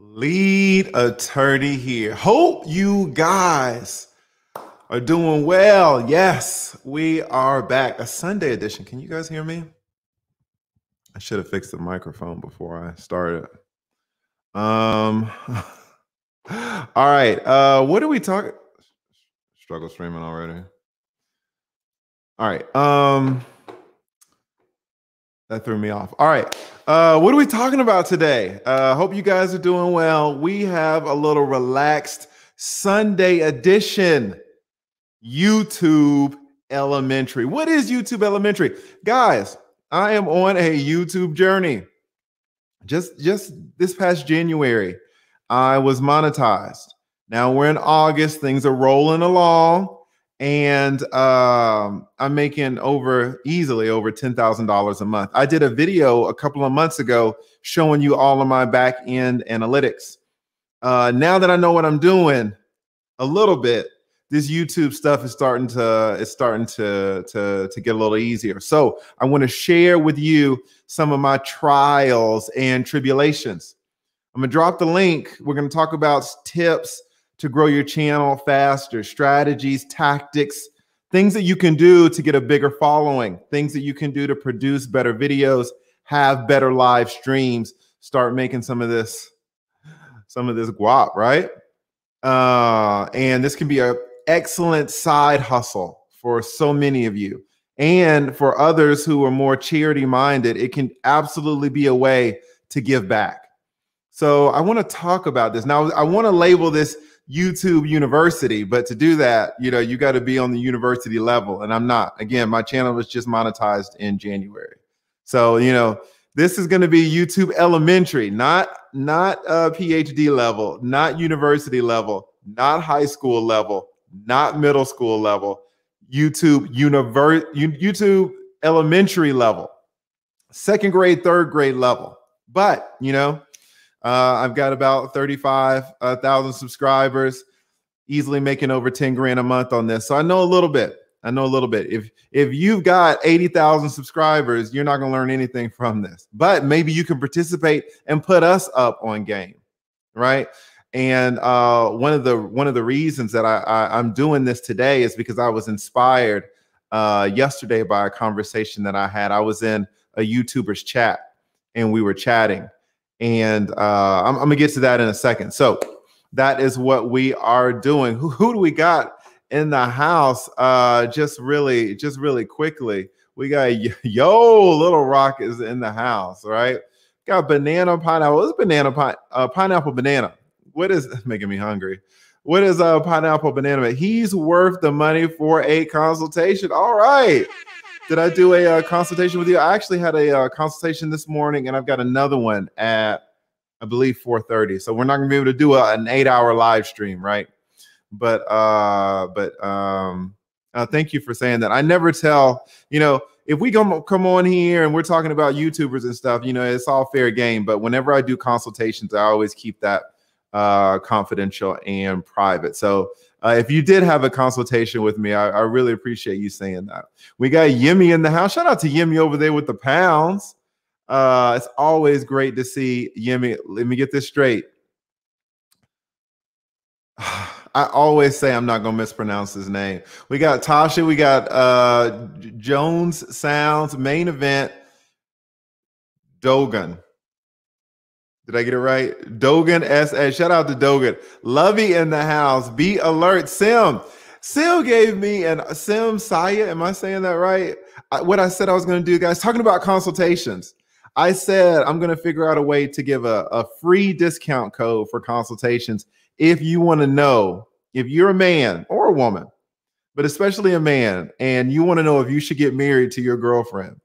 lead attorney here. Hope you guys are doing well. Yes, we are back. A Sunday edition. Can you guys hear me? I should have fixed the microphone before I started. Um all right. Uh what are we talking? Struggle streaming already. All right. Um that threw me off. All right. Uh, what are we talking about today? Uh, hope you guys are doing well. We have a little relaxed Sunday edition YouTube Elementary. What is YouTube Elementary? Guys, I am on a YouTube journey. Just just this past January, I was monetized. Now we're in August, things are rolling along and um, I'm making over easily over ten thousand dollars a month. I did a video a couple of months ago showing you all of my back end analytics. Uh, now that I know what I'm doing a little bit, this YouTube stuff is starting to it's starting to to to get a little easier. So I want to share with you some of my trials and tribulations. I'm gonna drop the link. We're gonna talk about tips to grow your channel faster, strategies, tactics, things that you can do to get a bigger following, things that you can do to produce better videos, have better live streams, start making some of this, some of this guap, right? Uh, and this can be an excellent side hustle for so many of you. And for others who are more charity minded, it can absolutely be a way to give back. So I want to talk about this. Now, I want to label this YouTube University, but to do that, you know, you got to be on the university level, and I'm not. Again, my channel was just monetized in January, so you know, this is going to be YouTube Elementary, not not uh, PhD level, not university level, not high school level, not middle school level. YouTube universe, YouTube Elementary level, second grade, third grade level. But you know, uh, I've got about 35,000 subscribers, easily making over 10 grand a month on this. So I know a little bit. I know a little bit. If if you've got 80,000 subscribers, you're not going to learn anything from this. But maybe you can participate and put us up on game, right? And uh, one of the one of the reasons that I, I I'm doing this today is because I was inspired uh, yesterday by a conversation that I had. I was in a YouTuber's chat and we were chatting and uh, I'm, I'm, gonna get to that in a second. So that is what we are doing. Who, who do we got in the house? Uh, just really, just really quickly, we got yo, Little Rock is in the house, right? Got banana pineapple. What's banana pine, uh, pineapple banana? What is making me hungry? What is a uh, pineapple banana? He's worth the money for a consultation. All right. Did I do a uh, consultation with you? I actually had a uh, consultation this morning, and I've got another one at I believe 4:30. So we're not gonna be able to do a, an eight-hour live stream, right? But uh, but um, uh, thank you for saying that. I never tell, you know, if we come come on here and we're talking about YouTubers and stuff, you know, it's all fair game. But whenever I do consultations, I always keep that uh, confidential and private. So uh, if you did have a consultation with me, I, I, really appreciate you saying that. We got Yimmy in the house. Shout out to Yimmy over there with the pounds. Uh, it's always great to see Yimmy. Let me get this straight. I always say I'm not gonna mispronounce his name. We got Tasha, we got uh Jones Sounds main event Dogan. Did I get it right? Dogan SA. Shout out to Dogan. Lovey in the house. Be alert. Sim. Sim gave me an Sim Saya. Am I saying that right? I, what I said I was going to do, guys, talking about consultations. I said I'm going to figure out a way to give a, a free discount code for consultations if you want to know if you're a man or a woman, but especially a man, and you want to know if you should get married to your girlfriend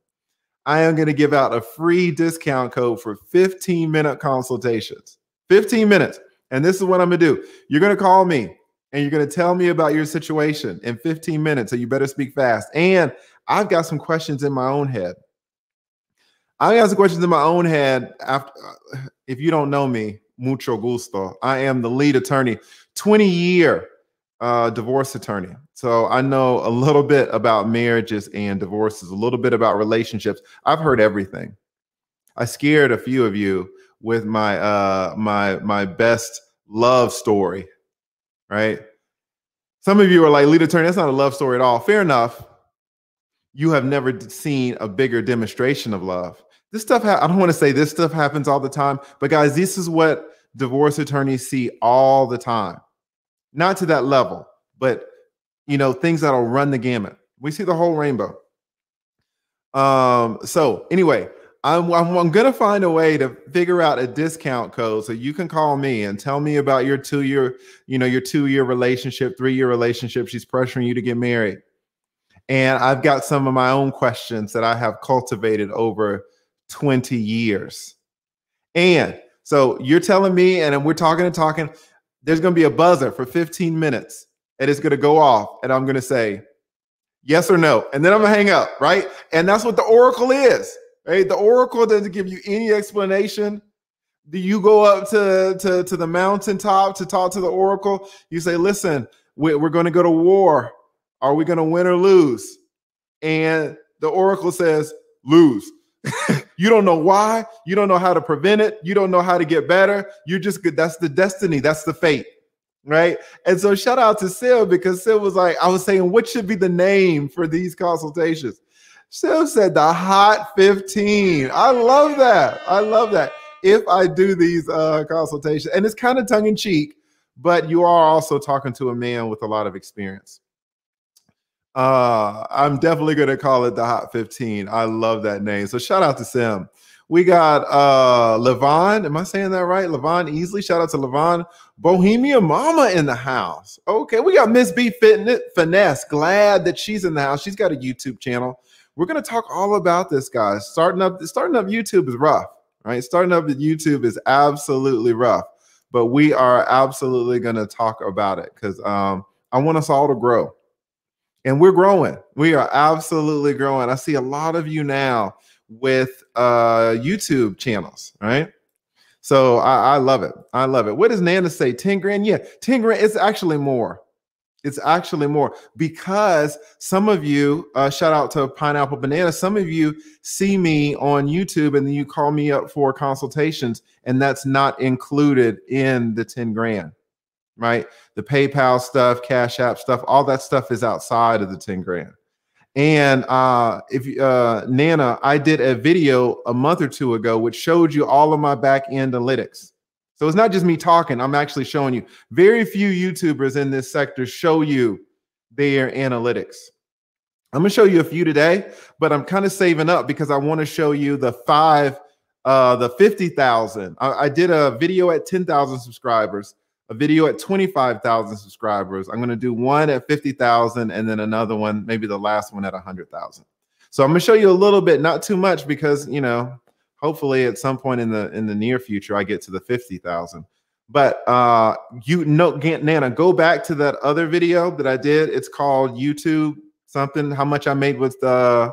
I am going to give out a free discount code for 15 minute consultations. 15 minutes. And this is what I'm going to do. You're going to call me and you're going to tell me about your situation in 15 minutes. So you better speak fast. And I've got some questions in my own head. I got some questions in my own head. After, uh, if you don't know me, mucho gusto. I am the lead attorney, 20 year uh, divorce attorney. So I know a little bit about marriages and divorces, a little bit about relationships. I've heard everything. I scared a few of you with my uh my my best love story, right? Some of you are like, leader turn, that's not a love story at all. Fair enough. You have never seen a bigger demonstration of love. This stuff, ha- I don't want to say this stuff happens all the time, but guys, this is what divorce attorneys see all the time. Not to that level, but you know, things that'll run the gamut. We see the whole rainbow. Um, so anyway, I'm, I'm, I'm gonna find a way to figure out a discount code so you can call me and tell me about your two year, you know, your two year relationship, three year relationship. She's pressuring you to get married, and I've got some of my own questions that I have cultivated over 20 years. And so you're telling me, and we're talking and talking. There's gonna be a buzzer for 15 minutes, and it's gonna go off, and I'm gonna say yes or no, and then I'm gonna hang up, right? And that's what the oracle is, right? The oracle doesn't give you any explanation. Do you go up to to to the mountaintop to talk to the oracle? You say, "Listen, we're, we're going to go to war. Are we going to win or lose?" And the oracle says, "Lose." you don't know why. You don't know how to prevent it. You don't know how to get better. You're just good. That's the destiny. That's the fate right? And so shout out to Sil because Sil was like, I was saying, what should be the name for these consultations? Sil said the Hot 15. I love that. I love that. If I do these uh, consultations, and it's kind of tongue in cheek, but you are also talking to a man with a lot of experience. Uh, I'm definitely going to call it the Hot 15. I love that name. So shout out to Sim. We got uh Levon. Am I saying that right? Levon Easley. Shout out to Levon. Bohemia Mama in the house. Okay, we got Miss B Fitness Finesse. Glad that she's in the house. She's got a YouTube channel. We're gonna talk all about this, guys. Starting up, starting up YouTube is rough, right? Starting up YouTube is absolutely rough, but we are absolutely gonna talk about it because um, I want us all to grow, and we're growing. We are absolutely growing. I see a lot of you now with uh, YouTube channels, right? So I, I, love it. I love it. What does Nana say? 10 grand? Yeah, 10 grand. It's actually more. It's actually more because some of you, uh, shout out to Pineapple Banana, some of you see me on YouTube and then you call me up for consultations, and that's not included in the 10 grand, right? The PayPal stuff, Cash App stuff, all that stuff is outside of the 10 grand. And uh, if uh, Nana, I did a video a month or two ago which showed you all of my back end analytics. So it's not just me talking, I'm actually showing you. Very few YouTubers in this sector show you their analytics. I'm gonna show you a few today, but I'm kind of saving up because I want to show you the five, uh, the 50,000. I, I did a video at 10,000 subscribers a video at 25,000 subscribers. I'm going to do one at 50,000 and then another one, maybe the last one at 100,000. So I'm going to show you a little bit, not too much because, you know, hopefully at some point in the in the near future I get to the 50,000. But uh you know Nana, go back to that other video that I did. It's called YouTube something how much I made with the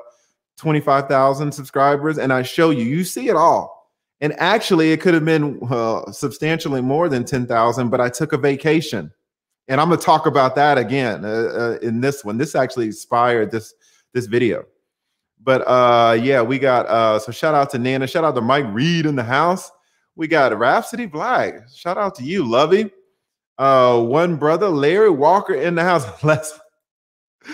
25,000 subscribers and I show you. You see it all and actually, it could have been uh, substantially more than 10,000, but I took a vacation. And I'm going to talk about that again uh, uh, in this one. This actually inspired this this video. But uh yeah, we got uh so shout out to Nana, shout out to Mike Reed in the house. We got Rhapsody Black. Shout out to you, Lovey. Uh one brother, Larry Walker in the house. Let's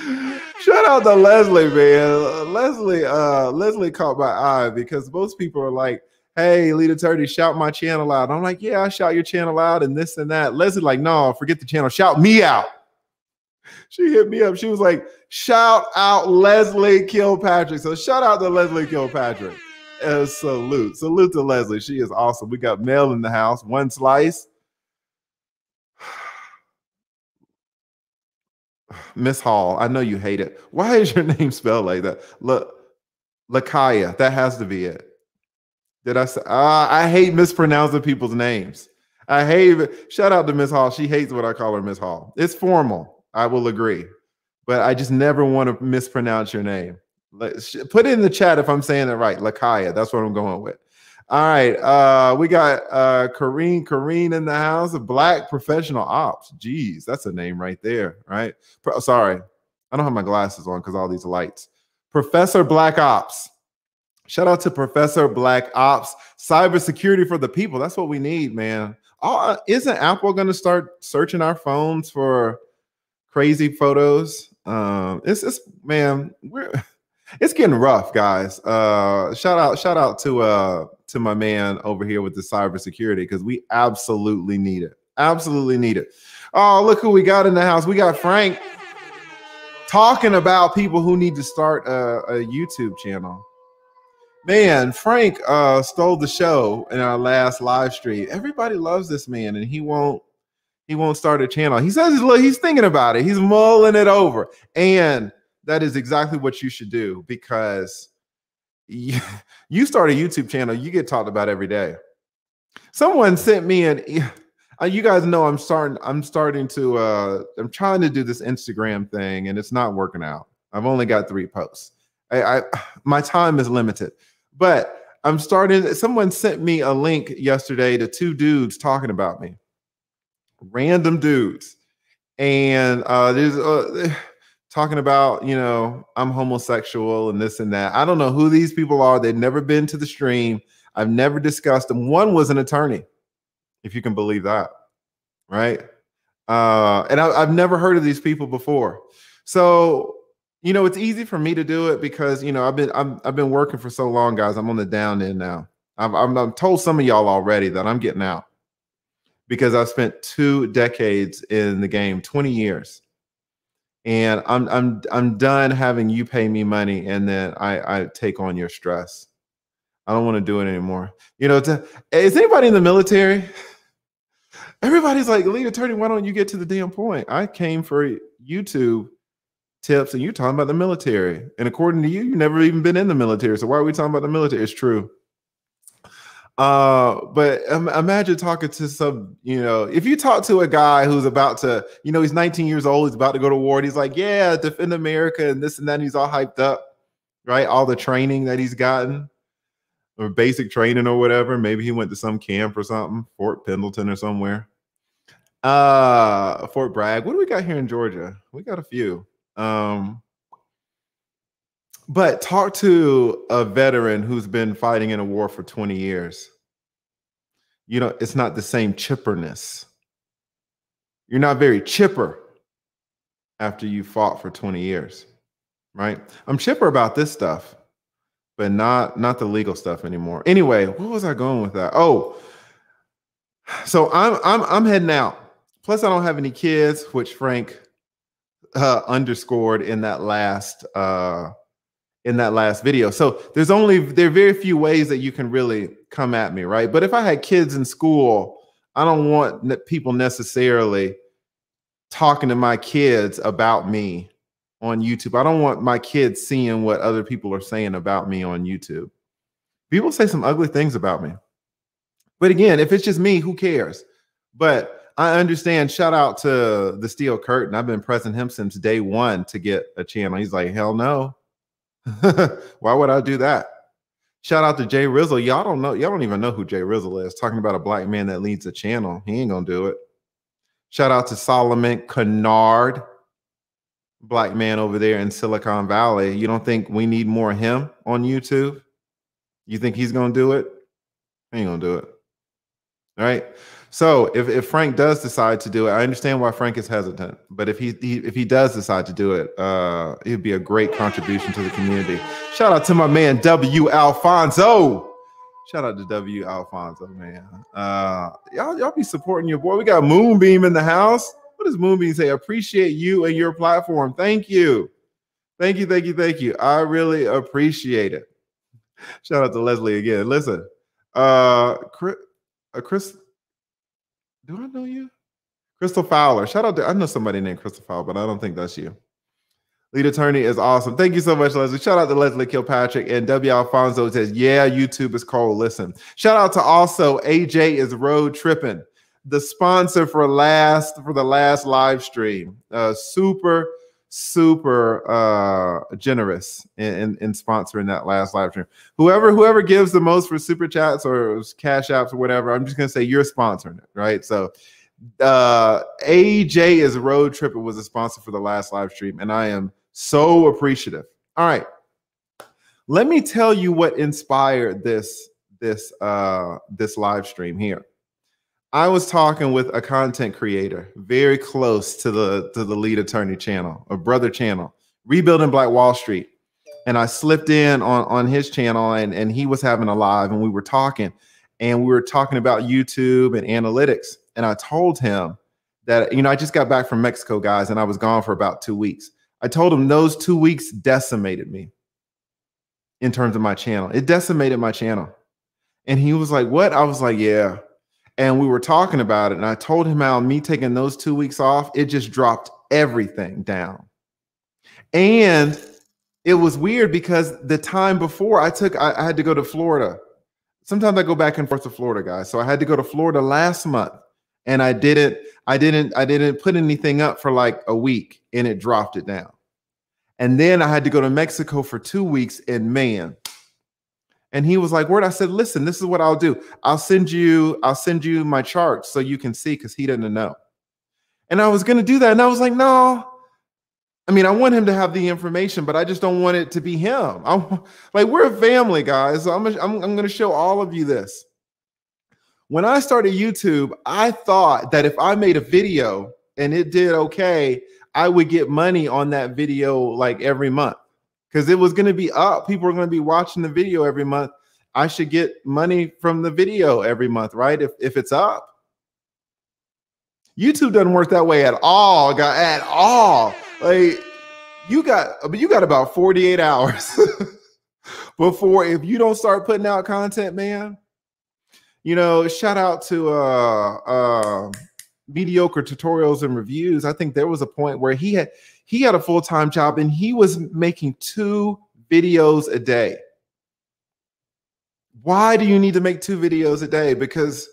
shout out to Leslie, man. Leslie, uh, Leslie caught my eye because most people are like, hey, Leader Turdy, shout my channel out. I'm like, yeah, I shout your channel out and this and that. Leslie, like, no, forget the channel. Shout me out. She hit me up. She was like, shout out Leslie Kilpatrick. So shout out to Leslie Kilpatrick. Uh, salute. Salute to Leslie. She is awesome. We got Mel in the house. One slice. Miss Hall, I know you hate it. Why is your name spelled like that? Look, Lakaya, that has to be it. Did I say? Uh, I hate mispronouncing people's names. I hate. Shout out to Miss Hall. She hates what I call her Miss Hall. It's formal. I will agree. But I just never want to mispronounce your name. Put it in the chat if I'm saying it right. Lakaya. That's what I'm going with. All right. Uh, we got uh Kareen Kareen in the house. Black professional ops. Jeez, that's a name right there. Right. Pro- sorry. I don't have my glasses on because all these lights. Professor Black Ops. Shout out to Professor Black Ops, cybersecurity for the people. That's what we need, man. Uh, isn't Apple going to start searching our phones for crazy photos? Um, it's it's man, we're it's getting rough, guys. Uh, shout out, shout out to uh to my man over here with the cybersecurity because we absolutely need it. Absolutely need it. Oh, look who we got in the house. We got Frank talking about people who need to start a, a YouTube channel. Man, Frank uh, stole the show in our last live stream. Everybody loves this man, and he won't he won't start a channel. He says he's thinking about it. He's mulling it over, and that is exactly what you should do because you, you start a YouTube channel, you get talked about every day. Someone sent me an uh, you guys know I'm starting I'm starting to uh I'm trying to do this Instagram thing and it's not working out. I've only got 3 posts. I, I my time is limited. But I'm starting someone sent me a link yesterday to two dudes talking about me. Random dudes. And uh there's uh talking about, you know, I'm homosexual and this and that. I don't know who these people are. They've never been to the stream. I've never discussed them. One was an attorney, if you can believe that. Right. Uh, and I, I've never heard of these people before. So, you know, it's easy for me to do it because, you know, I've been i have been working for so long, guys. I'm on the down end now. I've, I've, I've told some of y'all already that I'm getting out because I spent two decades in the game, 20 years and I'm I'm I'm done having you pay me money and then I I take on your stress. I don't want to do it anymore. You know, to, is anybody in the military? Everybody's like, lead attorney, why don't you get to the damn point? I came for YouTube tips and you're talking about the military. And according to you, you've never even been in the military. So why are we talking about the military? It's true. Uh, but imagine talking to some, you know, if you talk to a guy who's about to, you know, he's 19 years old, he's about to go to war, and he's like, yeah, defend America and this and that, and he's all hyped up, right? All the training that he's gotten, or basic training or whatever. Maybe he went to some camp or something, Fort Pendleton or somewhere. Uh, Fort Bragg. What do we got here in Georgia? We got a few. Um, but talk to a veteran who's been fighting in a war for 20 years. You know, it's not the same chipperness. You're not very chipper after you fought for 20 years, right? I'm chipper about this stuff, but not not the legal stuff anymore. Anyway, what was I going with that? Oh, so I'm I'm I'm heading out. Plus, I don't have any kids, which Frank uh, underscored in that last uh, in that last video. So there's only there are very few ways that you can really come at me, right? But if I had kids in school, I don't want people necessarily talking to my kids about me on YouTube. I don't want my kids seeing what other people are saying about me on YouTube. People say some ugly things about me. But again, if it's just me, who cares? But I understand. Shout out to the Steel Curtain. I've been pressing him since day one to get a channel. He's like, hell no. Why would I do that? Shout out to Jay Rizzle. Y'all don't know, y'all don't even know who Jay Rizzle is. Talking about a black man that leads a channel. He ain't gonna do it. Shout out to Solomon Kennard, black man over there in Silicon Valley. You don't think we need more of him on YouTube? You think he's gonna do it? He ain't gonna do it. All right. So if, if Frank does decide to do it, I understand why Frank is hesitant. But if he, he if he does decide to do it, uh, it'd be a great contribution to the community. Shout out to my man W Alfonso. Shout out to W Alfonso, man. Uh, y'all y'all be supporting your boy. We got Moonbeam in the house. What does Moonbeam say? Appreciate you and your platform. Thank you. Thank you, thank you, thank you. I really appreciate it. Shout out to Leslie again. Listen, uh, Chris, uh, Chris do I know you? Crystal Fowler. Shout out to I know somebody named Crystal Fowler, but I don't think that's you. Lead attorney is awesome. Thank you so much, Leslie. Shout out to Leslie Kilpatrick and W. Alfonso says, Yeah, YouTube is cold. Listen. Shout out to also AJ is road tripping, the sponsor for last for the last live stream. Uh, super super uh generous in, in, in, sponsoring that last live stream. Whoever whoever gives the most for super chats or cash apps or whatever, I'm just gonna say you're sponsoring it, right? So uh AJ is road trip. It was a sponsor for the last live stream, and I am so appreciative. All right. Let me tell you what inspired this this uh this live stream here. I was talking with a content creator very close to the to the lead attorney channel, a brother channel, rebuilding Black Wall Street. And I slipped in on on his channel and and he was having a live and we were talking and we were talking about YouTube and analytics. And I told him that you know I just got back from Mexico, guys, and I was gone for about 2 weeks. I told him those 2 weeks decimated me in terms of my channel. It decimated my channel. And he was like, What? I was like, Yeah. And we were talking about it. And I told him how me taking those two weeks off, it just dropped everything down. And it was weird because the time before I took, I, I had to go to Florida. Sometimes I go back and forth to Florida, guys. So I had to go to Florida last month and I didn't, I didn't, I didn't put anything up for like a week and it dropped it down. And then I had to go to Mexico for two weeks and man, and he was like, Word, I said, listen, this is what I'll do. I'll send you, I'll send you my charts so you can see because he didn't know. And I was gonna do that. And I was like, no. I mean, I want him to have the information, but I just don't want it to be him. I'm like, we're a family, guys. So I'm, I'm, I'm gonna show all of you this. When I started YouTube, I thought that if I made a video and it did okay, I would get money on that video like every month because it was going to be up. People are going to be watching the video every month. I should get money from the video every month, right? If, if it's up. YouTube doesn't work that way at all, guy, at all. Like you got, but you got about 48 hours before if you don't start putting out content, man. You know, shout out to uh uh mediocre tutorials and reviews. I think there was a point where he had he had a full time job and he was making two videos a day. Why do you need to make two videos a day? Because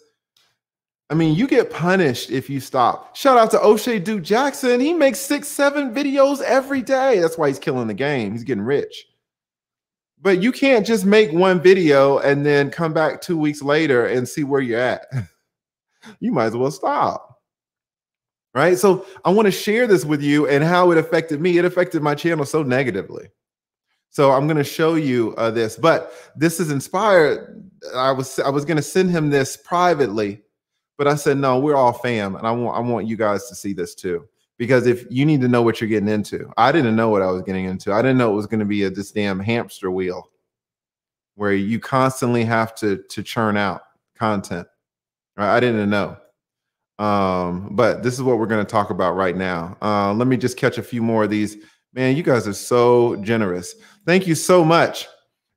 I mean, you get punished if you stop. Shout out to Oshay Duke Jackson. He makes six, seven videos every day. That's why he's killing the game. He's getting rich. But you can't just make one video and then come back two weeks later and see where you're at. you might as well stop right? So I want to share this with you and how it affected me. It affected my channel so negatively. So I'm going to show you uh, this, but this is inspired. I was I was going to send him this privately, but I said no. We're all fam, and I want I want you guys to see this too because if you need to know what you're getting into, I didn't know what I was getting into. I didn't know it was going to be a this damn hamster wheel where you constantly have to to churn out content. Right? I didn't know. Um, but this is what we're going to talk about right now. Uh, let me just catch a few more of these. Man, you guys are so generous. Thank you so much,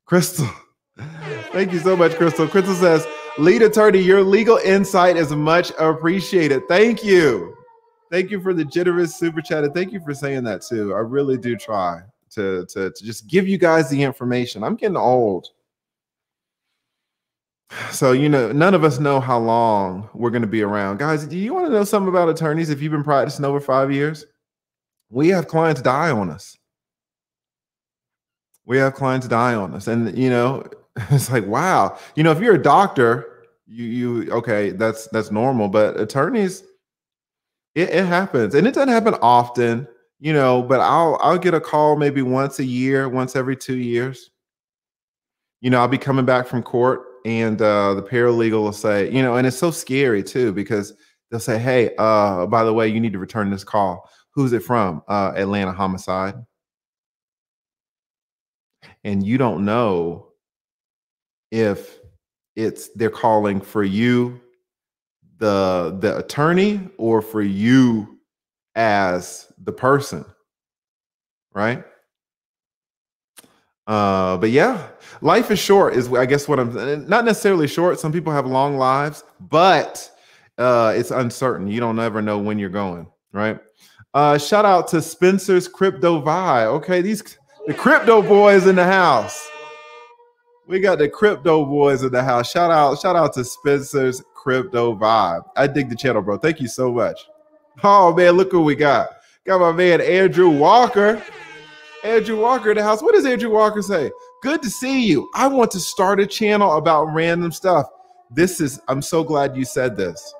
Crystal. Thank you so much, Crystal. Crystal says, lead attorney, your legal insight is much appreciated. Thank you. Thank you for the generous super chat. And thank you for saying that too. I really do try to, to, to just give you guys the information. I'm getting old. So, you know, none of us know how long we're going to be around. Guys, do you want to know something about attorneys if you've been practicing over five years? We have clients die on us. We have clients die on us. And, you know, it's like, wow. You know, if you're a doctor, you, you, okay, that's, that's normal. But attorneys, it, it happens. And it doesn't happen often, you know, but I'll, I'll get a call maybe once a year, once every two years. You know, I'll be coming back from court and uh, the paralegal will say, you know, and it's so scary too because they'll say, "Hey, uh, by the way, you need to return this call. Who's it from? Uh, Atlanta homicide." And you don't know if it's they're calling for you, the the attorney, or for you as the person, right? Uh, but yeah, life is short. Is I guess what I'm not necessarily short. Some people have long lives, but uh, it's uncertain. You don't ever know when you're going. Right. Uh, shout out to Spencer's Crypto Vibe. Okay, these the crypto boys in the house. We got the crypto boys in the house. Shout out, shout out to Spencer's Crypto Vibe. I dig the channel, bro. Thank you so much. Oh man, look what we got. Got my man Andrew Walker. Andrew Walker in the house. What does Andrew Walker say? Good to see you. I want to start a channel about random stuff. This is, I'm so glad you said this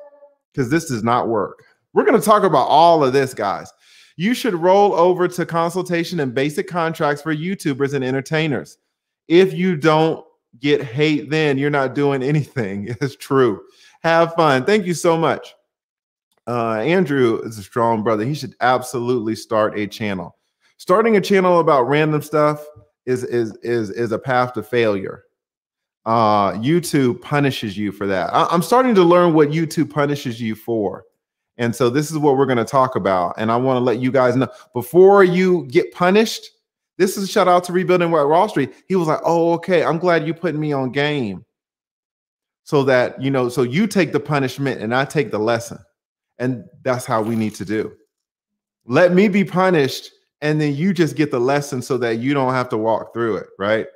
because this does not work. We're going to talk about all of this, guys. You should roll over to consultation and basic contracts for YouTubers and entertainers. If you don't get hate, then you're not doing anything. It's true. Have fun. Thank you so much. Uh, Andrew is a strong brother. He should absolutely start a channel. Starting a channel about random stuff is is is is a path to failure. Uh, YouTube punishes you for that. I, I'm starting to learn what YouTube punishes you for. And so this is what we're going to talk about. And I want to let you guys know before you get punished. This is a shout out to Rebuilding Wall Street. He was like, Oh, okay. I'm glad you put me on game. So that, you know, so you take the punishment and I take the lesson. And that's how we need to do. Let me be punished and then you just get the lesson so that you don't have to walk through it, right?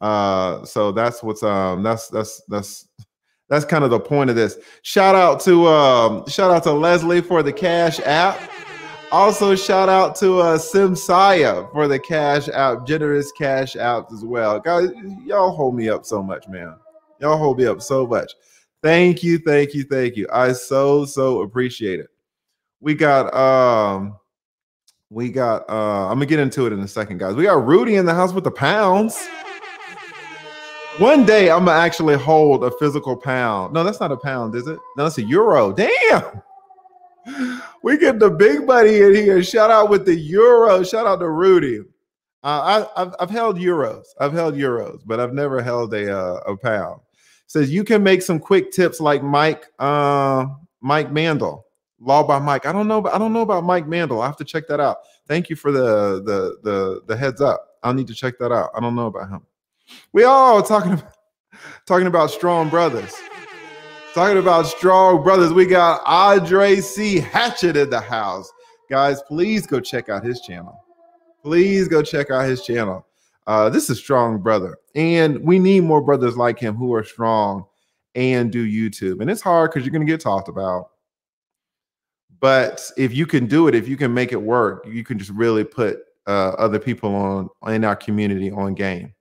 Uh so that's what's um that's that's that's that's kind of the point of this. Shout out to um, shout out to Leslie for the Cash App. Also, shout out to uh, Simsaya for the Cash App, generous Cash Apps as well. Guys, y'all hold me up so much, man. Y'all hold me up so much. Thank you, thank you, thank you. I so so appreciate it. We got um, we got uh, I'm gonna get into it in a second, guys. We got Rudy in the house with the pounds. One day I'm gonna actually hold a physical pound. No, that's not a pound, is it? No, that's a euro. Damn. We get the big buddy in here. Shout out with the euro. Shout out to Rudy. Uh, I, have I've held euros. I've held euros, but I've never held a uh, a pound. Says you can make some quick tips like Mike uh, Mike Mandel. Law by Mike. I don't know. I don't know about Mike Mandel. I have to check that out. Thank you for the the the the heads up. I'll need to check that out. I don't know about him. We all talking about talking about strong brothers. Talking about strong brothers. We got Andre C. Hatchet in the house. Guys, please go check out his channel. Please go check out his channel. Uh, this is strong brother. And we need more brothers like him who are strong and do YouTube. And it's hard because you're going to get talked about. But if you can do it, if you can make it work, you can just really put uh, other people on in our community on game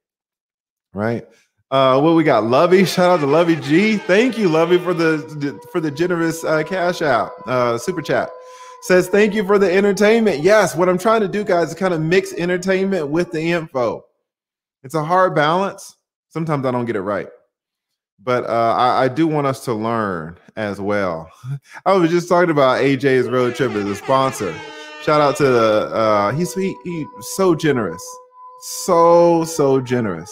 right? Uh, what we got? Lovey, shout out to Lovey G. Thank you, Lovey, for the for the generous uh, cash out, uh, super chat. Says thank you for the entertainment. Yes, what I'm trying to do, guys, is kind of mix entertainment with the info. It's a hard balance. Sometimes I don't get it right, but uh, I, I do want us to learn as well. I was just talking about AJ's road trip as a sponsor. Shout out to the uh, he's he, he so generous, so so generous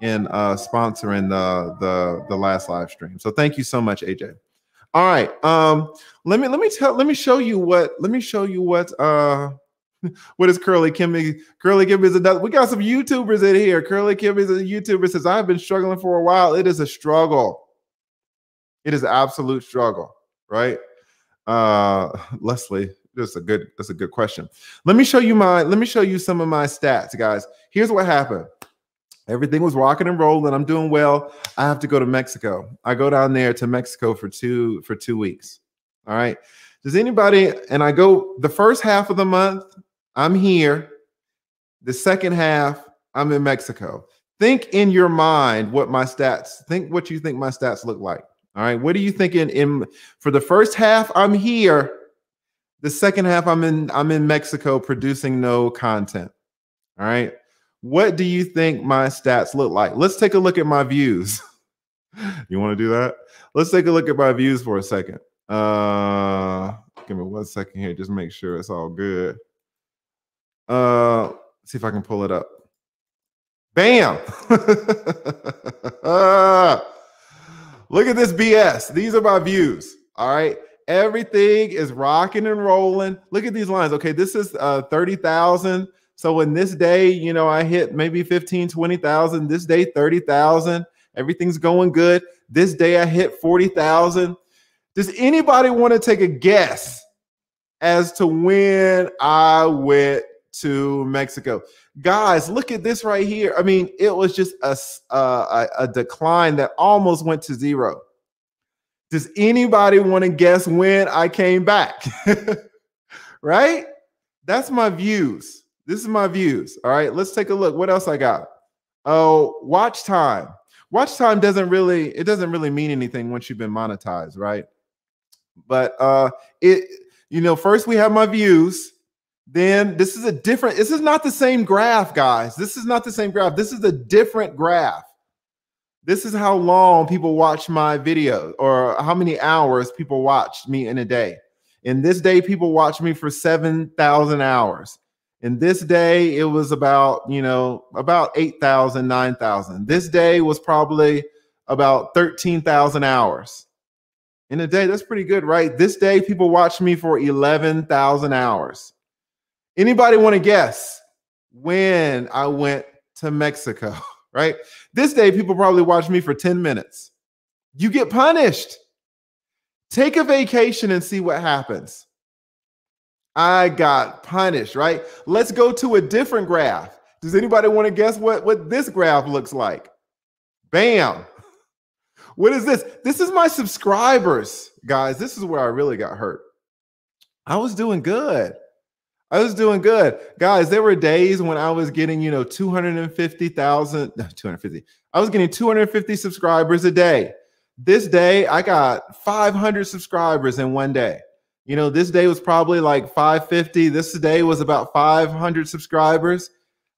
in uh, sponsoring the the the last live stream. So thank you so much, AJ. All right, um, let me let me tell let me show you what let me show you what uh what is Curly Kimmy? Curly Kimmy is another. We got some YouTubers in here. Curly Kimmy is a YouTuber. Says I've been struggling for a while. It is a struggle. It is absolute struggle, right? Uh, Leslie, that's a good that's a good question. Let me show you my let me show you some of my stats, guys. Here's what happened. Everything was rocking and rolling. I'm doing well. I have to go to Mexico. I go down there to Mexico for two for two weeks. All right. Does anybody? And I go the first half of the month. I'm here. The second half, I'm in Mexico. Think in your mind what my stats. Think what you think my stats look like. All right. What are you thinking? In for the first half, I'm here. The second half, I'm in. I'm in Mexico producing no content. All right. What do you think my stats look like? Let's take a look at my views. you want to do that? Let's take a look at my views for a second. Uh, give me one second here. Just make sure it's all good. Uh, see if I can pull it up. Bam! look at this BS. These are my views. All right. Everything is rocking and rolling. Look at these lines. Okay, this is uh 30,000. So in this day, you know, I hit maybe 15, 20,000. This day, 30,000. Everything's going good. This day I hit 40,000. Does anybody want to take a guess as to when I went to Mexico? Guys, look at this right here. I mean, it was just a, a, a decline that almost went to zero. Does anybody want to guess when I came back? right? That's my views. This is my views. All right, let's take a look. What else I got? Oh, watch time. Watch time doesn't really it doesn't really mean anything once you've been monetized, right? But uh it you know, first we have my views, Then this is a different, this is not the same graph, guys. This is not the same graph. This is a different graph. This is how long people watch my video or how many hours people watch me in a day. In this day, people watch me for 7,000 hours. In this day, it was about, you know, about 8,000, 9,000. This day was probably about 13,000 hours. In a day, that's pretty good, right? This day, people watch me for 11,000 hours. Anybody want to guess when I went to Mexico, right? This day, people probably watched me for 10 minutes. You get punished. Take a vacation and see what happens. I got punished, right? Let's go to a different graph. Does anybody want to guess what, what this graph looks like? Bam. What is this? This is my subscribers, guys. This is where I really got hurt. I was doing good. I was doing good. Guys, there were days when I was getting, you know, 250,000, 250. I was getting 250 subscribers a day. This day, I got 500 subscribers in one day. You know, this day was probably like 550. This day was about 500 subscribers.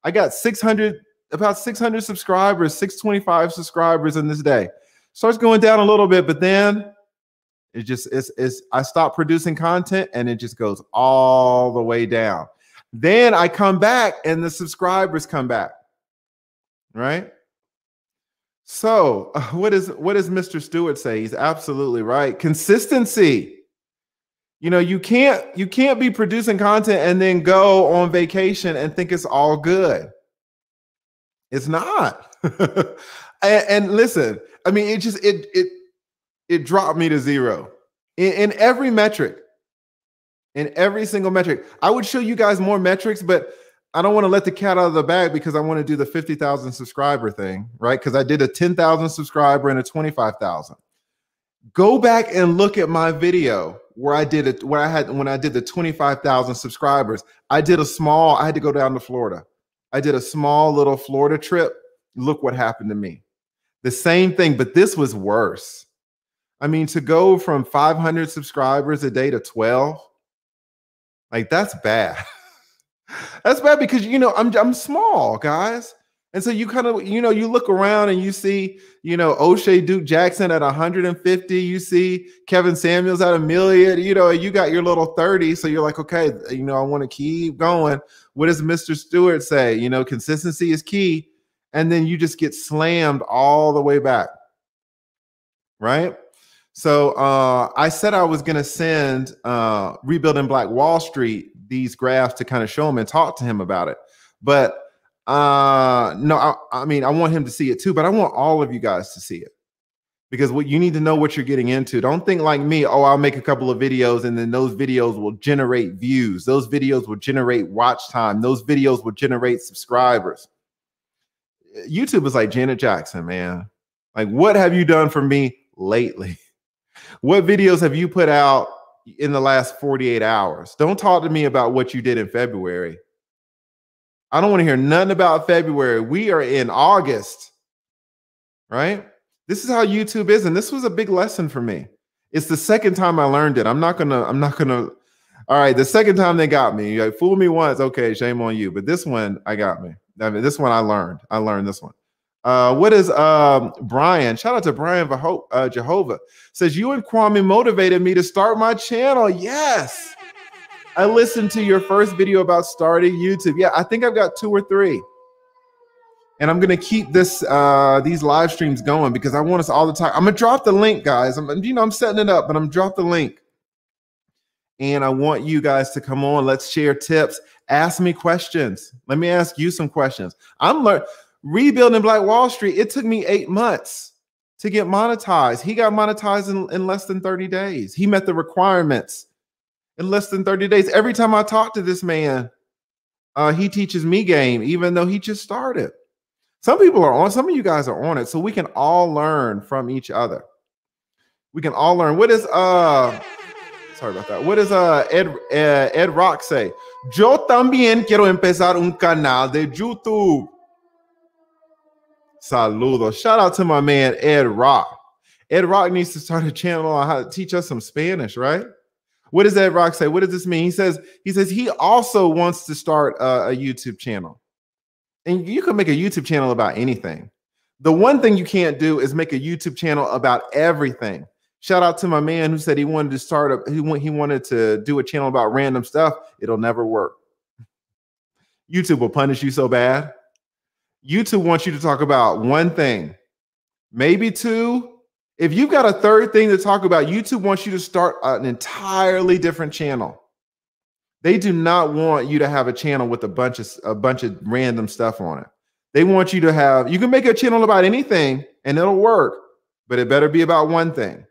I got 600, about 600 subscribers, 625 subscribers in this day. Starts going down a little bit, but then it just it's, it's I stop producing content and it just goes all the way down. Then I come back and the subscribers come back. Right? So, what is what does Mr. Stewart say? He's absolutely right. Consistency. You know, you can't you can't be producing content and then go on vacation and think it's all good. It's not. and, and listen, I mean, it just it it it dropped me to zero in, in every metric. In every single metric. I would show you guys more metrics, but I don't want to let the cat out of the bag because I want to do the 50,000 subscriber thing, right? Because I did a 10,000 subscriber and a 25,000. Go back and look at my video where I did it, where I had when I did the 25,000 subscribers. I did a small, I had to go down to Florida. I did a small little Florida trip. Look what happened to me. The same thing, but this was worse. I mean, to go from 500 subscribers a day to 12, like that's bad. that's bad because you know I'm I'm small, guys. And so you kind of, you know, you look around and you see, you know, Oshay Duke Jackson at 150. You see Kevin Samuels at a million. You know, you got your little 30. So you're like, okay, you know, I want to keep going. What does Mr. Stewart say? You know, consistency is key and then you just get slammed all the way back. Right? So uh, I said I was going to send uh, Rebuilding Black Wall Street these graphs to kind of show him and talk to him about it. But uh, no, I, I mean, I want him to see it too, but I want all of you guys to see it because what you need to know what you're getting into. Don't think like me, oh, I'll make a couple of videos and then those videos will generate views. Those videos will generate watch time. Those videos will generate subscribers. YouTube is like Janet Jackson, man. Like, what have you done for me lately? What videos have you put out in the last 48 hours? Don't talk to me about what you did in February. I don't want to hear nothing about February. We are in August, right? This is how YouTube is. And this was a big lesson for me. It's the second time I learned it. I'm not gonna, I'm not gonna. All right, the second time they got me. You like, fool me once, okay, shame on you. But this one, I got me. I mean, this one I learned. I learned this one. Uh, what is um, Brian? Shout out to Brian uh, Jehovah. Says you and Kwame motivated me to start my channel. Yes, I listened to your first video about starting YouTube. Yeah, I think I've got two or three, and I'm gonna keep this uh, these live streams going because I want us all the time. I'm gonna drop the link, guys. I'm you know I'm setting it up, but I'm drop the link, and I want you guys to come on. Let's share tips. Ask me questions. Let me ask you some questions. I'm learning rebuilding Black Wall Street. It took me eight months to get monetized. He got monetized in, in less than 30 days. He met the requirements in less than 30 days. Every time I talk to this man, uh, he teaches me game, even though he just started. Some people are on, some of you guys are on it, so we can all learn from each other. We can all learn. What is uh sorry about that. What does uh Ed uh, Ed Rock say? Yo también quiero empezar un canal de YouTube. Saludos. Shout out to my man Ed Rock. Ed Rock needs to start a channel on how to teach us some Spanish, right? What does that rock say? What does this mean? He says he says he also wants to start a, a YouTube channel, and you can make a YouTube channel about anything. The one thing you can't do is make a YouTube channel about everything. Shout out to my man who said he wanted to start a he, he wanted to do a channel about random stuff. It'll never work. YouTube will punish you so bad. YouTube wants you to talk about one thing, maybe two. If you've got a third thing to talk about, YouTube wants you to start an entirely different channel. They do not want you to have a channel with a bunch of a bunch of random stuff on it. They want you to have you can make a channel about anything and it'll work, but it better be about one thing.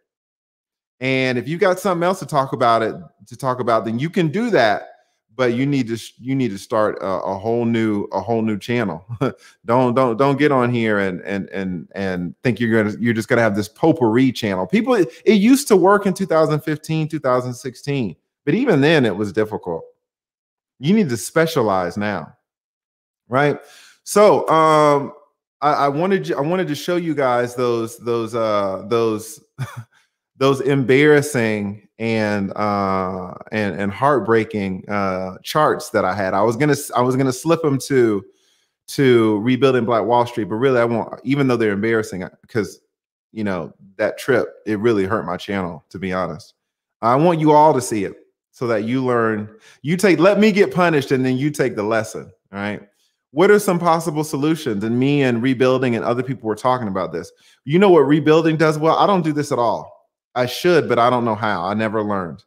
And if you've got something else to talk about it to talk about, then you can do that. But you need to you need to start a, a whole new a whole new channel. don't don't don't get on here and and and and think you're gonna you're just gonna have this potpourri channel. People, it used to work in 2015, 2016, but even then it was difficult. You need to specialize now, right? So um, I, I wanted I wanted to show you guys those those uh those those embarrassing and uh and and heartbreaking uh charts that I had. I was gonna I was gonna slip them to to rebuilding Black Wall Street, but really I won't. Even though they're embarrassing, because you know that trip it really hurt my channel. To be honest, I want you all to see it so that you learn. You take let me get punished, and then you take the lesson. All right. What are some possible solutions? And me and rebuilding and other people were talking about this. You know what rebuilding does well? I don't do this at all I should, but I don't know how. I never learned.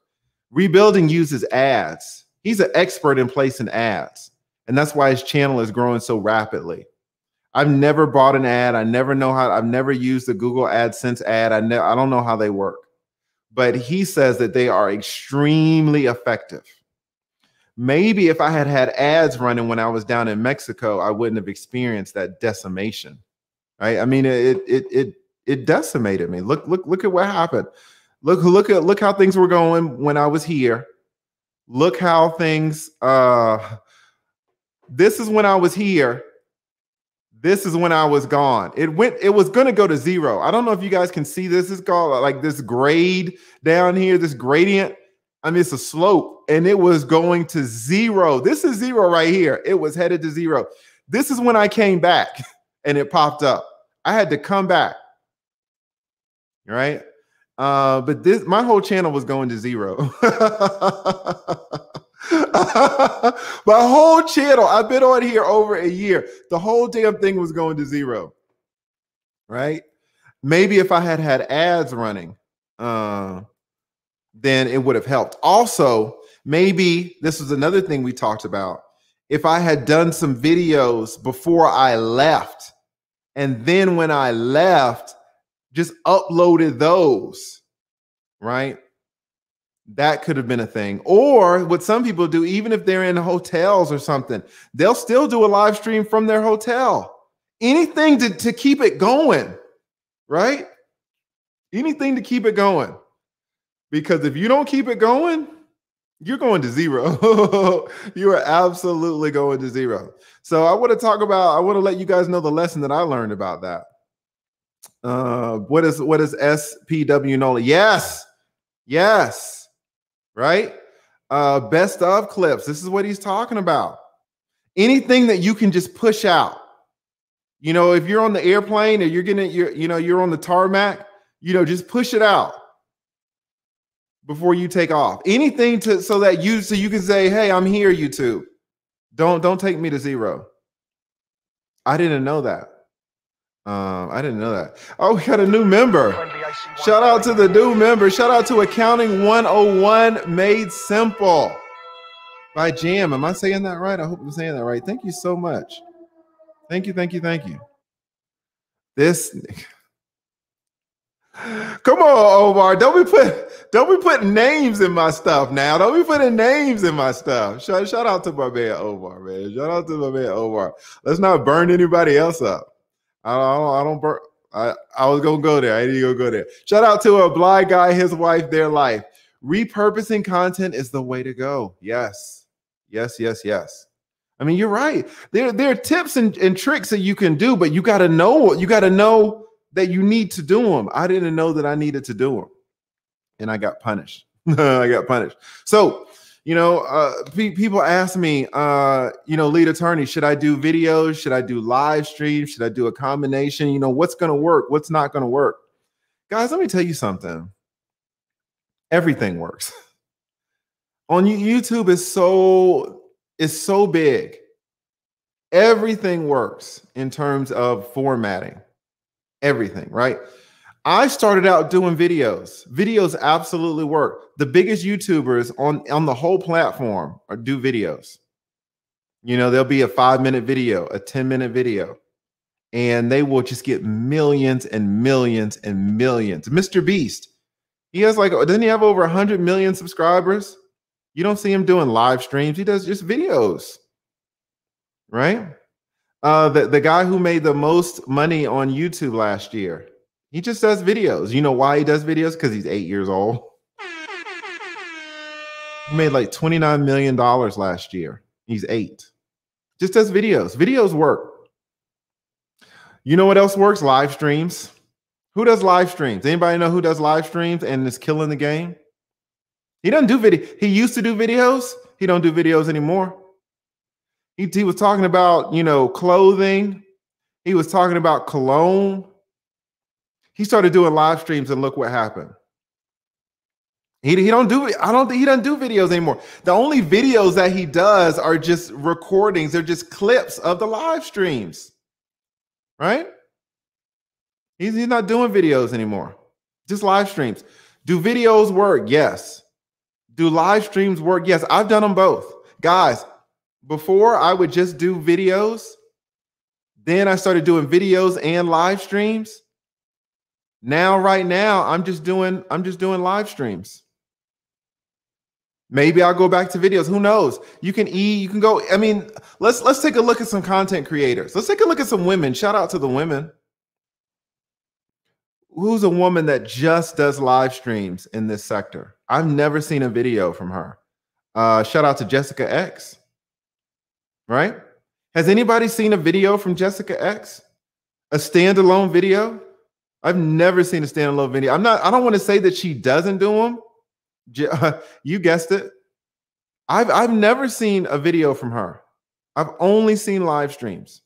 Rebuilding uses ads. He's an expert in placing ads. And that's why his channel is growing so rapidly. I've never bought an ad. I never know how, I've never used the Google AdSense ad. I, ne- I don't know how they work. But he says that they are extremely effective. Maybe if I had had ads running when I was down in Mexico, I wouldn't have experienced that decimation. Right? I mean, it it it it decimated me. Look, look, look at what happened. Look, look at look how things were going when I was here. Look how things uh this is when I was here. This is when I was gone. It went, it was gonna go to zero. I don't know if you guys can see this. It's called like this grade down here, this gradient. I mean, it's a slope, and it was going to zero. This is zero right here. It was headed to zero. This is when I came back and it popped up. I had to come back right? Uh, but this my whole channel was going to zero. my whole channel, I've been on here over a year. The whole damn thing was going to zero. Right? Maybe if I had had ads running, uh, then it would have helped. Also, maybe this was another thing we talked about. If I had done some videos before I left, and then when I left, just uploaded those, right? That could have been a thing. Or what some people do, even if they're in hotels or something, they'll still do a live stream from their hotel. Anything to, to keep it going, right? Anything to keep it going. Because if you don't keep it going, you're going to zero. you are absolutely going to zero. So I want to talk about, I want to let you guys know the lesson that I learned about that. Uh, what is what is SPW Nola? Yes, yes, right. Uh, best of clips. This is what he's talking about. Anything that you can just push out. You know, if you're on the airplane or you're getting you're you know you're on the tarmac, you know, just push it out before you take off. Anything to so that you so you can say, "Hey, I'm here, YouTube." Don't don't take me to zero. I didn't know that. Um, I didn't know that. Oh, we got a new member. Shout out to the new member. Shout out to Accounting 101 Made Simple by Jam. Am I saying that right? I hope I'm saying that right. Thank you so much. Thank you, thank you, thank you. This Come on, Omar. Don't be put don't be putting names in my stuff now. Don't be putting names in my stuff. Shout, shout out to my man Omar, man. Shout out to my man Omar. Let's not burn anybody else up. I don't, I don't. I, I was gonna go there. I need to go, there. Shout out to a blind guy, his wife, their life. Repurposing content is the way to go. Yes, yes, yes, yes. I mean, you're right. There, there are tips and, and tricks that you can do, but you got to know. You got to know that you need to do them. I didn't know that I needed to do them, and I got punished. I got punished. So, you know, uh, pe- people ask me, uh, you know, lead attorney, should I do videos? Should I do live streams? Should I do a combination? You know, what's going to work? What's not going to work? Guys, let me tell you something. Everything works. On YouTube is so is so big. Everything works in terms of formatting. Everything, right? I started out doing videos. Videos absolutely work. The biggest YouTubers on, on the whole platform are do videos. You know, there'll be a five minute video, a 10 minute video, and they will just get millions and millions and millions. Mr. Beast, he has like, doesn't he have over 100 million subscribers? You don't see him doing live streams, he does just videos, right? Uh, the, the guy who made the most money on YouTube last year, he just does videos. You know why he does videos? Because he's eight years old. He made like $29 million last year. He's eight. Just does videos. Videos work. You know what else works? Live streams. Who does live streams? Anybody know who does live streams and is killing the game? He doesn't do video. He used to do videos. He don't do videos anymore. He, he was talking about, you know, clothing. He was talking about cologne. He started doing live streams and look what happened. He, he don't do I don't think he doesn't do videos anymore. The only videos that he does are just recordings. They're just clips of the live streams. Right? He's, he's not doing videos anymore. Just live streams. Do videos work? Yes. Do live streams work? Yes. I've done them both. Guys, before I would just do videos, then I started doing videos and live streams. Now, right now, I'm just doing I'm just doing live streams. Maybe I'll go back to videos. Who knows? You can e you can go. I mean, let's let's take a look at some content creators. Let's take a look at some women. Shout out to the women. Who's a woman that just does live streams in this sector? I've never seen a video from her. Uh, shout out to Jessica X. Right? Has anybody seen a video from Jessica X? A standalone video? I've never seen a standalone video. I'm not, I don't want to say that she doesn't do them. You guessed it. I've I've never seen a video from her. I've only seen live streams.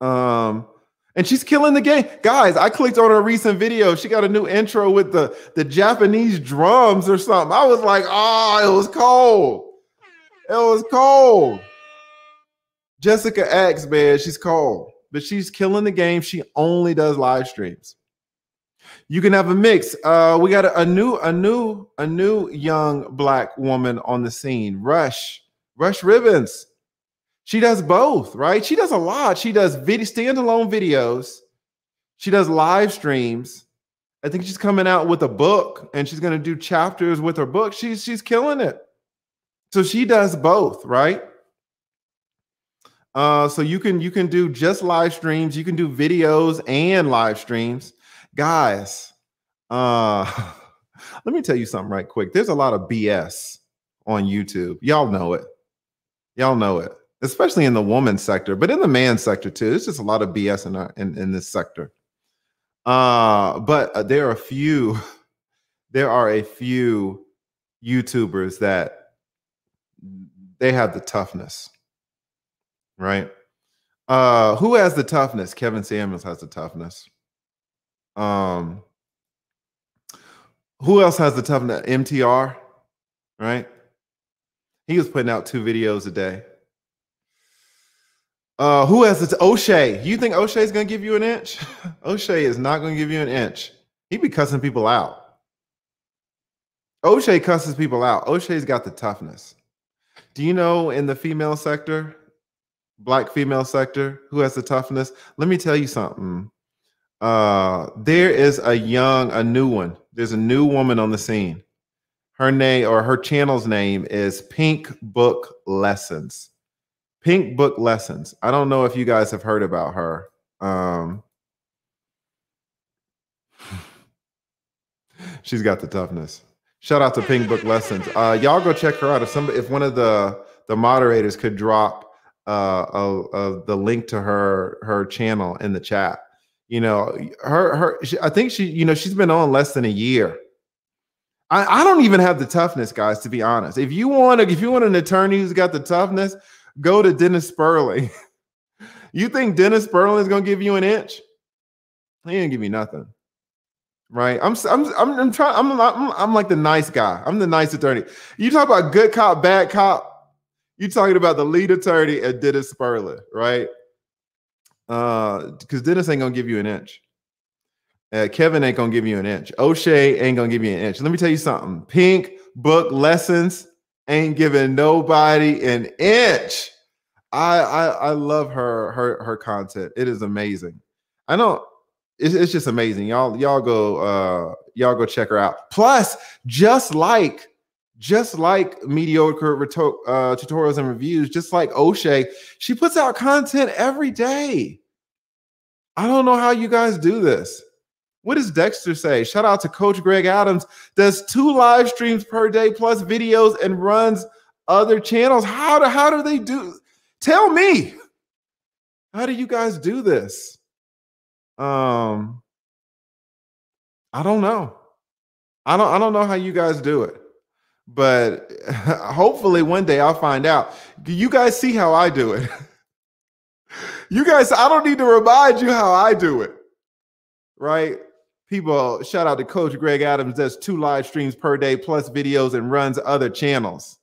Um, and she's killing the game. Guys, I clicked on her recent video. She got a new intro with the, the Japanese drums or something. I was like, oh, it was cold. It was cold. Jessica X, man, she's cold but she's killing the game. She only does live streams. You can have a mix. Uh, we got a, a new, a new, a new young black woman on the scene. Rush, Rush Ribbons. She does both, right? She does a lot. She does video standalone videos. She does live streams. I think she's coming out with a book and she's going to do chapters with her book. She's she's killing it. So she does both, right? Uh, so you can you can do just live streams, you can do videos and live streams, guys. Uh, let me tell you something right quick. There's a lot of BS on YouTube. Y'all know it. Y'all know it, especially in the woman sector, but in the man sector too. There's just a lot of BS in our, in, in this sector. Uh, but uh, there are a few. There are a few YouTubers that they have the toughness right? Uh, who has the toughness? Kevin Samuels has the toughness. Um, who else has the toughness? MTR, right? He was putting out two videos a day. Uh, who has the Oshay? You think Oshay is going to give you an inch? Oshay is not going to give you an inch. He be cussing people out. Oshay cusses people out. Oshay's got the toughness. Do you know in the female sector, black female sector who has the toughness let me tell you something. Uh there is a young a new one. There's a new woman on the scene. Her name or her channel's name is pink book lessons. Pink book lessons. I don't know if you guys have heard about her. Um she's got the toughness. Shout out to pink book lessons. Uh y'all go check her out. If somebody if one of the the moderators could drop uh, of, of the link to her her channel in the chat. You know, her her she, I think she you know she's been on less than a year. I, I don't even have the toughness, guys, to be honest. If you want to, if you want an attorney who's got the toughness, go to Dennis Spurling. you think Dennis Spurling is gonna give you an inch? He didn't give me nothing. Right? I'm I'm I'm, I'm trying, I'm, I'm I'm like the nice guy. I'm the nice attorney. You talk about good cop, bad cop. You talking about the lead attorney at Dennis Spurling, right? Uh, because Dennis ain't gonna give you an inch. Uh, Kevin ain't gonna give you an inch. Oshay ain't gonna give you an inch. Let me tell you something. Pink book lessons ain't giving nobody an inch. I I, I love her her her content. It is amazing. I know it's, it's just amazing. Y'all y'all go uh y'all go check her out. Plus, just like just like mediocre reto- uh, tutorials and reviews, just like Oshay, she puts out content every day. I don't know how you guys do this. What does Dexter say? Shout out to Coach Greg Adams. Does two live streams per day plus videos and runs other channels. How do how do they do? Tell me. How do you guys do this? Um I don't know. I don't I don't know how you guys do it. But hopefully one day I'll find out. Do you guys see how I do it? you guys I don't need to remind you how I do it. Right? people shout out to coach greg adams does two live streams per day plus videos and runs other channels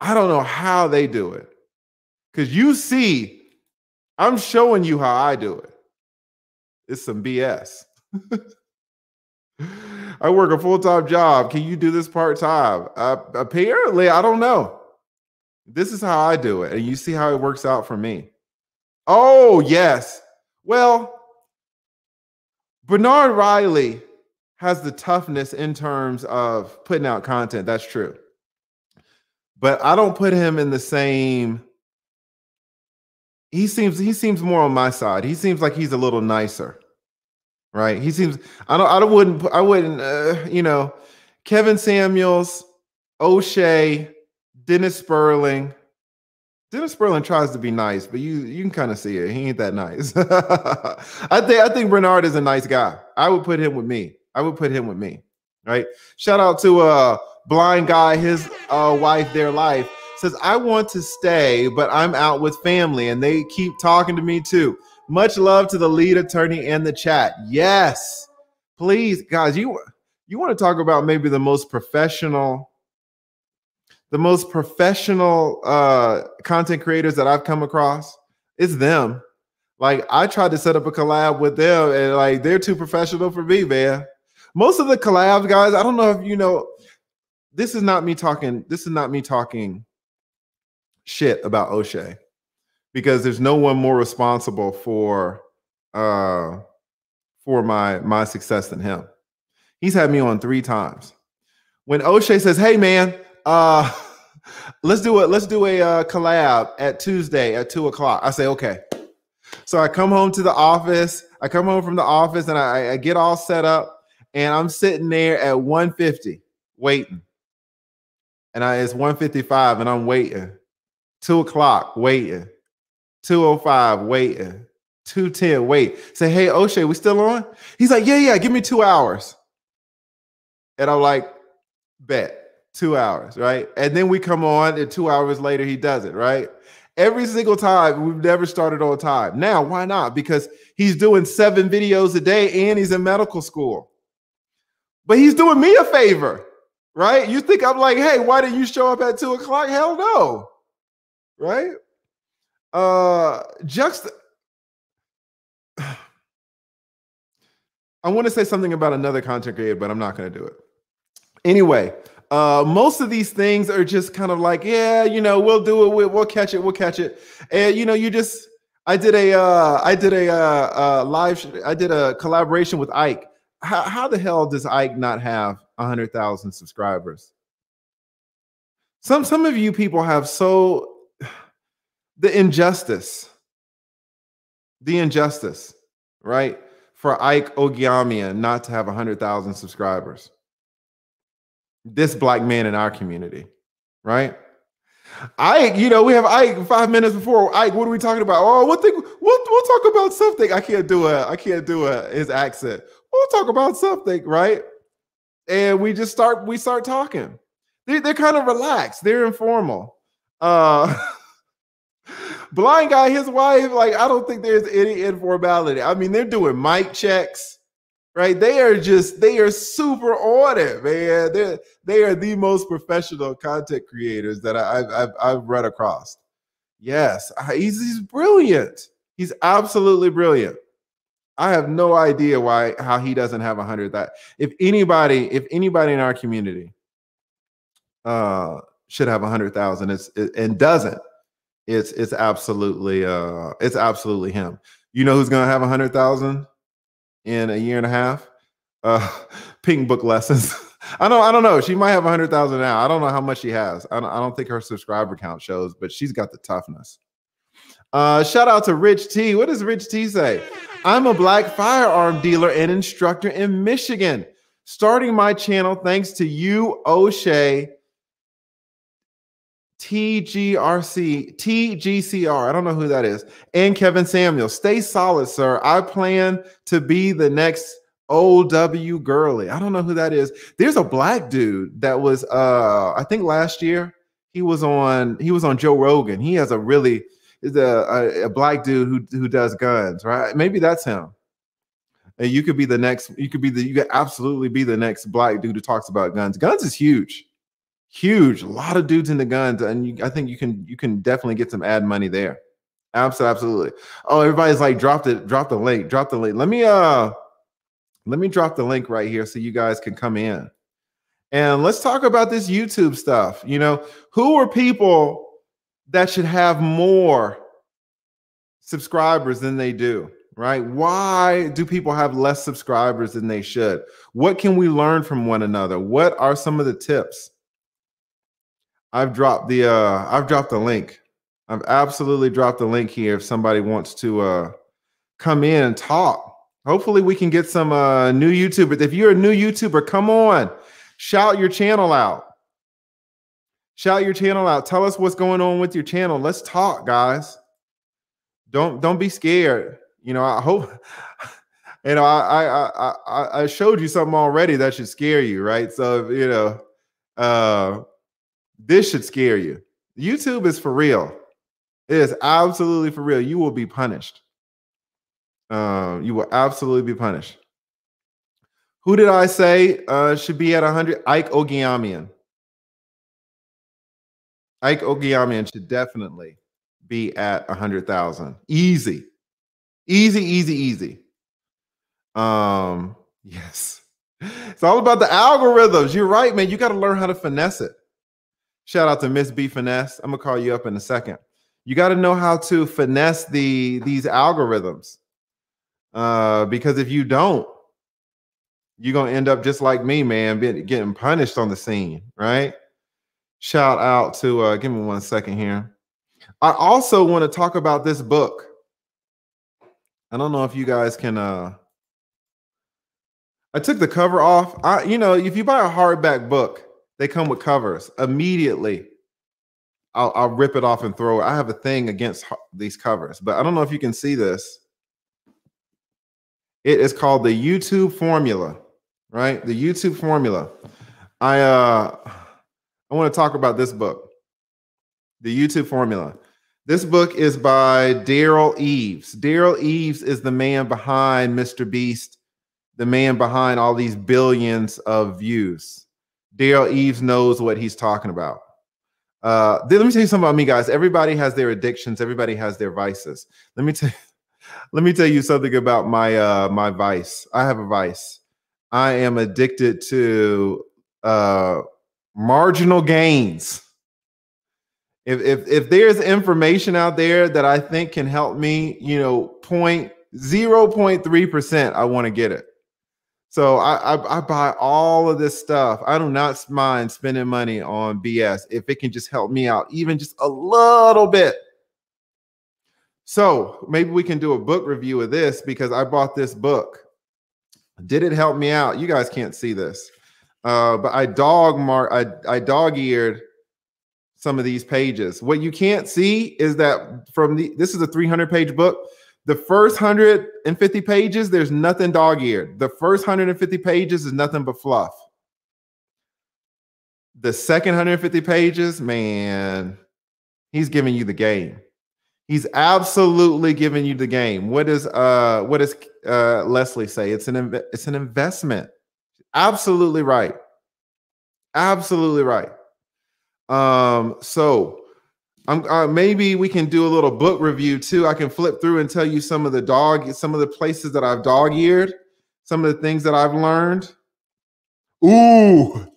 i don't know how they do it because you see i'm showing you how i do it it's some bs i work a full-time job can you do this part-time uh, apparently i don't know this is how i do it and you see how it works out for me oh yes well Bernard Riley has the toughness in terms of putting out content. That's true. But I don't put him in the same he seems he seems more on my side. He seems like he's a little nicer. Right? He seems I don't I wouldn't I wouldn't uh, you know, Kevin Samuels, Oshay, Dennis Spurling, Dennis Spurling tries to be nice, but you you can kind of see it. He ain't that nice. I think I think Bernard is a nice guy. I would put him with me. I would put him with me. Right. Shout out to a uh, blind guy, his uh, wife, their life says, I want to stay, but I'm out with family and they keep talking to me too. Much love to the lead attorney in the chat. Yes. Please, guys, you you want to talk about maybe the most professional the most professional uh, content creators that I've come across, it's them. Like I tried to set up a collab with them, and like they're too professional for me, man. Most of the collabs, guys, I don't know if you know. This is not me talking. This is not me talking shit about Oshay, because there's no one more responsible for uh for my my success than him. He's had me on three times. When Oshay says, "Hey, man," uh let's do it let's do a uh, collab at tuesday at two o'clock i say okay so i come home to the office i come home from the office and i, I get all set up and i'm sitting there at 150 waiting and I, it's 155 and i'm waiting two o'clock waiting 205 waiting 210 wait say hey oshay we still on he's like yeah yeah give me two hours and i'm like bet two hours, right? And then we come on, and two hours later, he does it, right? Every single time, we've never started on time. Now, why not? Because he's doing seven videos a day and he's in medical school. But he's doing me a favor, right? You think I'm like, hey, why didn't you show up at two o'clock? Hell no, right? Uh, juxt. I want to say something about another content creator, but I'm not going to do it. Anyway, uh, most of these things are just kind of like, yeah, you know, we'll do it. We'll, we'll catch it. We'll catch it. And you know, you just, I did a, uh, I did a uh, uh, live, I did a collaboration with Ike. How, how the hell does Ike not have a hundred thousand subscribers? Some, some of you people have so the injustice, the injustice, right? For Ike Ogiamien not to have a hundred thousand subscribers this black man in our community, right? Ike, you know, we have Ike five minutes before Ike. What are we talking about? Oh, what thing? We'll, we'll talk about something. I can't do a. I can't do a his accent. We'll talk about something, right? and we just start we start talking. They, they're kind of relaxed. They're informal. Uh, blind guy, his wife, like I don't think there's any informality. I mean, they're doing mic checks, right? They are just they are super on it, man. They're, they are the most professional content creators that I, have I've I've run across. Yes, he's he's brilliant. He's absolutely brilliant. I have no idea why how he doesn't have a hundred that if anybody if anybody in our community uh should have a hundred thousand it's it, and doesn't it's it's absolutely uh it's absolutely him. You know who's gonna have a hundred thousand in a year and a half? Uh pink book lessons. I don't i don't know. She might have a hundred thousand now. I don't know how much she has. I don't, I don't think her subscriber count shows but she's got the toughness. Uh shout out to rich t. What does rich t say? I'm a black firearm dealer and instructor in Michigan. Starting my channel thanks to you, Oshay, TGRC, TGCR. I don't know who that is. And Kevin Samuel. Stay solid, sir. I plan to be the next OW Gurley. I don't know who that is. There's a black dude that was uh I think last year he was on he was on Joe Rogan. He has a really is a, a, black dude who who does guns, right? Maybe that's him. And you could be the next. You could be the. You could absolutely be the next black dude who talks about guns. Guns is huge, huge. A lot of dudes in the guns, and you, I think you can you can definitely get some ad money there. Absolutely. Oh, everybody's like, drop the drop the link, drop the link. Let me uh, let me drop the link right here so you guys can come in. And let's talk about this YouTube stuff. You know, who are people that should have more subscribers than they do, right? Why do people have less subscribers than they should? What can we learn from one another? What are some of the tips? I've dropped the uh I've dropped the link. I've absolutely dropped the link here if somebody wants to uh come in and talk. Hopefully we can get some uh new YouTubers. If you're a new YouTuber, come on. Shout your channel out. Shout your channel out. Tell us what's going on with your channel. Let's talk, guys. Don't don't be scared. You know, I hope you know I I I I showed you something already that should scare you, right? So you know, uh this should scare you. YouTube is for real. It is absolutely for real. You will be punished. Um, you will absolutely be punished. Who did I say uh, should be at 100? Ike Ogiamien. Ike Ogiamien should definitely be at a hundred thousand. Easy, easy, easy, easy. Um, yes. It's all about the algorithms. You're right, man. You got to learn how to finesse it. Shout out to Miss B Finesse. I'm gonna call you up in a second. You got to know how to finesse the these algorithms. Uh, because if you don't, you're gonna end up just like me, man, getting punished on the scene, right? shout out to uh give me one second here. I also want to talk about this book. I don't know if you guys can uh I took the cover off. I you know, if you buy a hardback book, they come with covers immediately. I'll, I'll rip it off and throw it. I have a thing against these covers, but I don't know if you can see this. It is called the YouTube formula, right? The YouTube formula. I uh I want to talk about this book, The YouTube Formula. This book is by Derral Eves. Derral Eves is the man behind Mr. Beast, the man behind all these billions of views. Derral Eves knows what he's talking about. Uh, let me tell you something about me, guys. Everybody has their addictions. Everybody has their vices. Let me tell let me tell you something about my uh, my vice. I have a vice. I am addicted to uh, marginal gains. If, if if there's information out there that I think can help me, you know, point zero point three percent, I want to get it. So I, I, I buy all of this stuff. I do not mind spending money on BS if it can just help me out, even just a little bit. So maybe we can do a book review of this because I bought this book. Did it help me out? You guys can't see this. Uh, but I dog mark I, I dog eared some of these pages. What you can't see is that from the this is a 300 page book. The first 150 pages, there's nothing dog eared. The first 150 pages is nothing but fluff. The second 150 pages, man, he's giving you the game. He's absolutely giving you the game. What does uh what does uh Leslie say? It's an it's an investment. Absolutely right. Absolutely right. Um so I'm uh, maybe we can do a little book review too. I can flip through and tell you some of the dog some of the places that I've dog eared, some of the things that I've learned. Ooh,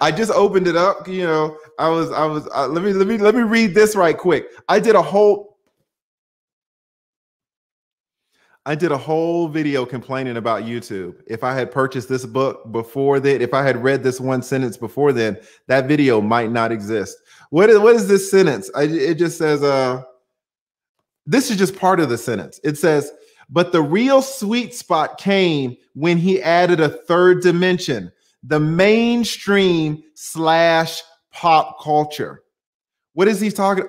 I just opened it up. You know, I was I was uh, let me let me let me read this right quick. I did a whole I did a whole video complaining about YouTube. If I had purchased this book before that, if I had read this one sentence before then, that video might not exist. What is what is this sentence? I, it just says, uh, this is just part of the sentence. It says, but the real sweet spot came when he added a third dimension, the mainstream slash pop culture. What is he talking?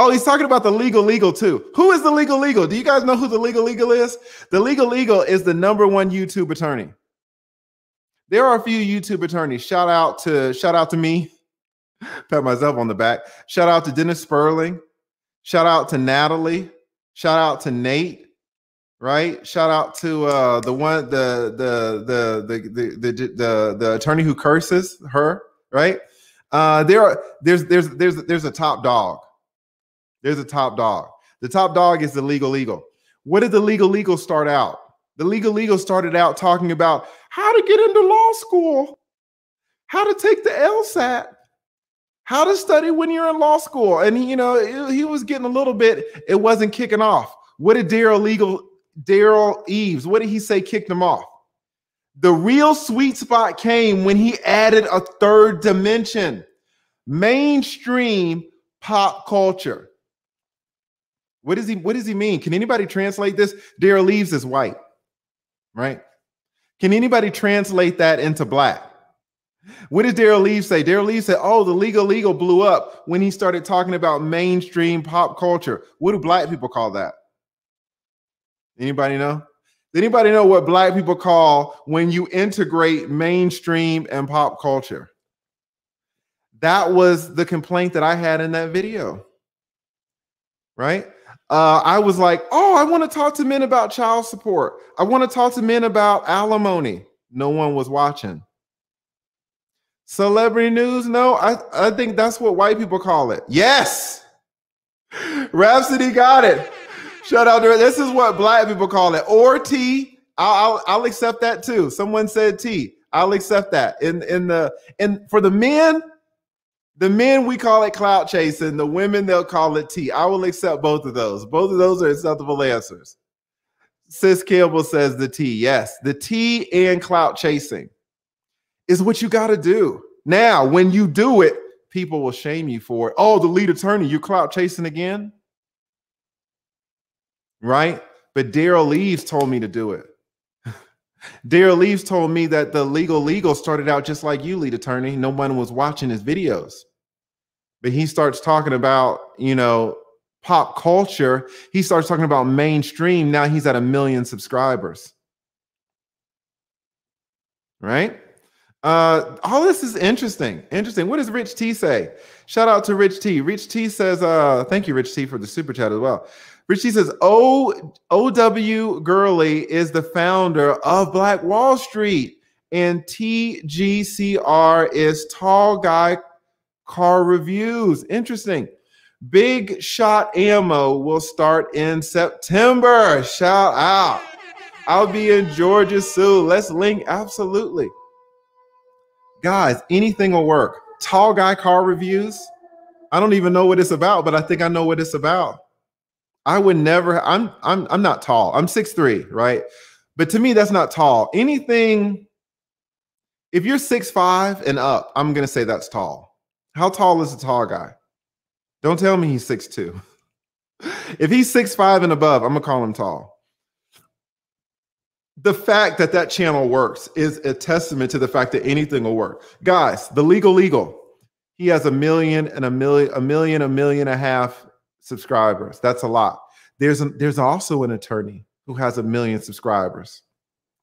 Oh, he's talking about the LegalEagle too. Who is the LegalEagle? Do you guys know who the LegalEagle is? The LegalEagle is the number one YouTube attorney. There are a few YouTube attorneys. Shout out to shout out to me. Pat myself on the back. Shout out to Dennis Spurling. Shout out to Natalie. Shout out to Nate. Right. Shout out to uh, the one the the the the the the, the, attorney who curses her. Right. Uh, there are there's there's there's there's a top dog there's a top dog. The top dog is the LegalEagle. What did the LegalEagle start out? The LegalEagle started out talking about how to get into law school, how to take the LSAT, how to study when you're in law school. And you know, he was getting a little bit, it wasn't kicking off. What did Derral Legal, Derral Eves, what did he say kicked him off? The real sweet spot came when he added a third dimension mainstream pop culture. What does he what does he mean? Can anybody translate this? Derral leaves is white, right? Can anybody translate that into black? What did Derral Lee say? Derral Lee said, Oh, the LegalEagle blew up when he started talking about mainstream pop culture. What do black people call that? Anybody know? Anybody know what black people call when you integrate mainstream and pop culture? That was the complaint that I had in that video. Right? Uh, I was like, oh, I want to talk to men about child support. I want to talk to men about alimony. No one was watching. Celebrity news? No, I, I think that's what white people call it. Yes. Rhapsody got it. Shout out to this is what black people call it. Or T. I'll, I'll, I'll accept that too. Someone said T. I'll accept that. In in the in for the men, the men we call it clout chasing, the women they'll call it T. I will accept both of those. Both of those are acceptable answers. Sis Campbell says the T. Yes, the T and clout chasing is what you got to do. Now, when you do it, people will shame you for it. Oh, the lead attorney, you clout chasing again? Right? But Derral Leaves told me to do it. Derral Leaves told me that the LegalEagle started out just like you, lead attorney. No one was watching his videos but he starts talking about, you know, pop culture. He starts talking about mainstream. Now he's at a million subscribers. Right? Uh, all this is interesting. Interesting. What does Rich T say? Shout out to Rich T. Rich T says, uh, thank you, Rich T, for the super chat as well. Rich T says, O OW Gurley is the founder of Black Wall Street, and TGCR is Tall Guy car reviews. Interesting. Big Shot Ammo will start in September. Shout out. I'll be in Georgia soon. Let's link. Absolutely. Guys, anything will work. Tall guy car reviews. I don't even know what it's about, but I think I know what it's about. I would never, I'm I'm I'm not tall. I'm six three, right? But to me, that's not tall. Anything, if you're six five and up, I'm gonna say that's tall. How tall is a tall guy? Don't tell me he's six two. if he's six five and above, I'm gonna call him tall. The fact that that channel works is a testament to the fact that anything will work. Guys, the LegalEagle, he has a million and a million, a million, a million and a half subscribers. That's a lot. There's a, there's also an attorney who has a million subscribers.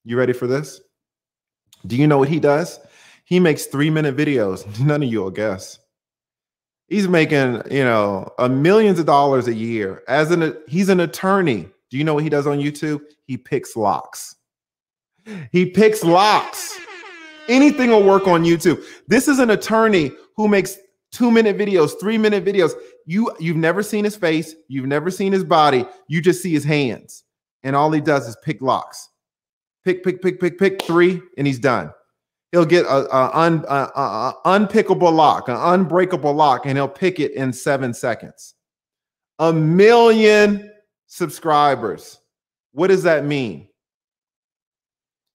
You ready for this? Do you know what he does? He makes three minute videos. None of you will guess. He's making, you know, a millions of dollars a year. As an he's an attorney. Do you know what he does on YouTube? He picks locks. He picks locks. Anything will work on YouTube. This is an attorney who makes two minute videos, three minute videos. You you've never seen his face, you've never seen his body. You just see his hands, and all he does is pick locks. Pick, pick, pick, pick, pick three, and he's done. He'll get a, a, un, a, a unpickable lock, an unbreakable lock, and he'll pick it in seven seconds. A million subscribers. What does that mean?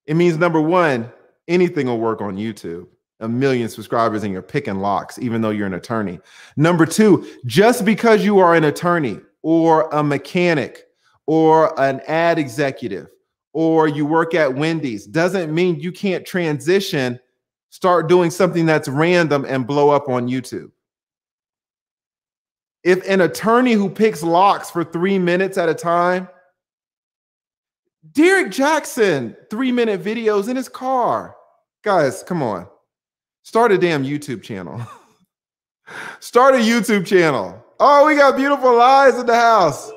It means number one, anything will work on YouTube. A million subscribers and you're picking locks, even though you're an attorney. Number two, just because you are an attorney or a mechanic or an ad executive or you work at Wendy's doesn't mean you can't transition, start doing something that's random and blow up on YouTube. If an attorney who picks locks for three minutes at a time, Derrick Jaxn, three minute videos in his car. Guys, come on. Start a damn YouTube channel. Start a YouTube channel. Oh, we got beautiful lies in the house.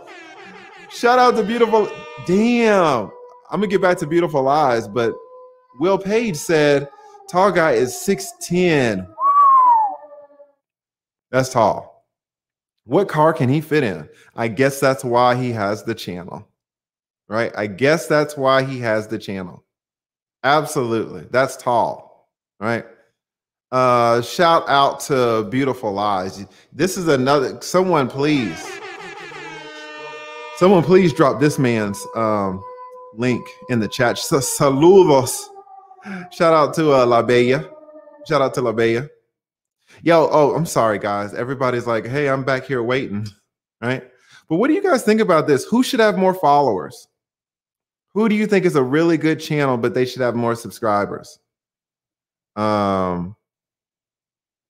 Shout out to beautiful. Damn. I'm gonna get back to beautiful lies, but Will Page said tall guy is 6'10. That's tall. What car can he fit in? I guess that's why he has the channel right? I guess that's why he has the channel. Absolutely. That's tall, right? Uh, shout out to Beautiful Lies. This is another someone, please. Someone, please drop this man's um, link in the chat. Saludos. Shout out to uh, La Bella. Shout out to La Bella. Yo, oh, I'm sorry, guys. Everybody's like, hey, I'm back here waiting, right? But what do you guys think about this? Who should have more followers? Who do you think is a really good channel, but they should have more subscribers? Um,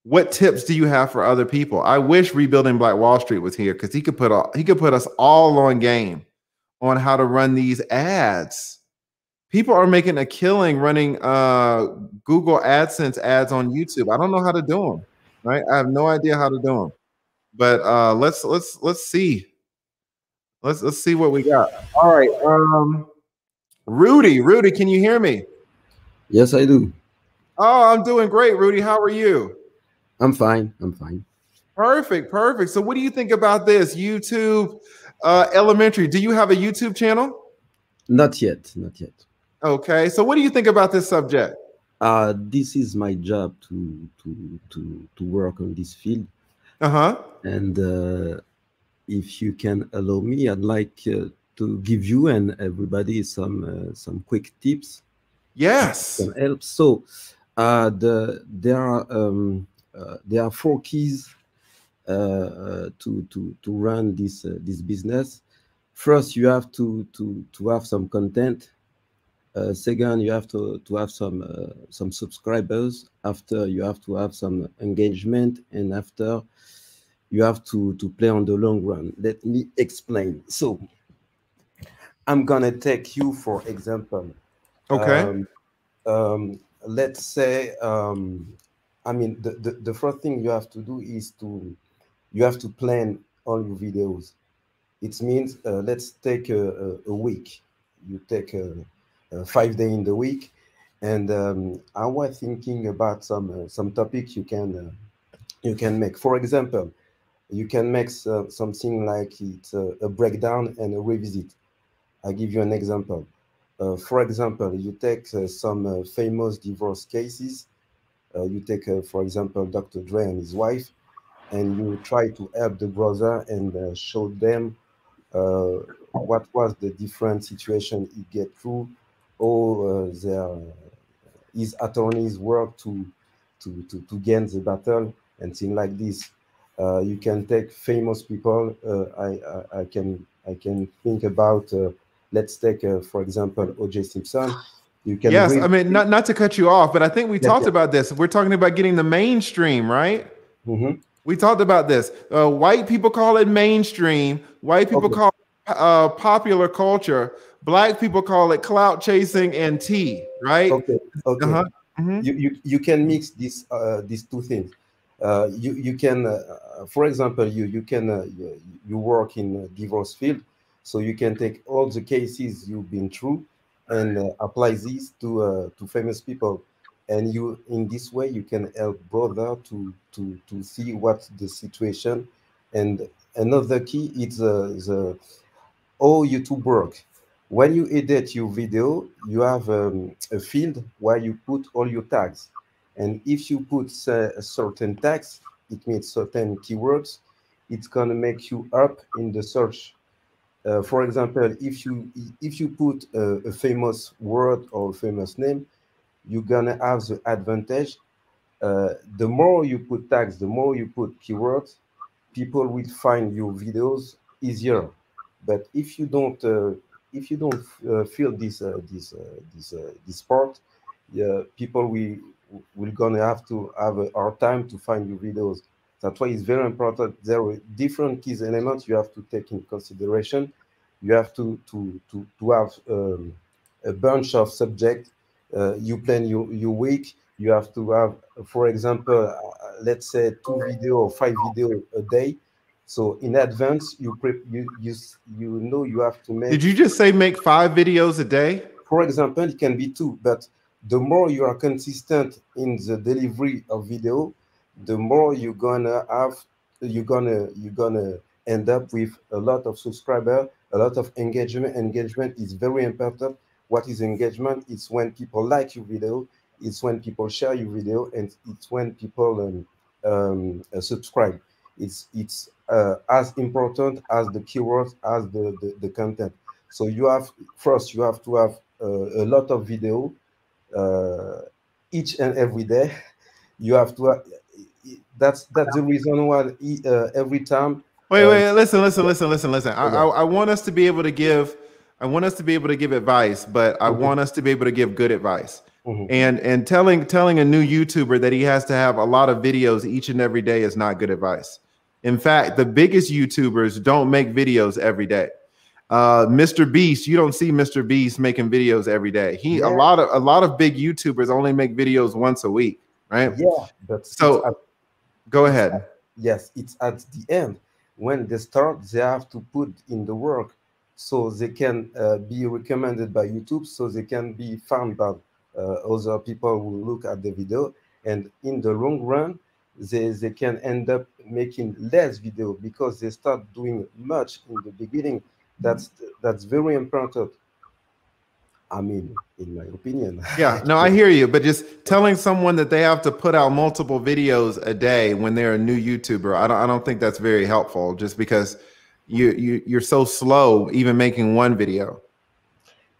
what tips do you have for other people? I wish rebuilding Black Wall Street was here because he could put all, he could put us all on game on how to run these ads. People are making a killing running uh, Google AdSense ads on YouTube. I don't know how to do them. Right, I have no idea how to do them. But uh, let's let's let's see. Let's let's see what we got. All right. Um, Rudy, Rudy, can you hear me? Yes, I do. Oh, I'm doing great, Rudy. How are you? I'm fine. I'm fine. Perfect, perfect. So, what do you think about this YouTube uh, Elementary? Do you have a YouTube channel? Not yet. Not yet. Okay. So, what do you think about this subject? Uh, this is my job to to to to work on this field. Uh-huh. And uh, if you can allow me, I'd like uh, to give you and everybody some uh, some quick tips. Yes, can help. So uh, the there are um, uh, there are four keys uh, uh, to to to run this uh, this business. First, you have to to to have some content. second, you have to to have some some subscribers. After, you have to have some engagement, and after, you have to to play on the long run. Let me explain. So I'm gonna take you for example. Okay. Um, um, let's say, um, I mean, the, the, the first thing you have to do is to, you have to plan all your videos. It means, uh, let's take a, a, week. You take a, a, five day in the week. And um, I was thinking about some uh, some topics you can uh, you can make. For example, you can make uh, something like it's a, breakdown and a revisit I'll give you an example. Uh, for example, you take uh, some famous divorce cases. You take, for example, Dr. Dre and his wife, and you try to help the brother and uh, show them what was the different situation he get through, or their his attorneys work to to to, to gain the battle and things like this. you can take famous people. I, I, I can I can think about let's take, uh, for example, OJ Simpson. You can yes, I mean, not, not to cut you off, but I think we yes, talked yes. about this. We're talking about getting the mainstream, right? Mm-hmm. We talked about this. Uh, white people call it mainstream. White people okay. call it uh, popular culture. Black people call it clout chasing and tea, right? Okay. Okay. Uh-huh. mm-hmm. you, you you can mix these uh, these two things. Uh, you you can, uh, for example, you you can uh, you, you, work in divorce field, so you can take all the cases you've been through and uh, apply these to uh, to famous people, and you in this way you can help brother to to to see what the situation, and another key is the all YouTube work. When you edit your video, you have um, a field where you put all your tags. And if you put a certain tags, it means certain keywords, it's gonna make you up in the search. Uh, for example, if you if you put a, a, famous word or famous name, you're gonna have the advantage. Uh, the more you put tags, the more you put keywords, people will find your videos easier. But if you don't uh, if you don't uh, feel this uh, this this this part, people will we're gonna have to have a hard time to find your videos. That's why it's very important. There are different key elements you have to take in consideration. You have to to to to have um, a bunch of subjects. Uh, you plan your your week. You have to have, for example, uh, let's say two video or five video a day. So in advance, you prep you you you know you have to make. Did you just say make five videos a day? For example, it can be two, but the more you are consistent in the delivery of video, the more you're gonna have, you're gonna you're gonna end up with a lot of subscriber, a lot of engagement. Engagement is very important. What is engagement? It's when people like your video, it's when people share your video, and it's when people um, um, uh, subscribe. It's it's uh, as important as the keywords as the, the, the content. So you have first you have to have uh, a lot of video uh, each and every day. You have to. Uh, that's that's the reason why uh, every time. Wait, wait, listen, listen, listen, listen, listen. I, I, I, want us to be able to give. I want us to be able to give advice, but I mm-hmm. want us to be able to give good advice. Mm-hmm. And and telling telling a new YouTuber that he has to have a lot of videos each and every day is not good advice. In fact, the biggest YouTubers don't make videos every day. Uh, Mr. Beast, you don't see Mr. Beast making videos every day. He yeah. a lot of a lot of big YouTubers only make videos once a week, right? Yeah, but so at, go ahead. yes, it's at the end when they start, they have to put in the work so they can uh, be recommended by YouTube, so they can be found by uh, other people who look at the video, and in the long run, they, they can end up making less video because they start doing much in the beginning that's that's very important. I mean, in my opinion. Yeah, no, I hear you, but just telling someone that they have to put out multiple videos a day when they're a new YouTuber, I don't, I don't think that's very helpful. Just because you you you're so slow, even making one video.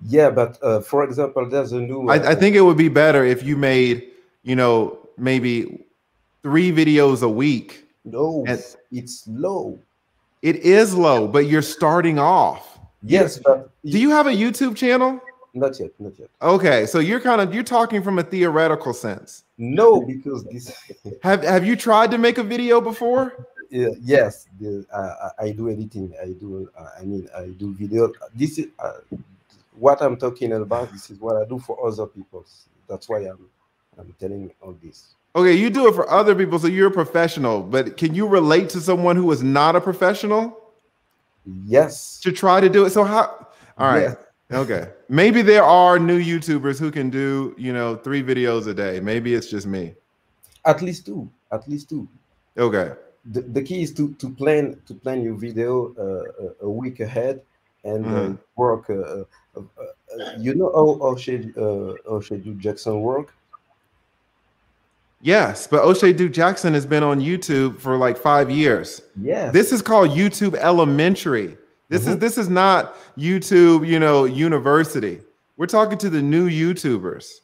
Yeah, but uh, for example, there's a new. Uh, I, I think it would be better if you made, you know, maybe three videos a week. No, and, it's low. It is low, but you're starting off. Yes, but do you have a YouTube channel? Not yet, not yet. Okay, so you're kind of you're talking from a theoretical sense. No, because this. have Have you tried to make a video before? Uh, yes, the, uh, I do editing. I do. Uh, I mean, I do video. This is uh, what I'm talking about. This is what I do for other people. That's why I'm I'm telling all this. Okay, you do it for other people, so you're a professional. But can you relate to someone who is not a professional? Yes. To try to do it. So how? All right. Okay. Maybe there are new YouTubers who can do, you know, three videos a day. Maybe it's just me. At least two. At least two. Okay. The, the key is to to plan to plan your video uh, a week ahead and mm. uh, work. Uh, uh, uh, you know how uh, how you Jackson work? Yes, but Oshay Duke Jackson has been on YouTube for like five years. Yeah. This is called YouTube Elementary. This mm-hmm. is this is not YouTube, you know, university. We're talking to the new YouTubers.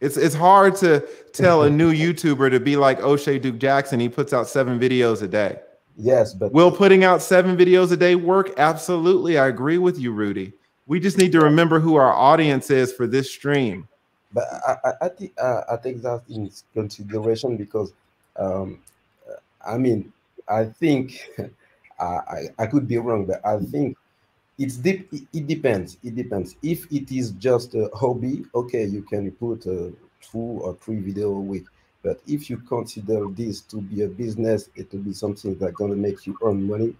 It's it's hard to tell a new YouTuber to be like Oshay Duke Jackson. He puts out seven videos a day. Yes, but will putting out seven videos a day work? Absolutely. I agree with you, Rudy. We just need to remember who our audience is for this stream. But I, I, I think uh, I take that in consideration because, um, I mean, I think I, I could be wrong, but I think it's deep it depends it depends. If it is just a hobby okay you can put uh, two or three video a week. But if you consider this to be a business it will be something that's going to make you earn money.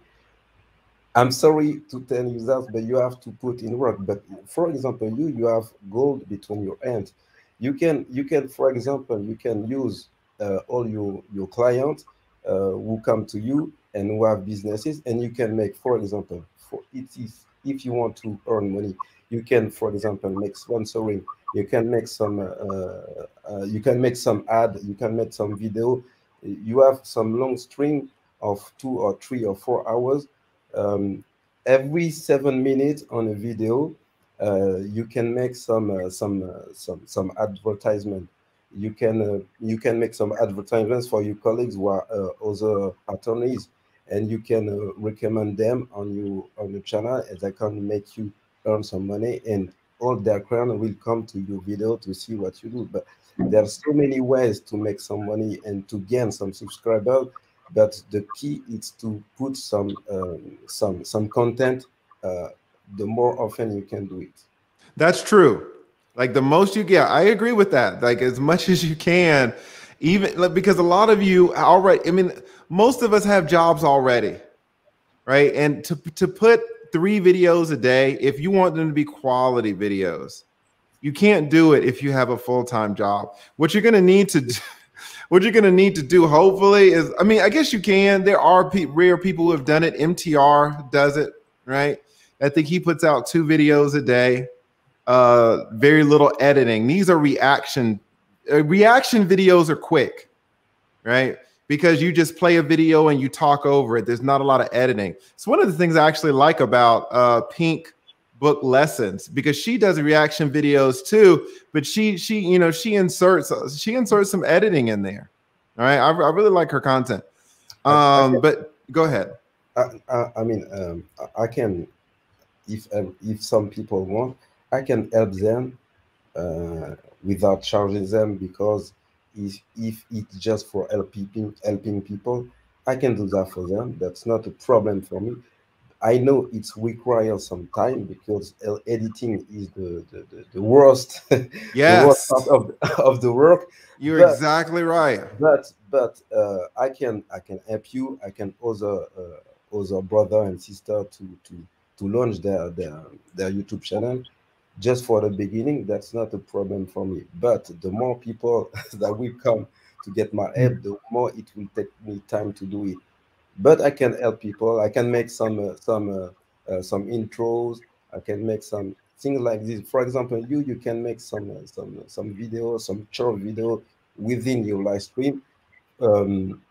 I'm sorry to tell you that but you have to put in work. But for example you you have gold between your hands. You can you can for example you can use uh, all your your clients uh, who come to you and who have businesses and you can make for example for it is if you want to earn money you can for example make sponsoring. You can make some uh, uh, you can make some ad you can make some video. You have some long string of two or three or four hours. Um, every seven minutes on a video uh, you can make some uh, some uh, some some advertisement. You can uh, you can make some advertisements for your colleagues who are other attorneys and you can uh, recommend them on your on your channel and that can make you earn some money and all their clients will come to your video to see what you do. But there are so many ways to make some money and to gain some subscribers but the key is to put some um, some some content uh, the more often you can do it. That's true. Like the most you get i agree with that. Like as much as you can even because a lot of you already i mean most of us have jobs already right? And to, to put three videos a day if you want them to be quality videos you can't do it if you have a full-time job. What you're going to need to do what you're going to need to do hopefully is i mean i guess you can. There are pe- rare people who have done it. Mtr does it right? I think he puts out two videos a day uh very little editing. These are reaction uh, reaction videos are quick, right? Because you just play a video and you talk over it. There's not a lot of editing. It's one of the things I actually like about uh, Pink Book Lessons because she does reaction videos too, but she she you know she inserts she inserts some editing in there. All right, I, I really like her content. Um, but go ahead. I, I, I mean, um, I can if um, if some people want, I can help them uh, without charging them because if, if it's just for helping helping people, I can do that for them. That's not a problem for me. I know it's requires some time because editing is the the, the, the worst, yes. the worst part of, of the work. You're but, exactly right. But but uh, I can I can help you. I can other uh, other brother and sister to to to launch their their their YouTube channel just for the beginning, that's not a problem for me. But the more people that will come to get my help, mm. the more it will take me time to do it. But I can help people. I can make some uh, some uh, uh, some intros. I can make some things like this. For example, you you can make some uh, some some video, some short video within your live stream. Um,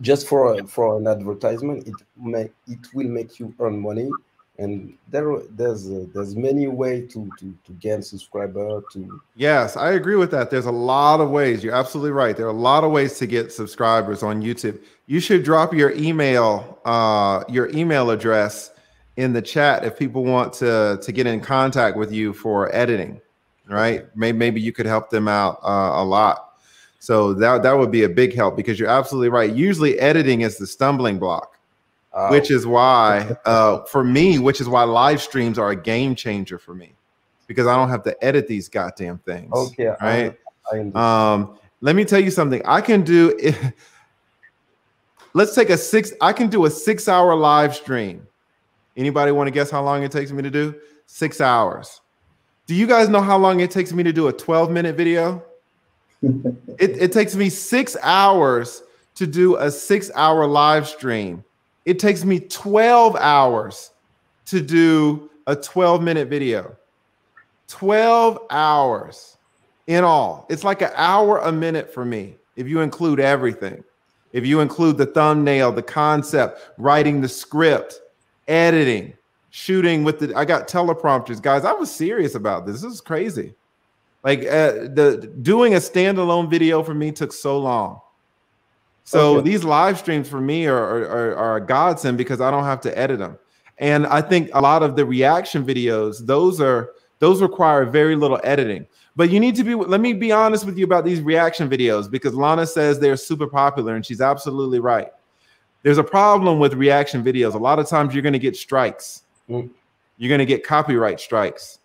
just for for an advertisement, it may it will make you earn money and there there's uh, there's many way to to to gain subscriber to yes i agree with that. There's a lot of ways. You're absolutely right. There are a lot of ways to get subscribers on youtube. You should drop your email uh your email address in the chat if people want to to get in contact with you for editing right? Maybe, maybe you could help them out uh, a lot. So that that would be a big help because you're absolutely right. Usually editing is the stumbling block uh, which is why, uh, for me, which is why live streams are a game changer for me because I don't have to edit these goddamn things. Okay. Right. I, I um, let me tell you something. I can do. let's take a six. I can do a six-hour live stream. Anybody want to guess how long it takes me to do? Six hours. Do you guys know how long it takes me to do a 12-minute video? it, it takes me six hours to do a six-hour live stream it takes me 12 hours to do a 12 minute video. 12 hours in all. It's like an hour a minute for me if you include everything. If you include the thumbnail, the concept, writing the script, editing, shooting with the I got teleprompters, guys. I was serious about this. This is crazy. Like uh, the doing a standalone video for me took so long. So okay. these live streams for me are, are, are a godsend because I don't have to edit them. And I think a lot of the reaction videos, those are those require very little editing. But you need to be let me be honest with you about these reaction videos because Lana says they're super popular and she's absolutely right. There's a problem with reaction videos. A lot of times you're going to get strikes. Mm. you're going to get copyright strikes.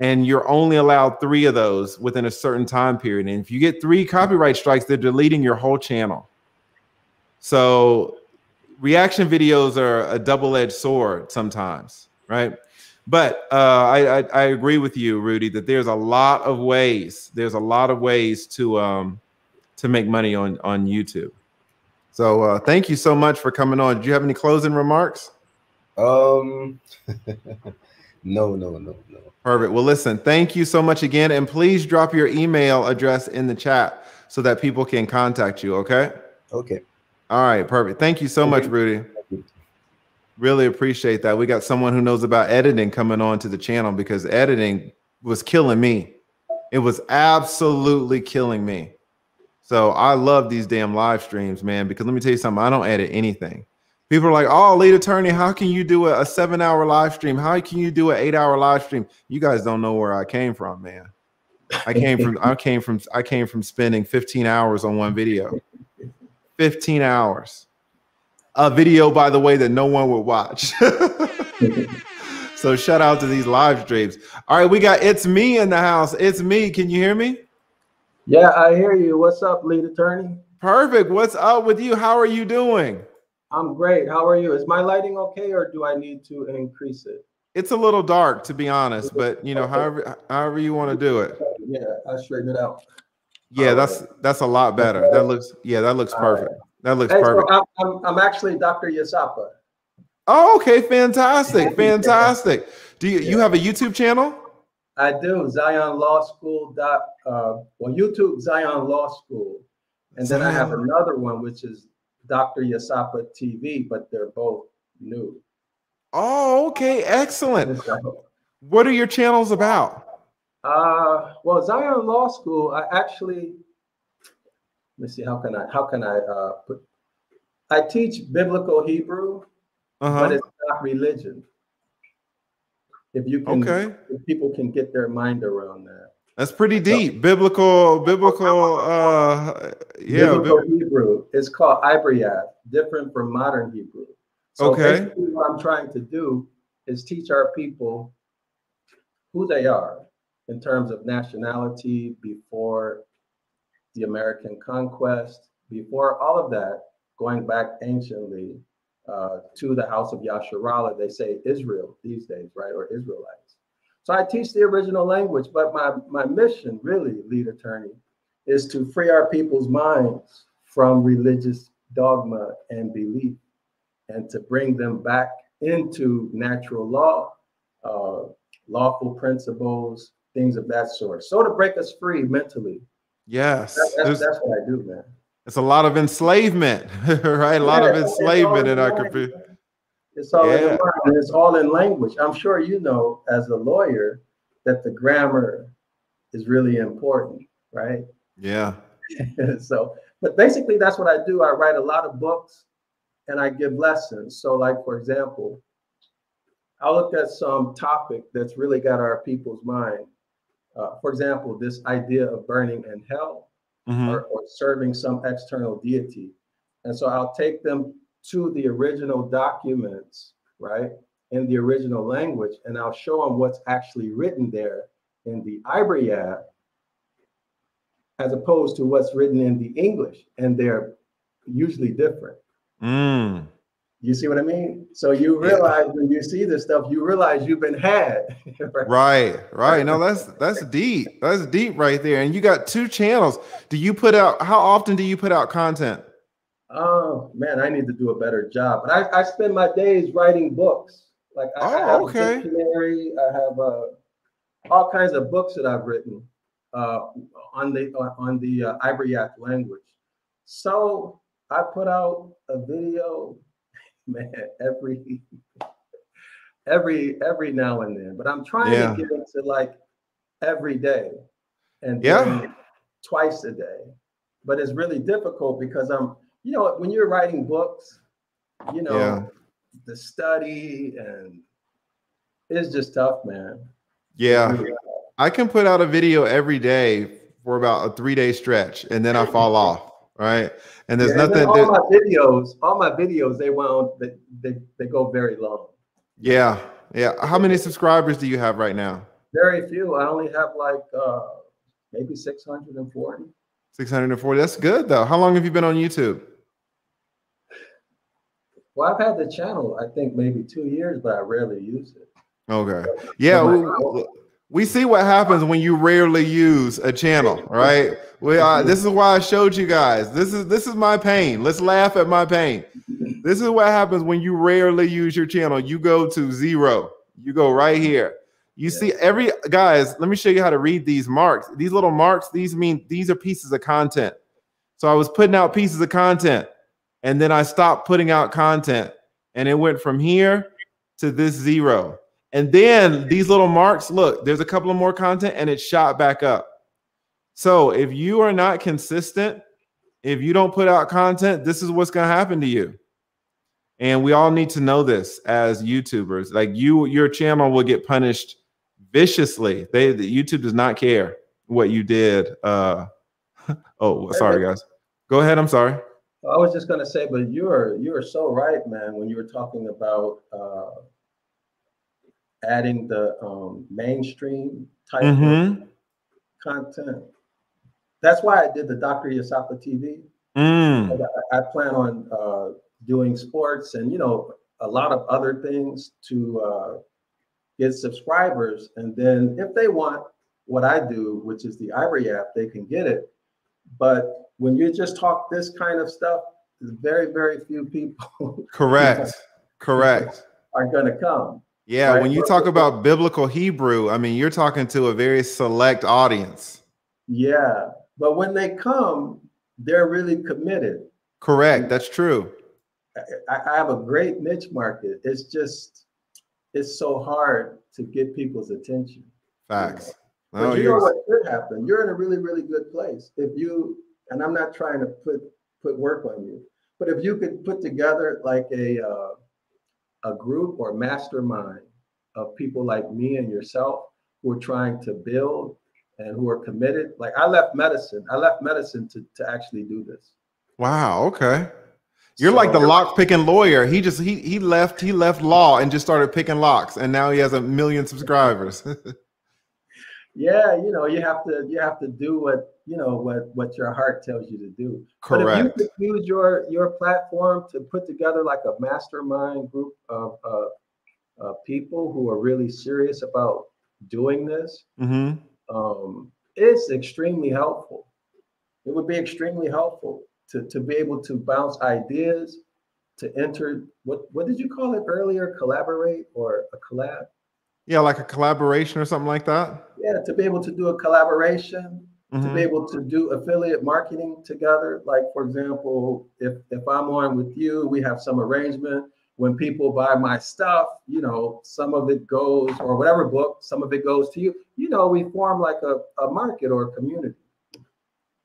And you're only allowed three of those within a certain time period. And if you get three copyright strikes, they're deleting your whole channel. So reaction videos are a double-edged sword sometimes, right? But uh, I, I, I agree with you, Rudy, that there's a lot of ways. There's a lot of ways to um, to make money on on YouTube. So uh, thank you so much for coming on. Do you have any closing remarks? Um, no, no, no, no. Perfect. Well, listen, thank you so much again, and please drop your email address in the chat so that people can contact you. Okay. Okay. All right. Perfect. Thank you so much, Rudy. Really appreciate that. We got someone who knows about editing coming on to the channel because editing was killing me. It was absolutely killing me. So I love these damn live streams, man, because let me tell you something, I don't edit anything. People are like, oh, lead attorney, how can you do a, a seven hour live stream? How can you do an eight hour live stream? You guys don't know where I came from, man. I came from I came from I came from spending 15 hours on one video. 15 hours a video, by the way, that no one would watch. so shout out to these live streams. All right, we got it's me in the house. It's me. Can you hear me? Yeah, I hear you. What's up, lead attorney? Perfect. What's up with you? How are you doing? I'm great. How are you? Is my lighting okay, or do I need to increase it? It's a little dark, to be honest, but you know, however however you want to do it. Yeah, I straighten it out. Yeah, that's that's a lot better. That looks yeah, that looks perfect. That looks hey, perfect. So I'm, I'm, actually Dr. Yasapa. Oh, okay, fantastic, fantastic. Do you yeah. you have a YouTube channel? I do. Zion Law School. Dot, uh, well, YouTube Zion Law School, and Zion. then I have another one which is Dr. Yasapa TV, but they're both new. Oh, okay, excellent. What are your channels about? Uh, well, Zion Law School. I actually let me see how can I how can I uh, put I teach biblical Hebrew, uh-huh. but it's not religion. If you can, okay. if people can get their mind around that. That's pretty deep. So, biblical, biblical, uh, yeah. Biblical Hebrew. It's called Ibriath, different from modern Hebrew. So okay. basically, what I'm trying to do is teach our people who they are in terms of nationality before the American conquest, before all of that, going back anciently uh, to the house of Yasharala, they say Israel these days, right, or Israelites. So I teach the original language, but my, my mission, really, lead attorney, is to free our people's minds from religious dogma and belief and to bring them back into natural law, uh, lawful principles, things of that sort. So to break us free mentally Yes. That, that's, that's, what I do, man. It's a lot of enslavement, right? A lot yeah, of enslavement in our computer. It's all yeah. in and it's all in language. I'm sure you know, as a lawyer, that the grammar is really important, right? Yeah. so, but basically, that's what I do. I write a lot of books and I give lessons. So, like for example, I looked at some topic that's really got our people's mind uh, for example, this idea of burning in hell mm-hmm. or, or serving some external deity. And so I'll take them to the original documents, right, in the original language, and I'll show them what's actually written there in the Ibriad, as opposed to what's written in the English, and they're usually different. Mm. You see what I mean? So you realize yeah. when you see this stuff, you realize you've been had. right? right, right. No, that's that's deep. That's deep right there. And you got two channels. Do you put out how often do you put out content? Oh man, I need to do a better job. But I, I spend my days writing books. Like I, oh, I have okay. a dictionary, I have uh, all kinds of books that I've written uh, on the on the uh, Ibriath language. So I put out a video man, every every every now and then. But I'm trying yeah. to get into like every day and yeah, twice a day. But it's really difficult because I'm, you know, when you're writing books, you know, yeah. the study and it's just tough, man. Yeah. I can put out a video every day for about a three day stretch and then I fall off right? And there's yeah, nothing. all my videos, all my videos, they won't. They, they they go very long. Yeah, Yeah. How many subscribers do you have right now? Very few. I only have like uh, maybe 640. 640. That's good though. How long have you been on YouTube? Well, I've had the channel, I think maybe two years, but I rarely use it. Okay. Yeah. We, we see what happens when you rarely use a channel, right? We, uh, this is why I showed you guys. This is this is my pain. Let's laugh at my pain. This is what happens when you rarely use your channel. You go to zero. You go right here. You see every guys, let me show you how to read these marks. These little marks, these mean these are pieces of content. So I was putting out pieces of content and then I stopped putting out content and it went from here to this zero. And then these little marks, look, there's a couple of more content and it shot back up. So if you are not consistent, if you don't put out content, this is what's going to happen to you. And we all need to know this as YouTubers. Like you, your channel will get punished viciously. They the YouTube does not care what you did. Uh oh, sorry guys. Go ahead. I'm sorry. I was just gonna say, but you're you're so right, man, when you were talking about uh adding the um mainstream type Mm-hmm. of content. That's why I did the Dr. Yasapa TV. Mm. I, I plan on uh doing sports and you know a lot of other things to uh get subscribers. And then if they want what I do, which is the Ivory app, they can get it. But when you just talk this kind of stuff, very, very few people Correct. Correct. are going to come. Yeah, Right. when you talk about biblical Hebrew, I mean, you're talking to a very select audience. Yeah. But when they come, they're really committed. Correct. That's true. I, I have a great niche market. It's just, it's so hard to get people's attention. Facts. But Oh, you know you're what could happen? You're in a really, really good place. If you, and I'm not trying to put put work on you, but if you could put together like a uh, a group or mastermind of people like me and yourself who are trying to build and who are committed. Like I left medicine. I left medicine to to actually do this. wow. Okay. You're like the So- lock picking lawyer. He just he he left he left law and just started picking locks, and now he has a million subscribers. Yeah, you know, you have to you have to do what you know what what your heart tells you to do. Correct. But if you could use your your platform to put together like a mastermind group of uh, uh, people who are really serious about doing this, hmm um, it's extremely helpful. It would be extremely helpful to to be able to bounce ideas, to enter what what did you call it earlier? Collaborate or a collab? Yeah, like a collaboration or something like that. Yeah, to be able to do a collaboration, to Mhm. be able to do affiliate marketing together. Like for example, if if I'm on with you, we have some arrangement. When people buy my stuff, you know, some of it goes or whatever book, some of it goes to you. You know, we form like a, a market or a community,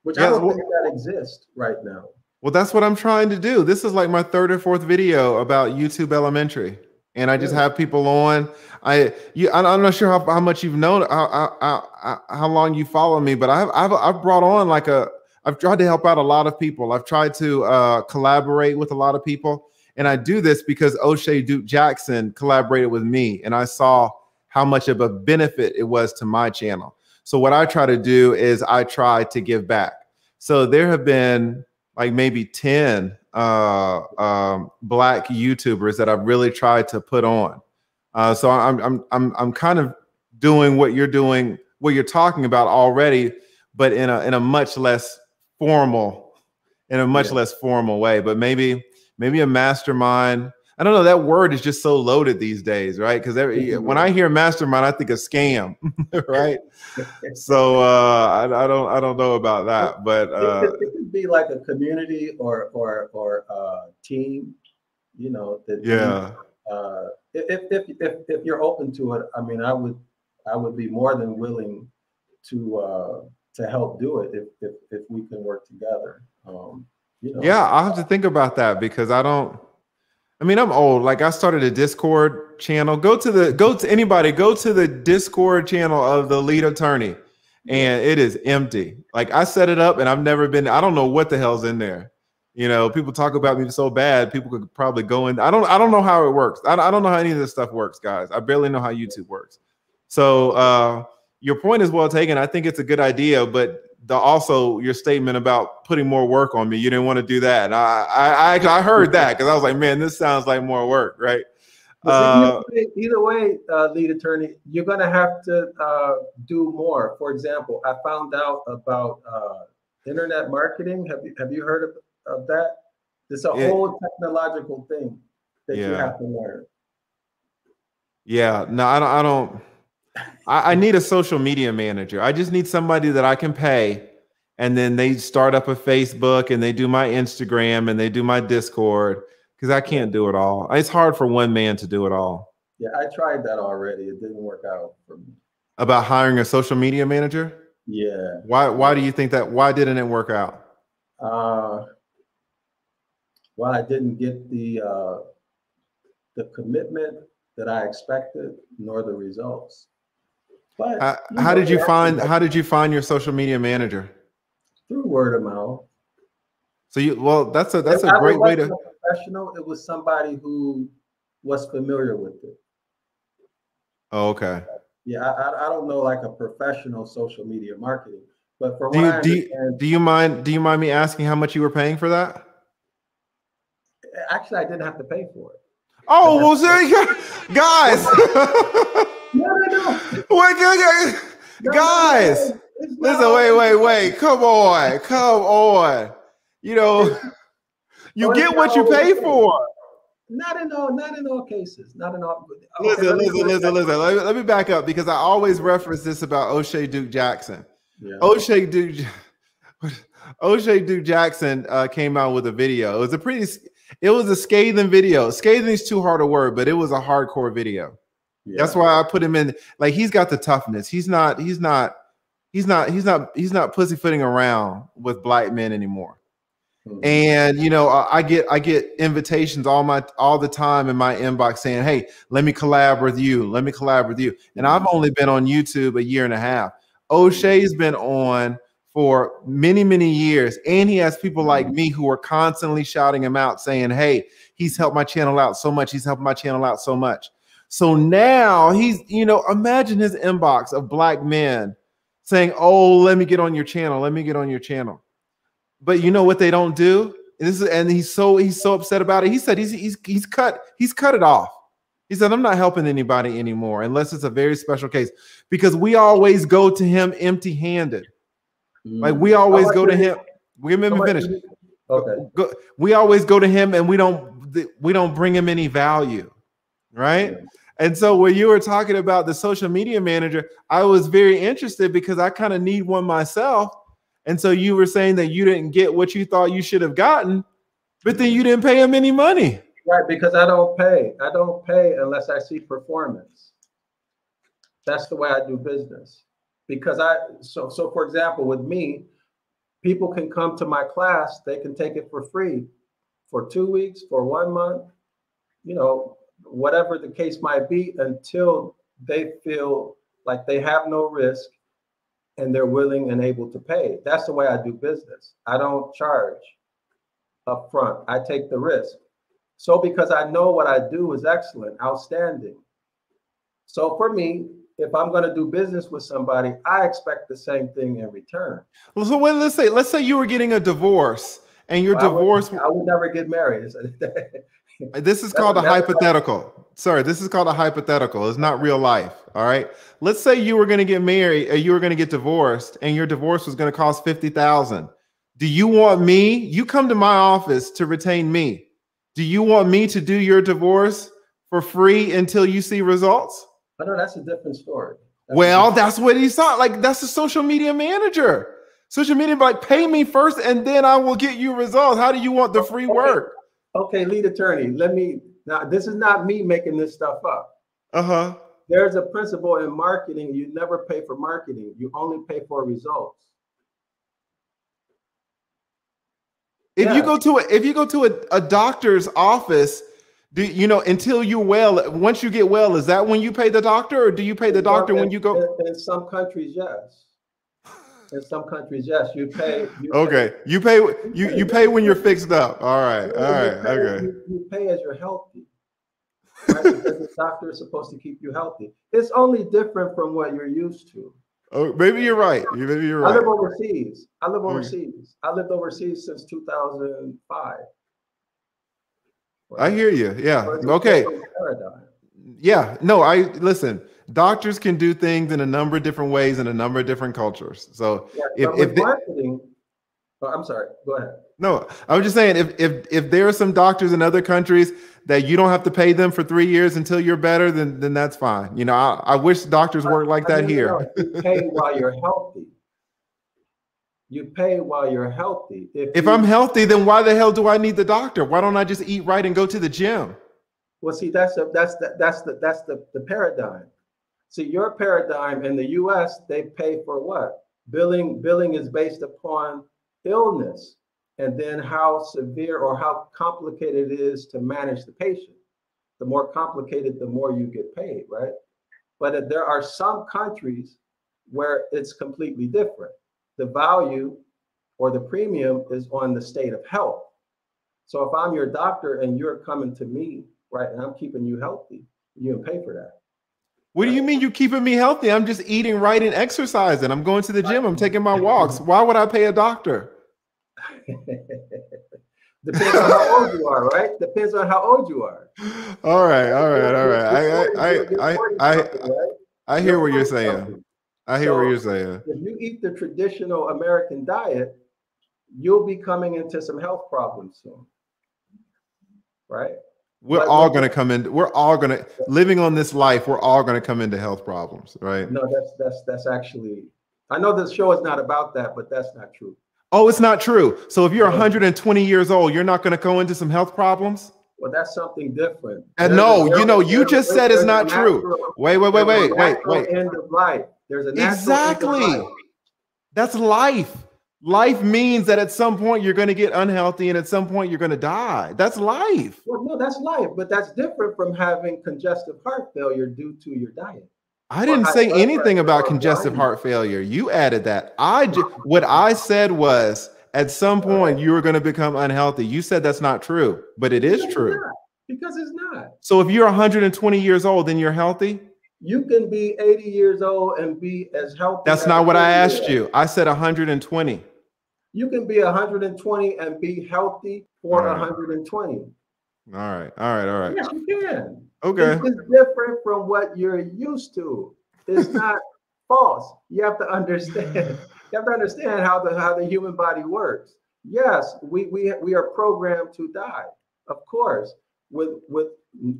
which I don't well- think that exists right now. Well, that's what I'm trying to do. This is like my third or fourth video about YouTube Elementary, and I just Yeah. have people on. I you, I- I'm not sure how, how much you've known, how, how, how, how long you follow me, but I've, I've I've brought on like a I've tried to help out a lot of people. I've tried to uh, collaborate with a lot of people, and I do this because Oshay Duke Jackson collaborated with me, and I saw how much of a benefit it was to my channel. So what I try to do is I try to give back. So there have been like maybe 10 uh, um, black YouTubers that I've really tried to put on. Uh, so I'm, I'm, I'm, I'm kind of doing what you're doing, what you're talking about already, but in a, in a much less formal, in a much Yeah. less formal way, but maybe, maybe a mastermind. I don't know. That word is just so loaded these days, right? Because when I hear mastermind, I think of scam, right? So uh, I, I don't, I don't know about that, but It uh, could, it could be like a community or or or uh, team, you know. That yeah. uh, if, if if if you're open to it, I mean, I would I would be more than willing to uh, to help do it if if if we can work together. Um, you know, Yeah, I'll have to think about that because I don't. I mean, I'm old. Like I started a Discord channel. Go to the go to anybody. Go to the Discord channel of the lead attorney, and it is empty. Like I set it up, and I've never been. I don't know what the hell's in there. You know, people talk about me so bad, people could probably go in. I don't I don't know how it works. I, I don't know how any of this stuff works, guys. I barely know how YouTube works. So uh your point is well taken. I think it's a good idea, but the also your statement about putting more work on me, you didn't want to do that. I I I, heard that because I was like, man, this sounds like more work, right? Uh, either way, either way uh, lead attorney, you're going to have to uh, do more. For example, I found out about uh, internet marketing. Have you have you heard of, of that? It's a yeah. whole technological thing that yeah. you have to learn. Yeah, no, I don't. I don't. I, I need a social media manager. I just need somebody that I can pay, and then they start up a Facebook and they do my Instagram and they do my Discord because I can't do it all. It's hard for one man to do it all. Yeah, I tried that already. It didn't work out for me. About hiring a social media manager? Yeah. Why why do you think that why didn't it work out? Uh well, I didn't get the uh the commitment that I expected nor the results. But uh, how know, did you find how did you find your social media manager? Through word of mouth. So you well that's a that's if a great way to professional, it was somebody who was familiar with it. Oh, okay. Yeah, I, I don't know like a professional social media marketing, but for do you, do, you, do you mind do you mind me asking how much you were paying for that? Actually, I didn't have to pay for it. Oh, well, guys. No, no, no. Wait, guys. Listen, wait, wait, wait. Come on, come on. You know, you get what you pay for. Not in all, not in all cases. Not in all. Okay, listen, listen, listen, listen. Let me, let me back up because I always reference this about Oshay Duke Jackson. Yeah. Oshay Duke, Oshay Duke Jackson uh, came out with a video. It was a pretty, it was a scathing video. Scathing is too hard a word, but it was a hardcore video. Yeah. That's why I put him in. Like he's got the toughness. He's not. He's not. He's not. He's not. He's not pussyfooting around with black men anymore. Mm-hmm. And you know, I get I get invitations all my all the time in my inbox saying, "Hey, let me collab with you. Let me collab with you." And I've mm-hmm. only been on YouTube a year and a half. Oshay's been on for many many years, and he has people like mm-hmm. me who are constantly shouting him out, saying, "Hey, he's helped my channel out so much. He's helped my channel out so much." So now he's, you know, imagine his inbox of black men saying, "Oh, let me get on your channel. Let me get on your channel." But you know what they don't do? And this is and he's so he's so upset about it. He said he's he's he's cut he's cut it off. He said, I'm not helping anybody anymore unless it's a very special case because we always go to him empty handed. Like we always go to him. Give me finish. Okay. Go, we always go to him and we don't we don't bring him any value. Right. And so when you were talking about the social media manager, I was very interested because I kind of need one myself and so you were saying that you didn't get what you thought you should have gotten, but then you didn't pay him any money. Right, because I don't pay. I don't pay unless I see performance. That's the way I do business. Because I so so for example, with me, people can come to my class, they can take it for free for two weeks, for one month, you know, whatever the case might be, until they feel like they have no risk and they're willing and able to pay. That's the way I do business. I don't charge up front. I take the risk. So because I know what I do is excellent, outstanding. So for me, if I'm going to do business with somebody, I expect the same thing in return. Well, so when, let's say let's say you were getting a divorce and your well, divorce. I would, I would never get married. this is called a hypothetical. Sorry, this is called a hypothetical. It's not real life. All right. Let's say you were going to get married or you were going to get divorced and your divorce was going to cost 50,000. Do you want me? You come to my office to retain me. Do you want me to do your divorce for free until you see results? I know that's a different story. That's well, that's what he thought. Like that's a social media manager. Social media, like pay me first and then I will get you results. How do you want the free work? Okay, lead attorney. Let me now. This is not me making this stuff up. Uh huh. There's a principle in marketing. You never pay for marketing. You only pay for results. If yeah. you go to a if you go to a, a doctor's office, do you know until you're well? Once you get well, is that when you pay the doctor, or do you pay the doctor in, when you go? In, in some countries, yes. In some countries, yes, you pay. You Okay, you pay you you pay when you're fixed up. All right, all right, you pay, okay. You, you pay as you're healthy. Right? because the doctor is supposed to keep you healthy. It's only different from what you're used to. Oh, maybe you're right. Maybe you're right. I live overseas. I live Mm. overseas. I lived overseas since 2005. I hear you. Yeah. So it's a Okay. Paradigm. Yeah. No, I listen. Doctors can do things in a number of different ways in a number of different cultures. So Yeah, If- if they- marketing, oh, I'm sorry. Go ahead. no, I was just saying if if if there are some doctors in other countries that you don't have to pay them for three years until you're better, then then that's fine. You know, I, I wish doctors work like I that mean, here. no, you pay while you're healthy. You pay while you're healthy. If you- I'm healthy, then why the hell do I need the doctor? Why don't I just eat right and go to the gym? Well, see, that's the that's the that's the that's the, the paradigm. See, your paradigm in the US, they pay for what? Billing, billing is based upon illness and then how severe or how complicated it is to manage the patient. The more complicated, the more you get paid, right? But there are some countries where it's completely different. The value or the premium is on the state of health. So if I'm your doctor and you're coming to me, right, and I'm keeping you healthy, you can pay for that. What do you mean you keeping me healthy? I'm just eating right and exercising. I'm going to the gym. I'm taking my walks. Why would I pay a doctor? Depends on how old you are, right? Depends on how old you are. All right, all right, all right. I I I I 40 something, right? I, I hear what you're saying. I hear what you're saying. If you eat the traditional American diet, you'll be coming into some health problems soon. Right? We're But- all gonna come in. We're all gonna living on this life. We're all gonna come into health problems, right? No, that's that's that's actually I know this show is not about that, but that's not true. Oh, it's not true. So if you're 120 years old, you're not gonna go into some health problems. Well, that's something different. And There's no, a- you know, you just said it's not true. Wait, wait, wait, wait, wait, wait. End of life. There's a natural Exactly. life. That's life. Life means that at some point you're gonna get unhealthy, and at some point you're gonna die. That's life. Well, no, that's life, but that's different from having congestive heart failure due to your diet. I didn't say anything about congestive heart failure. You added that. I ju- what I said was at some point you were going to become unhealthy. You said that's not true, but it is Because true. Because it's not. So if you're 120 years old, then you're healthy. You can be 80 years old and be as healthy. That's as not what I asked you. I said 120. You can be 120 and be healthy for right. 120. All right, all right, all right. Yes, you can. Okay. It's different from what you're used to. It's not false. You have to understand. You have to understand how the how the human body works. Yes, we we we are programmed to die. Of course, with with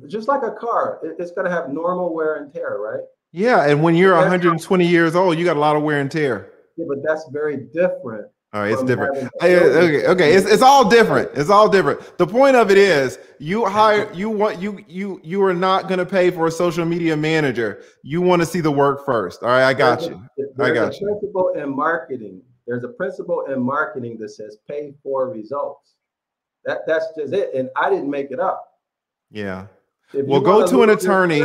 just like a car, it- it's going to have normal wear and tear, right? Yeah, and when you're That's- 120 years old, you got a lot of wear and tear. Yeah, but that's very different. All right, it's different. Hey, illness. Uh, okay, okay, it's, it's all different. It's all different. The point of it is, you hire you want you you you are not going to pay for a social media manager. You want to see the work first. All right, I got There's you. a- I there's got a you. Principle in marketing. There's a principle in marketing that says pay for results. That that's just it, and I didn't make it up. Yeah. If Well, go wanna an attorney.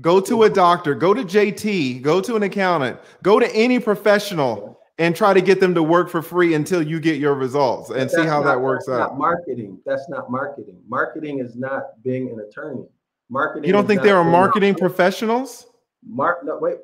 Go to a doctor. Go to JT. Go to an accountant. Go to any professional and try to get them to work for free until you get your results and see how not- that works that's out. Not marketing. That's not marketing. Marketing is not being an attorney. Marketing. You don't think there are marketing professionals? Mark. No, wait.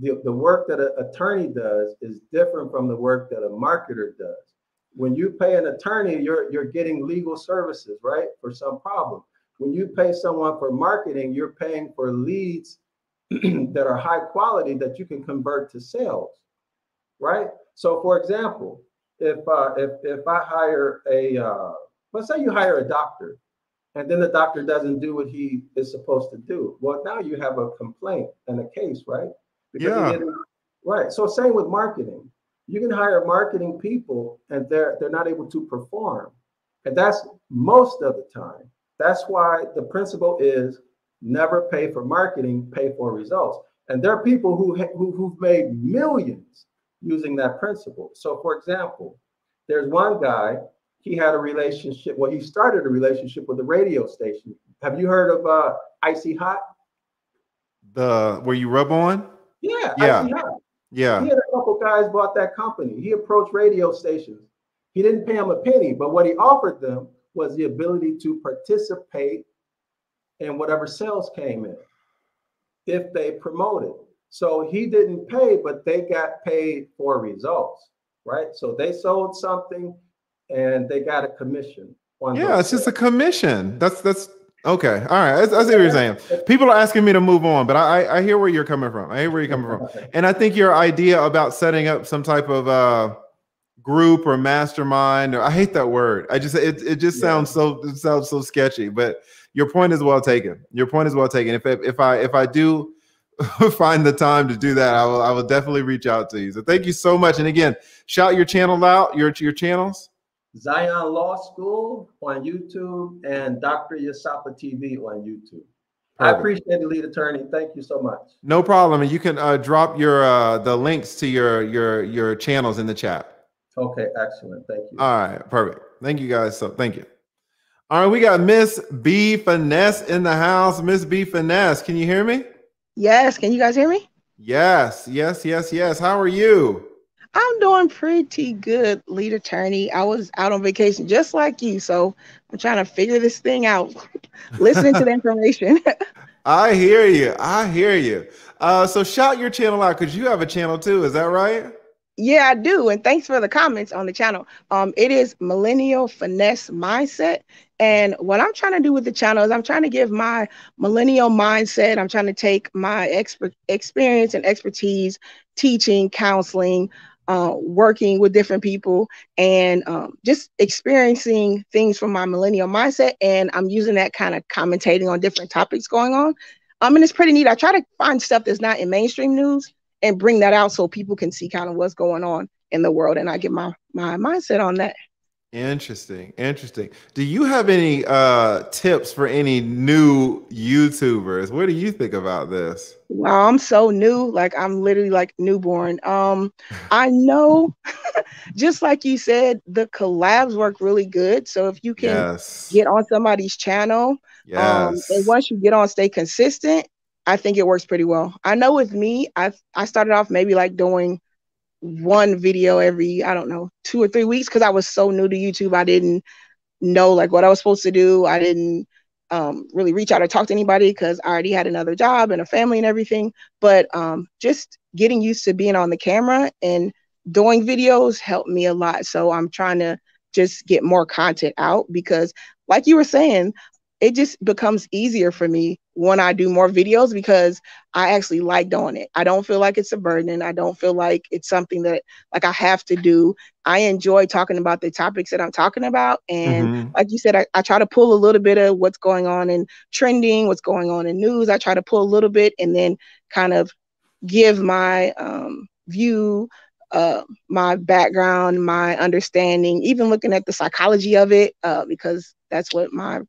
The, the work that an attorney does is different from the work that a marketer does. When you pay an attorney, you're you're getting legal services, right, for some problem. When you pay someone for marketing, you're paying for leads that are high quality that you can convert to sales, right? So, for example, if uh, if if I hire a uh, let's say you hire a doctor, and then the doctor doesn't do what he is supposed to do, well, now you have a complaint and a case, right? he Yeah. Right. So, same with marketing. You can hire marketing people, and they're they're not able to perform, and that's most of the time. That's why the principle is never pay for marketing, pay for results. And there are people who, who who've made millions using that principle. So, for example, there's one guy. He had a relationship. Well, he started a relationship with a radio station. Have you heard of uh, Icy Hot? The where you rub on? Yeah, Yeah. Icy Hot. Yeah. He had a couple guys bought that company. He approached radio stations. He didn't pay them a penny, but what he offered them was the ability to participate in whatever sales came in if they promoted. So he didn't pay, but they got paid for results, right? So they sold something and they got a commission. yeah, it's just a commission. That's that's okay. All right, I, I see what you're saying. People are asking me to move on, but I I hear where you're coming from. I hear where you're coming from, and I think your idea about setting up some type of uh group or mastermind or I hate that word. I just it, it just yeah. sounds so sounds so sketchy, but your point is well taken. Your point is well taken. If if I if I do find the time to do that, I will I will definitely reach out to you. So thank you so much. And again, shout your channel out, your your channels. Zion Law School on YouTube and Dr. Yasapa TV on YouTube. Perfect. I appreciate the lead attorney. Thank you so much. No problem. And you can uh, drop your uh, the links to your your your channels in the chat. Okay, excellent. Thank you. All right, perfect. Thank you guys. So thank you. All right, we got Miss B Finesse in the house. Miss B Finesse, can you hear me? Yes. Can you guys hear me? Yes, yes, yes, yes. How are you? I'm doing pretty good, lead attorney. I was out on vacation just like you, so I'm trying to figure this thing out, listening to the information. I hear you. I hear you. Uh, so shout your channel out because you have a channel too. Is that right? Yeah, I do. And thanks for the comments on the channel. Um, it is Millennial Finesse Mindset. And what I'm trying to do with the channel is I'm trying to give my millennial mindset. I'm trying to take my expert experience and expertise teaching, counseling, uh, working with different people, and um, just experiencing things from my millennial mindset. And I'm using that kind of commentating on different topics going on. Um, and it's pretty neat. I try to find stuff that's not in mainstream news and bring that out so people can see kind of what's going on in the world and I get my my mindset on that. Interesting. Interesting. Do you have any uh tips for any new YouTubers? What do you think about this? Wow, I'm so new. Like I'm literally like newborn. Um I know just like you said, the collabs work really good. So if you can yes. get on somebody's channel, yes. um and once you get on, stay consistent I think it works pretty well. I know with me, I I started off maybe like doing one video every I don't know two or three weeks because I was so new to YouTube. I didn't know like what I was supposed to do. I didn't um, really reach out or talk to anybody because I already had another job and a family and everything. But um, just getting used to being on the camera and doing videos helped me a lot. So I'm trying to just get more content out because, like you were saying, it just becomes easier for me when I do more videos because I actually like doing it. I don't feel like it's a burden. I don't feel like it's something that like I have to do. I enjoy talking about the topics that I'm talking about. And mm-hmm. like you said, I, I try to pull a little bit of what's going on in trending, what's going on in news. I try to pull a little bit and then kind of give my um, view uh, my background, my understanding, even looking at the psychology of it, uh, because that's what my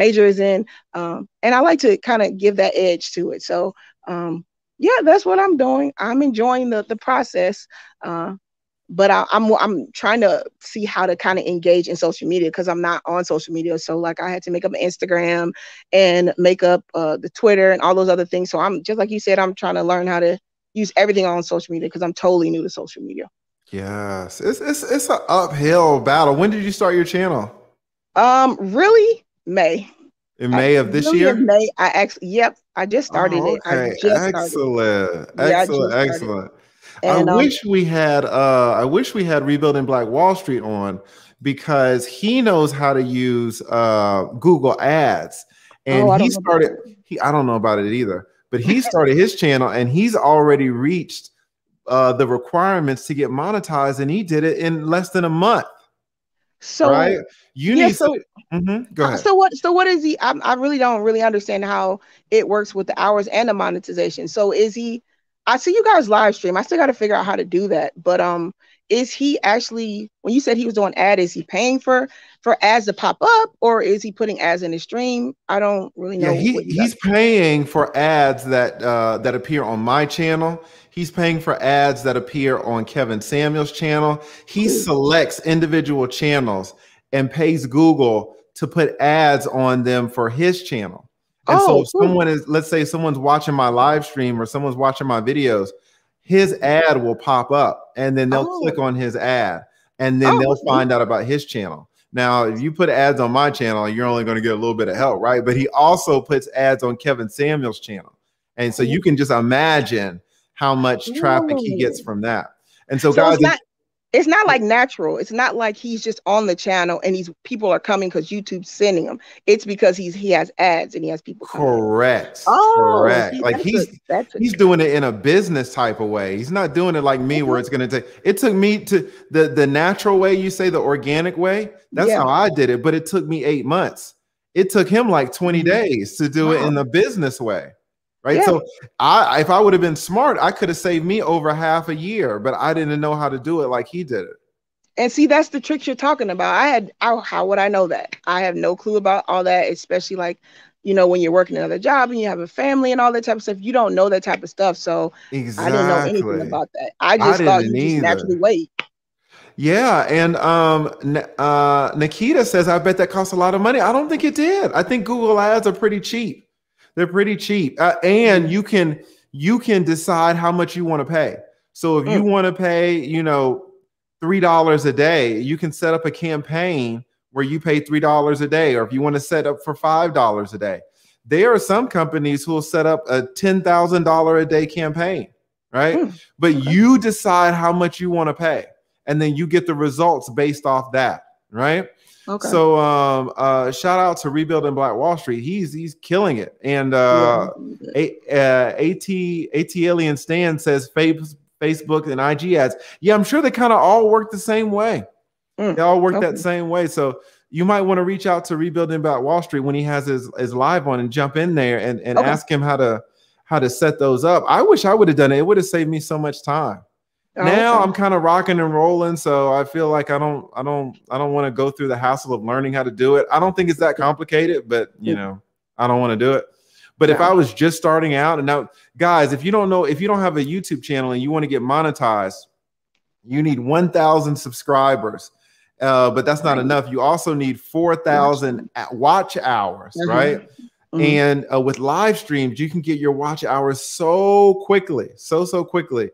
major is in. Um, and I like to kind of give that edge to it. So um, yeah, that's what I'm doing. I'm enjoying the the process. Uh, but I, am I'm, I'm trying to see how to kind of engage in social media because I'm not on social media. So like I had to make up an Instagram and make up uh, the Twitter and all those other things. So I'm just like you said, I'm trying to learn how to use everything on social media because I'm totally new to social media. Yes, it's it's it's an uphill battle. When did you start your channel? Um, really, May. In May of this year? May. I actually, yep, I just started oh, okay. it. excellent, started. excellent, yeah, excellent. And, I um, wish we had. uh I wish we had rebuilding Black Wall Street on because he knows how to use uh Google Ads, and oh, he started. He I don't know about it either, but he started his channel and he's already reached uh the requirements to get monetized, and he did it in less than a month. So right, you yeah, need so, to, mm-hmm, go ahead. So what? So what is he? I, I really don't really understand how it works with the hours and the monetization. So is he? I see you guys live stream. I still got to figure out how to do that. But um, is he actually? When you said he was doing ad, is he paying for for ads to pop up, or is he putting ads in his stream? I don't really know. Yeah, he, he's paying for ads that uh, that appear on my channel He's paying for ads that appear on Kevin Samuels' channel. He selects individual channels and pays Google to put ads on them for his channel. And oh, so if someone is, let's say someone's watching my live stream or someone's watching my videos, his ad will pop up and then they'll oh. click on his ad and then oh, they'll find out about his channel. Now, if you put ads on my channel, you're only going to get a little bit of help, right? But he also puts ads on Kevin Samuels' channel. And so you can just imagine how much traffic he gets from that. And so, so guys, it's not, it's not like natural. It's not like he's just on the channel and these people are coming because YouTube's sending him. It's because he's he has ads and he has people. Correct. Oh, correct. See, like he's a, he's doing it in a business type of way. He's not doing it like me, where it's going to take. It took me to the the natural way. You say the organic way. That's yeah. how I did it, but it took me eight months. It took him like twenty mm-hmm. days to do wow. it in the business way right? Yeah. So I if I would have been smart, I could have saved me over half a year, but I didn't know how to do it like he did it. And see, that's the tricks you're talking about. I had I, how would I know that? I have no clue about all that, especially like you know when you're working another job and you have a family and all that type of stuff. You don't know that type of stuff, so exactly. I didn't know anything about that. I just I thought you just naturally wait. Yeah, and um, uh, Nikita says, "I bet that costs a lot of money." I don't think it did. I think Google Ads are pretty cheap. They're pretty cheap, uh, and you can you can decide how much you want to pay. So if you mm. want to pay, you know, three dollars a day, you can set up a campaign where you pay three dollars a day, or if you want to set up for five dollars a day. There are some companies who will set up a ten thousand dollar a day campaign, right? Mm. But you decide how much you want to pay, and then you get the results based off that, right? Okay. So um, uh, shout out to Rebuilding Black Wall Street. He's he's killing it. And uh, yeah. a, uh, At At Alien Stan says Facebook and IG ads. Yeah, I'm sure they kind of all work the same way. Mm. They all work okay. that same way. So you might want to reach out to Rebuilding Black Wall Street when he has his, his live on and jump in there and, and okay. ask him how to how to set those up. I wish I would have done it. It would have saved me so much time. Oh, now okay. I'm kind of rocking and rolling, so I feel like I don't, I don't, I don't want to go through the hassle of learning how to do it. I don't think it's that complicated, but you know, I don't want to do it. But yeah. if I was just starting out, and now, guys, if you don't know, if you don't have a YouTube channel and you want to get monetized, you need 1,000 subscribers. Uh, but that's not enough. You also need 4,000 watch hours, mm-hmm. right? Mm-hmm. And uh, with live streams, you can get your watch hours so quickly, so so quickly.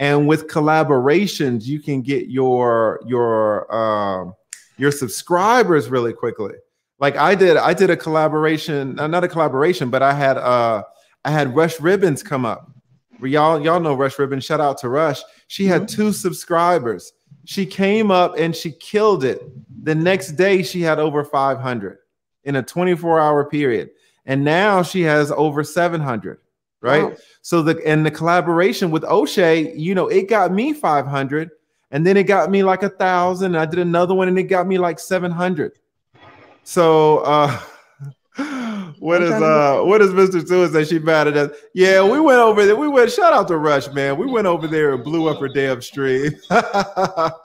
And with collaborations, you can get your your um, your subscribers really quickly. Like I did, I did a collaboration, uh, not a collaboration, but I had uh I had Rush Ribbons come up. Y'all, y'all know Rush Ribbons. Shout out to Rush. She had mm-hmm. two subscribers. She came up and she killed it. The next day, she had over 500 in a 24 hour period. And now she has over 700 right? Wow. So the and the collaboration with Oshay, you know, it got me 500 and then it got me like a thousand. I did another one and it got me like 700. So uh what is uh what is Mr. Stewart say she mad at us? Yeah, we went over there. We went shout out to Rush, man. We went over there and blew up her damn stream. shout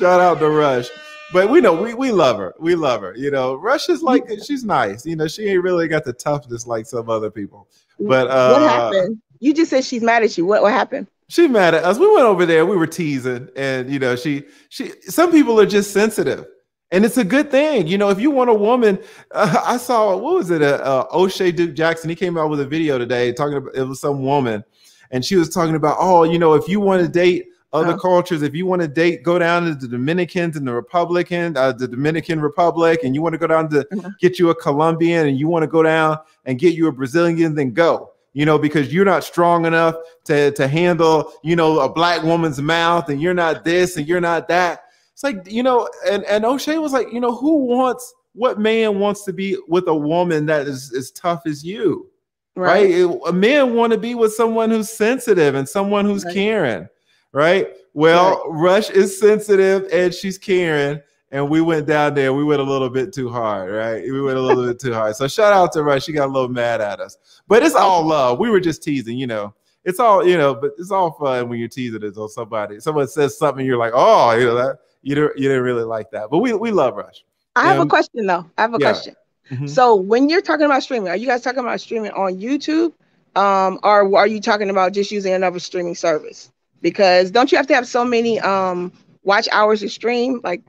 out to Rush. But we know we, we love her. We love her. You know, Rush is like she's nice. You know, she ain't really got the toughness like some other people. But uh, what happened? You just said she's mad at you. What what happened? She mad at us. We went over there. We were teasing, and you know, she she. Some people are just sensitive, and it's a good thing. You know, if you want a woman, uh, I saw what was it? Uh, uh, Oshay Duke Jackson. He came out with a video today talking about it was some woman, and she was talking about, oh, you know, if you want to date other uh-huh. cultures. If you want to date, go down to the Dominicans and the Republican, uh, the Dominican Republic, and you want to go down to uh-huh. get you a Colombian, and you want to go down and get you a Brazilian, then go. You know, because you're not strong enough to to handle, you know, a black woman's mouth, and you're not this, and you're not that. It's like, you know, and and Oshay was like, you know, who wants what man wants to be with a woman that is as tough as you? Right. right? A man want to be with someone who's sensitive and someone who's right. caring right? Well, right. Rush is sensitive and she's caring. And we went down there. We went a little bit too hard, right? We went a little bit too hard. So shout out to Rush. She got a little mad at us, but it's all love. We were just teasing, you know. It's all you know, but it's all fun when you're teasing it on somebody. Someone says something, you're like, oh, you know that you didn't you didn't really like that, but we we love Rush. I have a question though. I have a yeah. question. Mm-hmm. So when you're talking about streaming, are you guys talking about streaming on YouTube, um, or are you talking about just using another streaming service? Because don't you have to have so many um watch hours to stream? Like,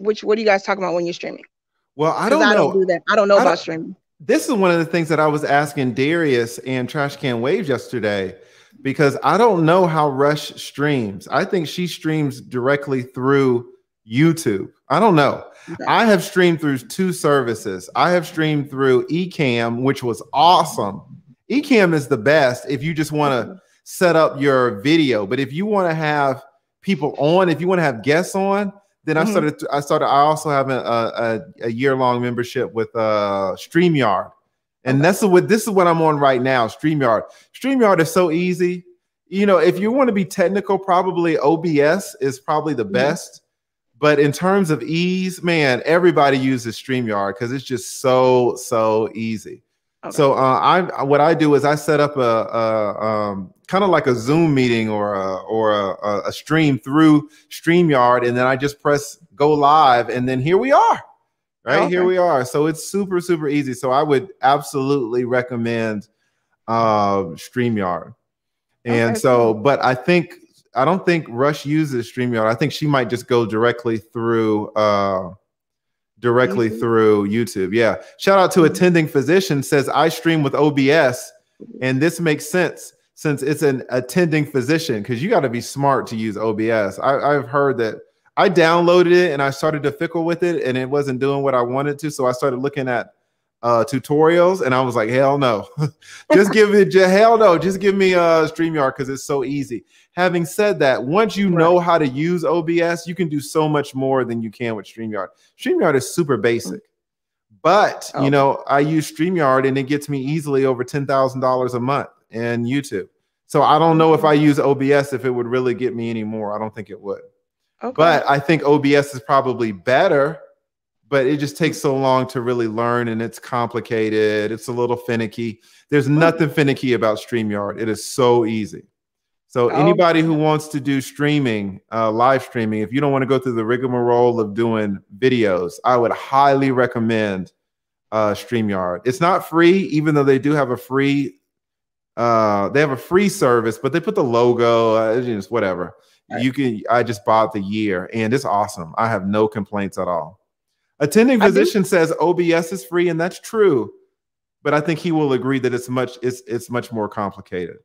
which what are you guys talking about when you're streaming? Well, I don't know. I don't do that. I don't know I about don't, streaming. This is one of the things that I was asking Darius and Trash Can Waves yesterday. because I don't know how Rush streams. I think she streams directly through YouTube. I don't know. Okay. I have streamed through two services. I have streamed through Ecamm, which was awesome. Ecamm is the best if you just want to set up your video. But if you want to have people on, if you want to have guests on, then mm-hmm. I started. I started. I also have a, a, a year long membership with uh, Streamyard, and okay. that's what this is what I'm on right now. Streamyard. Streamyard is so easy. You know, if you want to be technical, probably OBS is probably the mm-hmm. best. But in terms of ease, man, everybody uses StreamYard because it's just so so easy. Okay. So uh, I what I do is I set up a, a um, kind of like a Zoom meeting or a, or a, a, stream through StreamYard, and then I just press go live, and then here we are, right? Okay. Here we are. So it's super super easy. So I would absolutely recommend uh, StreamYard. And okay. so, but I think I don't think Rush uses StreamYard. I think she might just go directly through uh directly mm-hmm. through YouTube. Yeah. Shout out to mm-hmm. attending physician says I stream with OBS and this makes sense since it's an attending physician because you got to be smart to use OBS. I, have heard that I downloaded it and I started to fickle with it and it wasn't doing what I wanted to. So I started looking at uh, tutorials and I was like, hell no, just give it, hell no, just give me a uh, StreamYard because it's so easy. Having said that, once you right. know how to use OBS, you can do so much more than you can with StreamYard. StreamYard is super basic, but oh. you know, I use StreamYard and it gets me easily over $10,000 a month in YouTube. So I don't know if I use OBS if it would really get me any more. I don't think it would. Okay. But I think OBS is probably better, but it just takes so long to really learn and it's complicated. It's a little finicky. There's nothing finicky about StreamYard. It is so easy. So oh, anybody who wants to do streaming, uh, live streaming, if you don't want to go through the rigmarole of doing videos, I would highly recommend uh, StreamYard. It's not free, even though they do have a free, uh, they have a free service, but they put the logo, uh, just whatever. Right. You can. I just bought the year, and it's awesome. I have no complaints at all. Attending physician says OBS is free, and that's true, but I think he will agree that it's much it's it's much more complicated.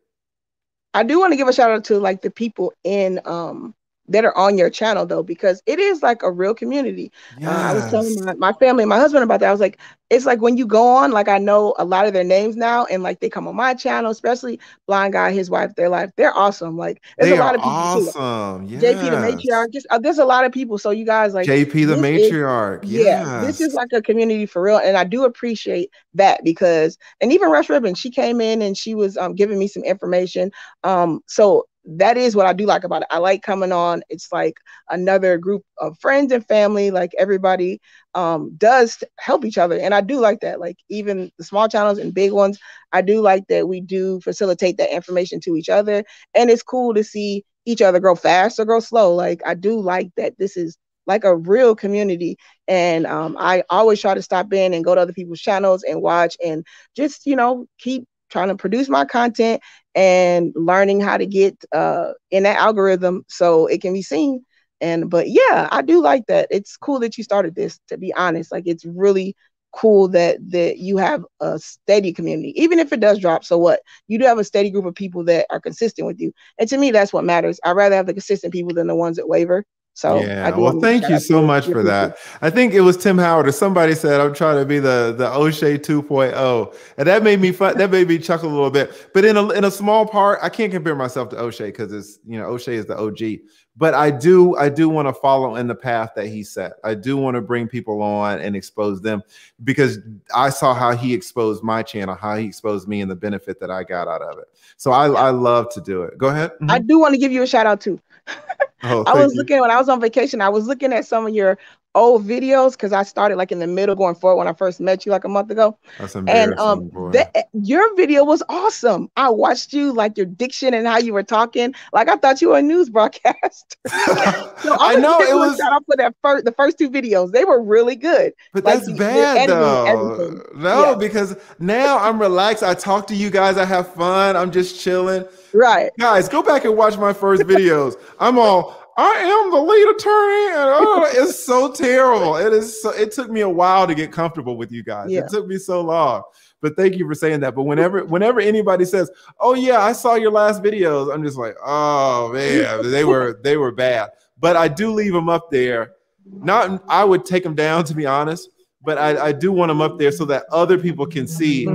I do want to give a shout out to like the people in um that are on your channel though, because it is like a real community. Yes. Uh, I was telling my, my family, my husband about that. I was like, it's like when you go on, like I know a lot of their names now, and like they come on my channel, especially Blind Guy, his wife, their life, they're awesome. Like there's they a lot of people. Awesome. Yes. JP the matriarch. Just uh, there's a lot of people. So you guys like JP the matriarch. Is, yes. Yeah, this is like a community for real, and I do appreciate that because, and even Rush Ribbon, she came in and she was um, giving me some information. Um, so that is what I do like about it. I like coming on. It's like another group of friends and family. Like everybody um, does help each other, and I do like that. Like even the small channels and big ones, I do like that we do facilitate that information to each other, and it's cool to see each other grow fast or grow slow. Like I do like that. This is like a real community. And um, I always try to stop in and go to other people's channels and watch and just, you know, keep trying to produce my content and learning how to get uh, in that algorithm so it can be seen. And but yeah, I do like that. It's cool that you started this. To be honest, like it's really cool that that you have a steady community even if it does drop so what you do have a steady group of people that are consistent with you and to me that's what matters i'd rather have the consistent people than the ones that waver so yeah, well, thank you so much for that. I think it was Tim Howard or somebody said I'm trying to be the the Oshay 2.0, and that made me fun. That made me chuckle a little bit. But in a in a small part, I can't compare myself to Oshay because it's you know Oshay is the OG. But I do I do want to follow in the path that he set. I do want to bring people on and expose them because I saw how he exposed my channel, how he exposed me, and the benefit that I got out of it. So I I love to do it. Go ahead. Mm-hmm. I do want to give you a shout out too. Oh, I was you. looking when I was on vacation. I was looking at some of your old videos because I started like in the middle going forward when I first met you like a month ago. That's embarrassing, and um, that, your video was awesome. I watched you like your diction and how you were talking. Like I thought you were a news broadcaster. so I know it was. Shout out for that first the first two videos. They were really good. But like, that's bad though. No, yeah. because now I'm relaxed. I talk to you guys. I have fun. I'm just chilling. Right. Guys, go back and watch my first videos. I'm all I am the lead attorney. And, oh, it's so terrible. It is. So, it took me a while to get comfortable with you guys. Yeah. It took me so long. But thank you for saying that. But whenever whenever anybody says, "Oh yeah, I saw your last videos," I'm just like, "Oh man, they were they were bad." But I do leave them up there. Not I would take them down to be honest, but I, I do want them up there so that other people can see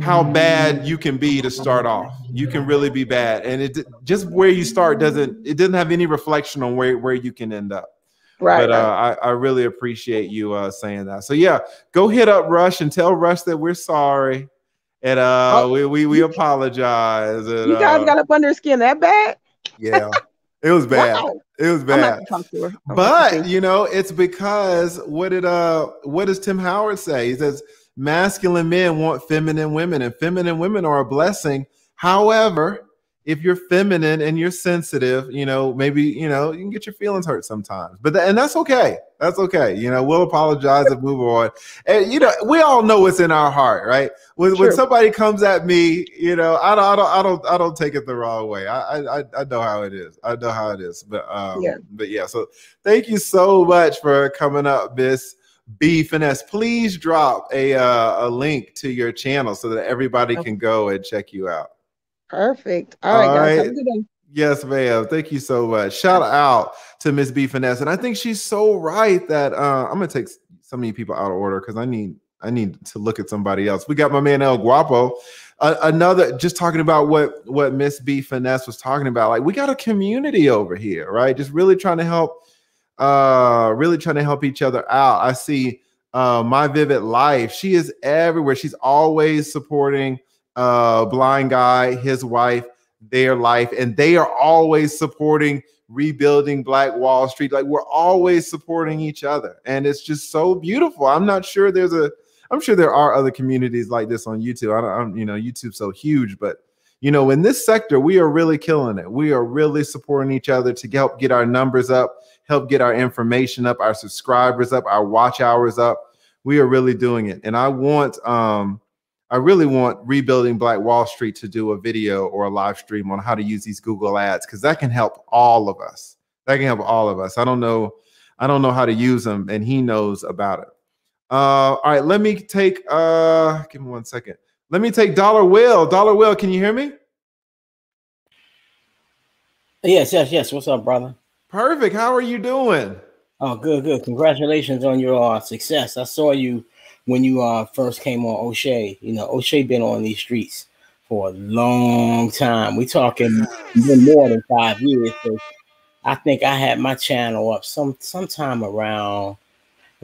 how bad you can be to start off. You can really be bad, and it just where you start doesn't it doesn't have any reflection on where where you can end up. Right. But uh, I, I really appreciate you uh, saying that. So yeah, go hit up Rush and tell Rush that we're sorry. And uh, oh, we, we we apologize. And, you guys uh, got up under skin that bad? Yeah. It was bad. Wow. It was bad. But you know, it's because what did uh what does Tim Howard say? He says masculine men want feminine women, and feminine women are a blessing. However, if you're feminine and you're sensitive, you know, maybe, you know, you can get your feelings hurt sometimes. But and that's okay. That's okay. You know, we'll apologize and move on. And you know, we all know what's in our heart, right? When, when somebody comes at me, you know, I don't, I don't, I don't, I don't take it the wrong way. I, I, I know how it is. I know how it is. But, um, yeah. but yeah. So, thank you so much for coming up, Miss B Finesse. Please drop a uh, a link to your channel so that everybody okay. can go and check you out. Perfect. All right, All guys. Right. Have a good day. Yes, ma'am. Thank you so much. Shout out to Miss B Finesse. And I think she's so right that uh, I'm gonna take so many people out of order because I need I need to look at somebody else. We got my man El Guapo. Uh, another just talking about what what Miss B Finesse was talking about. Like we got a community over here, right? Just really trying to help, uh, really trying to help each other out. I see uh my vivid life. She is everywhere. She's always supporting uh, blind guy, his wife, their life, and they are always supporting rebuilding Black Wall Street. Like we're always supporting each other, and it's just so beautiful. I'm not sure there's a. I'm sure there are other communities like this on YouTube. I don't, I'm, you know, YouTube's so huge, but you know, in this sector, we are really killing it. We are really supporting each other to help get our numbers up, help get our information up, our subscribers up, our watch hours up. We are really doing it, and I want um I really want rebuilding Black Wall Street to do a video or a live stream on how to use these Google ads because that can help all of us. That can help all of us. I don't know, I don't know how to use them, and he knows about it. Uh, all right, let me take uh give me one second. Let me take Dollar Will. Dollar Will, can you hear me? Yes, yes, yes. What's up, brother? Perfect. How are you doing? Oh, good, good. Congratulations on your uh, success. I saw you when you uh first came on Oshay. You know, Oshay been on these streets for a long time. We talking more than five years. I think I had my channel up some sometime around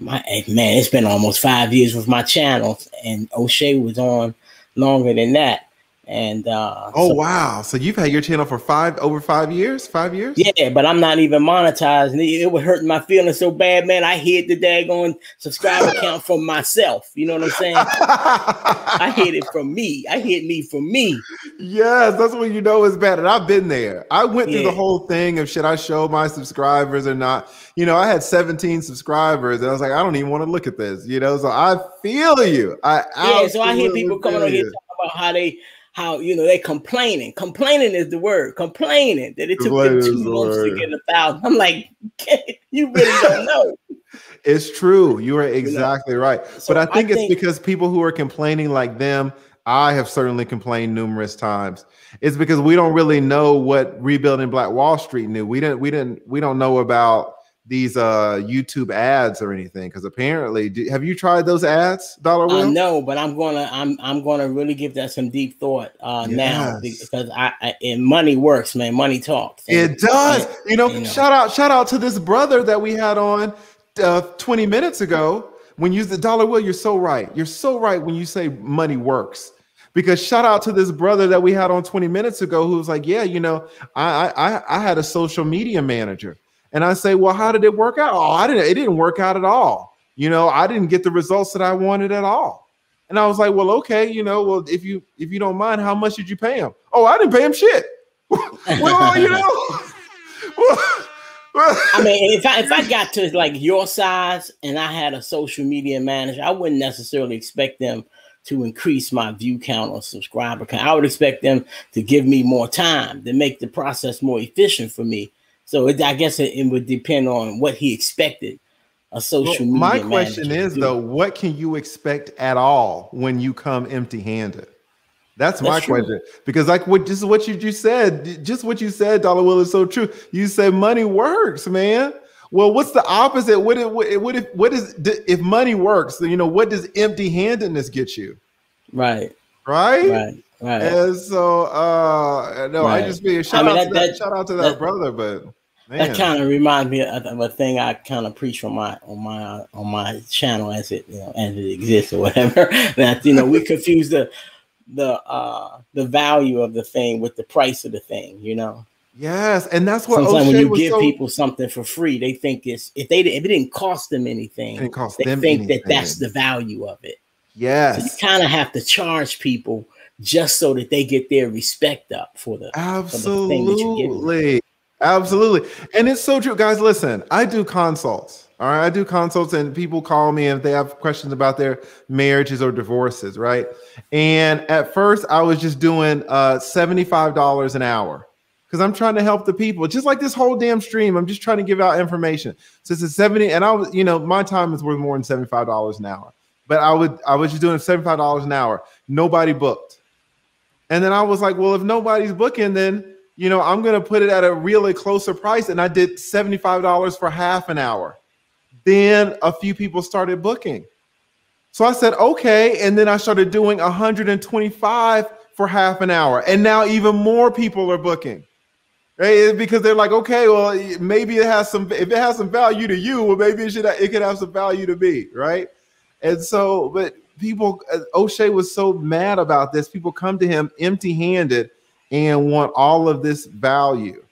my eh, man. It's been almost five years with my channel, and Oshay was on longer than that. And uh, oh so, wow, so you've had your channel for five over five years, five years? Yeah, but I'm not even monetized. It would hurt my feelings so bad, man. I hid the daggone subscriber count from myself. You know what I'm saying? I hid it from me. I hid me from me. Yes, that's when you know it's bad. And I've been there. I went through the whole thing of should I show my subscribers or not. You know, I had 17 subscribers, and I was like, I don't even want to look at this. You know, so I feel you. I yeah. So I hear people coming on here talking about how they how you know they complaining. Complaining is the word. Complaining that it took them two months to get a thousand. I'm like, you really don't know. it's true. You are exactly you know? right. So but I think I it's think, because people who are complaining like them, I have certainly complained numerous times. It's because we don't really know what rebuilding Black Wall Street knew. We didn't. We didn't. We don't know about these uh YouTube ads or anything? Because apparently do, have you tried those ads dollar will? Uh, no but I'm gonna I'm I'm gonna really give that some deep thought uh yes. now because I, I and money works man. Money talks. And, it does. And, you, know, you know. shout out shout out to this brother that we had on uh 20 minutes ago. When you the dollar will you're so right. You're so right when you say money works. Because shout out to this brother that we had on 20 minutes ago who was like yeah you know I I I had a social media manager and I say, well, how did it work out? Oh, I didn't, it didn't work out at all. You know, I didn't get the results that I wanted at all. And I was like, well, okay, you know, well, if you if you don't mind, how much did you pay him? Oh, I didn't pay him shit. well, you know. I mean, if I if I got to like your size and I had a social media manager, I wouldn't necessarily expect them to increase my view count or subscriber count. I would expect them to give me more time to make the process more efficient for me So it, I guess it, it, would depend on what he expected a social well, media. My question is though, what can you expect at all when you come empty-handed? That's, That's my true. question. Because like what just what you just said, just what you said, Dollar Will is so true. You said money works, man. Well, what's the opposite? What if, what if what is if money works? You know, what does empty-handedness get you? Right. Right. Right. Right. And so, uh, no, right. I just be shout I mean, out that, to that, that, shout out to that, that brother, but man. that kind of reminds me of a thing I kind of preach on my on my on my channel as it you know as it exists or whatever. that you know we confuse the the uh the value of the thing with the price of the thing. You know. Yes, and that's what sometimes Oshay when you give so... people something for free, they think it's if they if it didn't cost them anything, they think anything. that that's the value of it. Yes, so you kind of have to charge people just so that they get their respect up for the absolutely, for the absolutely, and it's so true, guys. Listen, I do consults. All right, I do consults, and people call me if they have questions about their marriages or divorces, right? And at first, I was just doing uh, seventy-five dollars an hour because I'm trying to help the people. Just like this whole damn stream, I'm just trying to give out information. So it's a 70, and I was, you know, my time is worth more than $75 an hour. But I would, I was just doing $75 an hour. Nobody booked. And then I was like, well, if nobody's booking, then you know, I'm gonna put it at a really closer price. And I did $75 for half an hour. Then a few people started booking. So I said, okay. And then I started doing 125 for half an hour. And now even more people are booking right? Because they're like, okay, well, maybe it has some. If it has some value to you, well, maybe it should. It could have some value to me, right? And so, but people, uh, Oshay was so mad about this. People come to him empty-handed and want all of this value.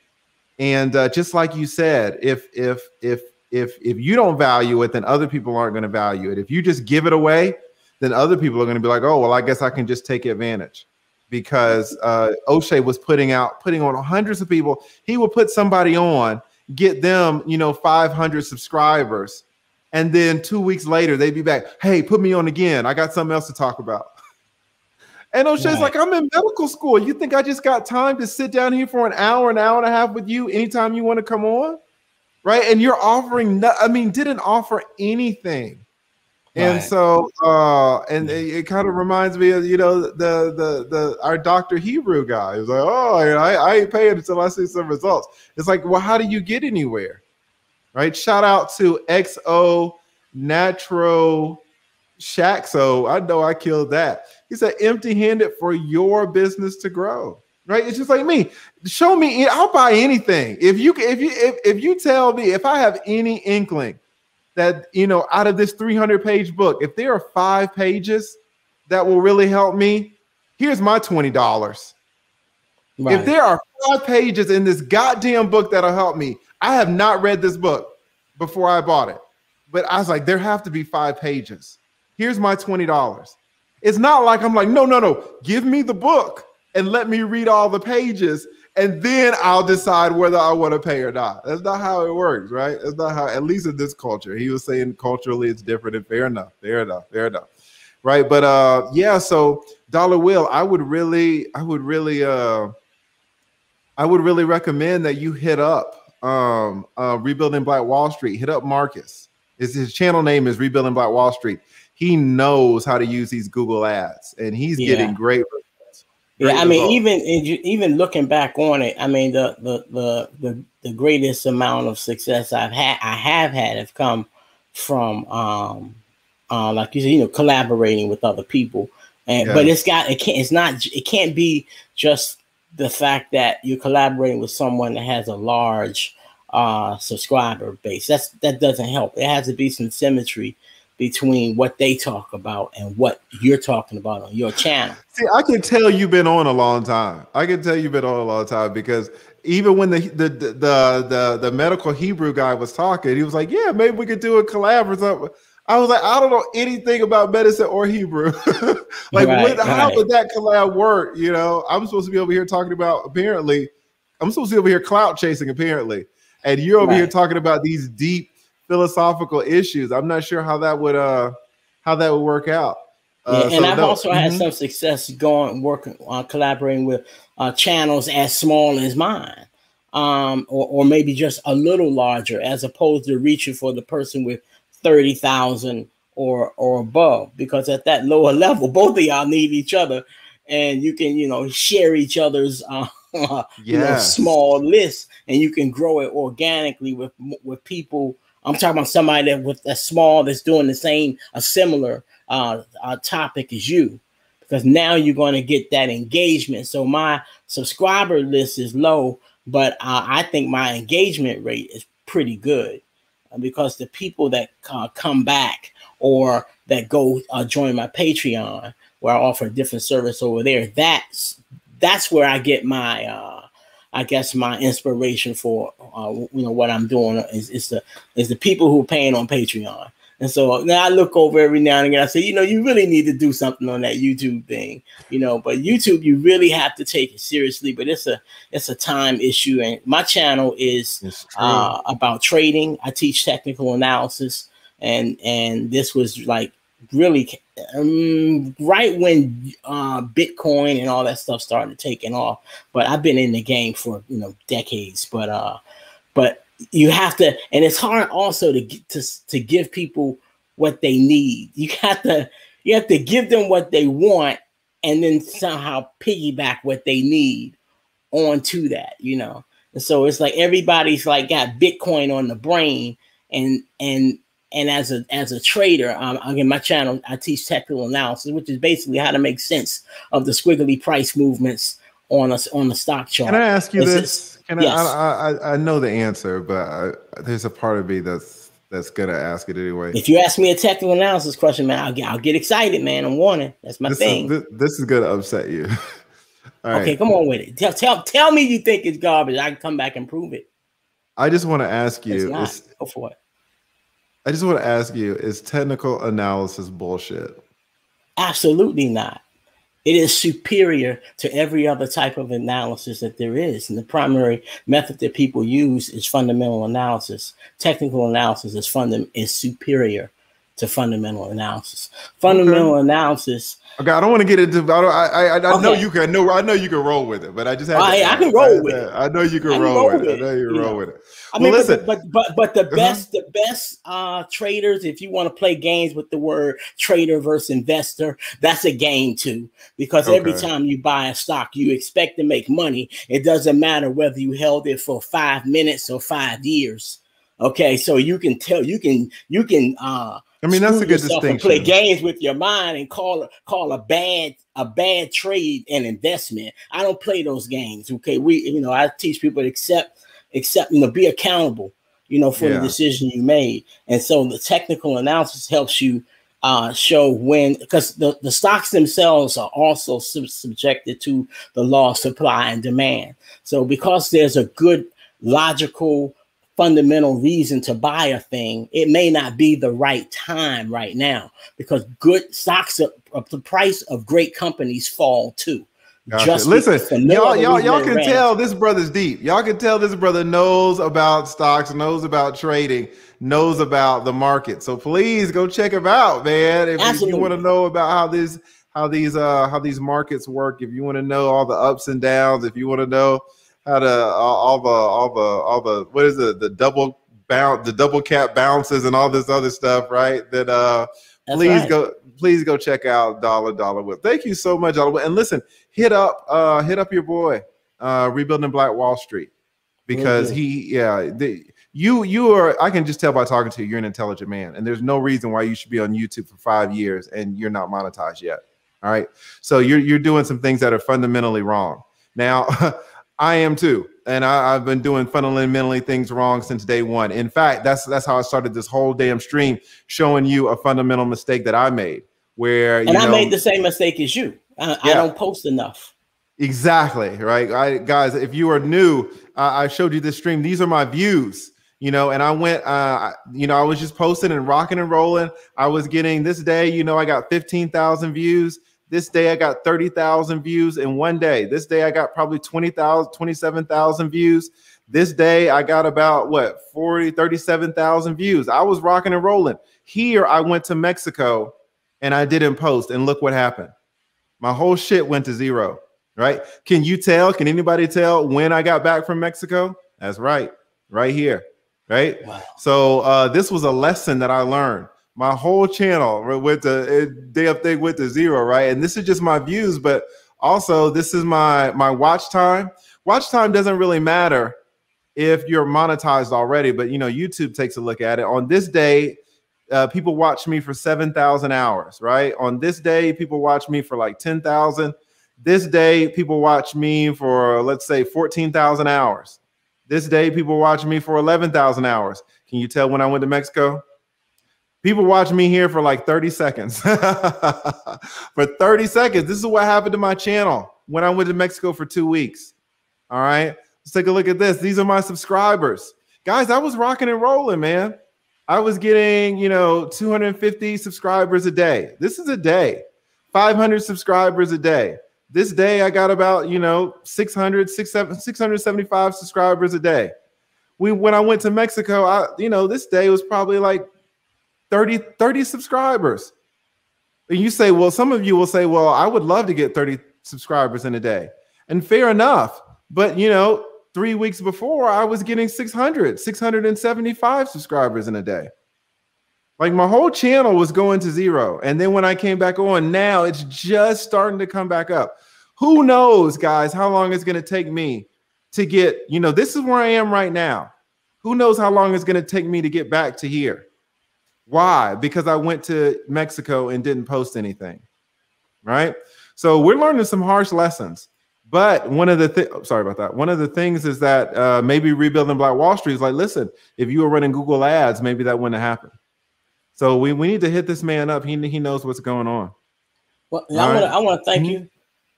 And uh, just like you said, if if if if if you don't value it, then other people aren't going to value it. If you just give it away, then other people are going to be like, oh, well, I guess I can just take advantage because uh, Oshay was putting out, putting on hundreds of people. He would put somebody on, get them, you know, 500 subscribers. And then two weeks later, they'd be back. Hey, put me on again. I got something else to talk about. And Oshay's right. like, I'm in medical school. You think I just got time to sit down here for an hour, an hour and a half with you anytime you want to come on? Right. And you're offering, no, I mean, didn't offer anything. And so, uh, and it, it kind of reminds me of you know the the the our Doctor Hebrew guy. He's like, oh, I, I ain't paying until I see some results. It's like, well, how do you get anywhere, right? Shout out to XO Natro Shaxo. I know I killed that. He said, empty-handed for your business to grow. Right? It's just like me. Show me. I'll buy anything if you if you if, if you tell me if I have any inkling that you know out of this 300 page book if there are five pages that will really help me here's my $20 right. if there are five pages in this goddamn book that'll help me i have not read this book before i bought it but i was like there have to be five pages here's my $20 it's not like i'm like no no no give me the book and let me read all the pages and then I'll decide whether I want to pay or not. That's not how it works, right? That's not how, at least in this culture. He was saying culturally it's different, and fair enough, fair enough, fair enough, right? But uh, yeah. So Dollar Will, I would really, I would really, uh, I would really recommend that you hit up um, uh, Rebuilding Black Wall Street. Hit up Marcus. His, his channel name is Rebuilding Black Wall Street. He knows how to use these Google ads, and he's yeah. getting great results. yeah, I mean, even even looking back on it, I mean, the, the the the the greatest amount of success I've had, I have had, have come from, um, uh, like you said, you know, collaborating with other people. And yeah. but it's got it can't it's not it can't be just the fact that you're collaborating with someone that has a large uh subscriber base. That's that doesn't help. It has to be some symmetry between what they talk about and what you're talking about on your channel. See, I can tell you've been on a long time. I can tell you've been on a long time because even when the the the the, the medical Hebrew guy was talking, he was like, "Yeah, maybe we could do a collab or something." I was like, I don't know anything about medicine or Hebrew. like, right, what, right. how would that collab work? You know, I'm supposed to be over here talking about apparently, I'm supposed to be over here clout chasing apparently, and you're over right. here talking about these deep philosophical issues. I'm not sure how that would uh how that would work out. Uh, yeah, and so I've no, also mm-hmm. had some success going working on uh, collaborating with uh, channels as small as mine. um, or, or maybe just a little larger, as opposed to reaching for the person with 30,000 or or above. Because at that lower level, both of y'all need each other, and you can, you know, share each other's uh, yes. you know, small list, and you can grow it organically with with people. I'm talking about somebody that with a small that's doing the same, a similar uh, uh, topic as you because now you're going to get that engagement. So my subscriber list is low, but uh, I think my engagement rate is pretty good uh, because the people that uh, come back or that go uh, join my Patreon, where I offer a different service over there, that's that's where I get my uh, I guess my inspiration for uh, you know what I'm doing is, is the is the people who are paying on Patreon. And so now I look over every now and again. I say, you know, you really need to do something on that YouTube thing, you know. But YouTube, you really have to take it seriously. But it's a it's a time issue. And my channel is uh, about trading. I teach technical analysis, and and this was like really um, right when uh, Bitcoin and all that stuff started taking off. But I've been in the game for you know decades. But uh, but you have to, and it's hard also to to to give people what they need. You have to you have to give them what they want, and then somehow piggyback what they need onto that. You know, and so it's like everybody's like got Bitcoin on the brain, and and and as a as a trader, um, again, my channel I teach technical analysis, which is basically how to make sense of the squiggly price movements on us on the stock chart. Can I ask you it's this? Can yes. I, I, I know the answer, but I, there's a part of me that's that's gonna ask it anyway. If you ask me a technical analysis question, man, I'll get I'll get excited, man. I'm warning. That's my this thing. Is, this, this, is gonna upset you. okay, come on with it. Tell, tell tell me you think it's garbage. I can come back and prove it. I just want to ask you. Go for it. I just want to ask you: Is technical analysis bullshit? Absolutely not. It is superior to every other type of analysis that there is. And the primary method that people use is fundamental analysis. Technical analysis is fundam- is superior to fundamental analysis. Fundamental okay. analysis. Okay, I don't want to get into. I I I, I okay. know you can. know I know you can roll with it, but I just have. I, I can roll with it. I know you can, roll, roll, with it. it. I know you can roll know. with it. I mean, listen. But, but but the uh-huh. best the best uh traders, if you want to play games with the word trader versus investor, that's a game too. Because okay. every time you buy a stock, you expect to make money. It doesn't matter whether you held it for five minutes or five years. Okay, so you can tell you can you can uh I mean that's a good distinction. Play games with your mind and call call a bad a bad trade an investment. I don't play those games. Okay, we you know I teach people to accept accept, you know, be accountable, you know, for yeah. the decision you made. And so the technical analysis helps you uh, show when, because the, the stocks themselves are also sub- subjected to the law of supply and demand. So because there's a good logical fundamental reason to buy a thing, it may not be the right time right now because good stocks, the price of great companies fall too. Gotcha. Just Listen, y'all, y'all, y'all can tell this brother's deep. Y'all can tell this brother knows about stocks, knows about trading, knows about the market. So please go check him out, man. If, if you want to know about how these how these uh how these markets work, if you want to know all the ups and downs, if you want to know how to uh, all the all the all the what is it the double bounce the double cap bounces and all this other stuff, right? That uh That's please right. go please go check out Dollar Dollar Will. Thank you so much, Dollar And listen, hit up uh hit up your boy, uh Rebuilding Black Wall Street. Because mm-hmm. he yeah, the, you you are I can just tell by talking to you, you're an intelligent man. And there's no reason why you should be on YouTube for five years and you're not monetized yet. All right. So you're you're doing some things that are fundamentally wrong. Now I am too, and I, have been doing fundamentally things wrong since day one. In fact, that's that's how I started this whole damn stream, showing you a fundamental mistake that I made. Where and I know, made the same mistake as you. I, yeah. I, don't post enough. Exactly right, I, guys. If you are new, uh, I showed you this stream. These are my views you know, and I went, uh, you know, I was just posting and rocking and rolling. I was getting this day, you know, I got 15,000 views. This day I got 30,000 views in one day. This day I got probably 20,000, 27,000 views. This day I got about what 40, 37,000 views. I was rocking and rolling. Here I went to Mexico and I didn't post. And look what happened. My whole shit went to zero, right? Can you tell? Can anybody tell when I got back from Mexico? That's right. Right here. Right. Wow. So uh, this was a lesson that I learned. My whole channel with the day up thing went to zero, right? And this is just my views, but also this is my my watch time. Watch time doesn't really matter if you're monetized already, but you know, YouTube takes a look at it. On this day, uh, people watch me for 7,000 hours, right? On this day, people watch me for like 10,000. This day, people watch me for, let's say, 14,000 hours. This day, people watch me for 11,000 hours. Can you tell when I went to Mexico? People watch me here for like 30 seconds. for 30 seconds. This is what happened to my channel when I went to Mexico for two weeks. All right. Let's take a look at this. These are my subscribers. Guys, I was rocking and rolling, man. I was getting, you know, 250 subscribers a day. This is a day, 500 subscribers a day. This day I got about, you know, 600, 675 subscribers a day. We when I went to Mexico, I, you know, this day was probably like 30, 30 subscribers. And you say, well, some of you will say, well, I would love to get 30 subscribers in a day. And fair enough. But, you know, three weeks before, I was getting 600, 675 subscribers in a day. Like my whole channel was going to zero. And then when I came back on, now it's just starting to come back up. Who knows, guys, how long it's going to take me to get, you know, this is where I am right now. Who knows how long it's going to take me to get back to here? Why? Because I went to Mexico and didn't post anything. Right? So we're learning some harsh lessons. But one of the th- sorry about that. One of the things is that uh, maybe rebuilding Black Wall Street is like, listen, if you were running Google Ads, maybe that wouldn't happen. So we, we need to hit this man up. He he knows what's going on. Well, I want to I want to thank mm-hmm. you,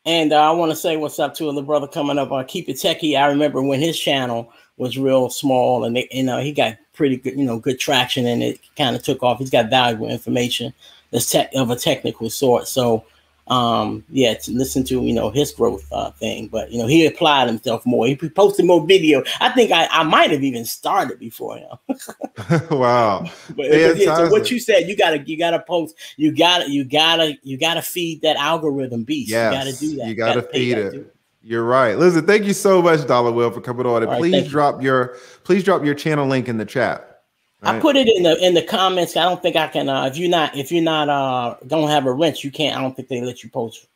and uh, I want to say what's up to the brother coming up on Keep It Techie. I remember when his channel was real small, and they, you know he got pretty good, you know, good traction, and it kind of took off. He's got valuable information that's tech of a technical sort. So um yeah to listen to you know his growth uh thing. But you know he applied himself more. He posted more video. I think i i might have even started before him. Wow. But, but yeah, so what you said you gotta you gotta post you gotta you gotta you gotta feed that algorithm beast. Yes, you gotta do that. you gotta, gotta feed it. you're right. Listen thank you so much dollar will for coming on. And please drop you. your please drop your channel link in the chat Right. I put it in the in the comments. I don't think I can. Uh, if you're not if you're not uh don't have a wrench, you can't. I don't think they let you post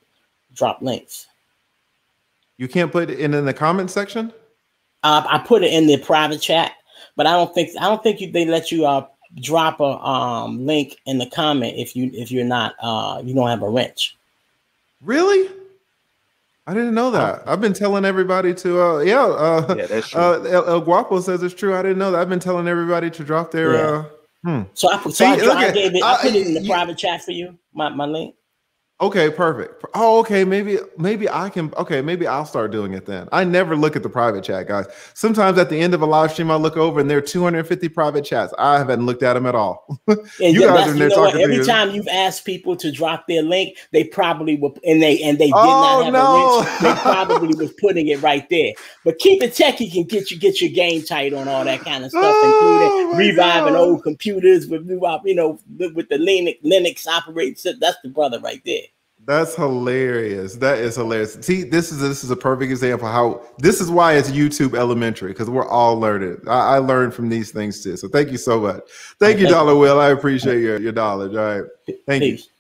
drop links. You can't put it in, in the comment section. Uh, I put it in the private chat, but I don't think I don't think you, they let you uh drop a um link in the comment if you if you're not uh you don't have a wrench. Really? I didn't know that. I've been telling everybody to, uh, yeah, uh, yeah, that's true. Uh, El, El, Guapo says it's true. I didn't know that. I've been telling everybody to drop their. Yeah. Uh, hmm. So I, so See, I, I, gave it. I put it in the private chat for you. My my link. Okay, perfect. Oh, okay. Maybe maybe I can. Okay, maybe I'll start doing it then. I never look at the private chat, guys. Sometimes at the end of a live stream, I look over and there are 250 private chats. I haven't looked at them at all. you guys are there talking. Every time you've asked people to drop their link, they probably were, and they and they did oh, not have no. a link. They probably was putting it right there. But keep it techie can get you get your game tight on all that kind of stuff, oh, including reviving God. old computers with new, you know, with the Linux Linux operating. System. That's the brother right there. That's hilarious. That is hilarious. See, this is this is a perfect example how this is why it's YouTube elementary because we're all learning. I, I learned from these things too. So thank you so much. Thank you, Dollar Will. I appreciate your your knowledge. All right, thank Peace. you.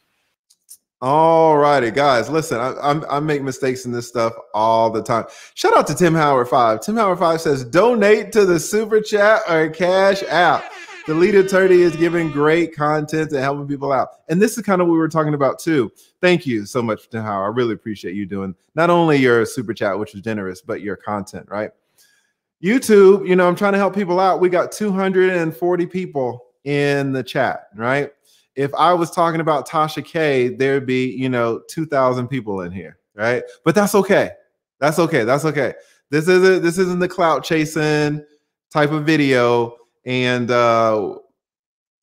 All righty, guys. Listen, I, I'm, I make mistakes in this stuff all the time. Shout out to Tim Howard Five. Tim Howard Five says, "Donate to the super chat or cash app." The lead attorney is giving great content and helping people out. And this is kind of what we were talking about too. Thank you so much, How I really appreciate you doing not only your super chat, which is generous, but your content, right? YouTube, you know, I'm trying to help people out. We got 240 people in the chat, right? If I was talking about Tasha K, there'd be, you know, 2,000 people in here, right? But that's okay. That's okay. That's okay. This isn't this isn't the clout chasing type of video and uh,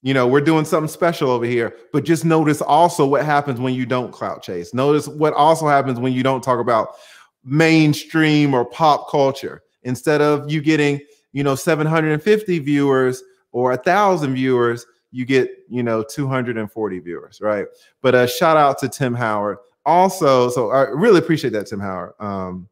you know we're doing something special over here. But just notice also what happens when you don't clout chase. Notice what also happens when you don't talk about mainstream or pop culture. Instead of you getting you know 750 viewers or a thousand viewers, you get you know 240 viewers, right? But a uh, shout out to Tim Howard. Also, so I really appreciate that, Tim Howard. Um,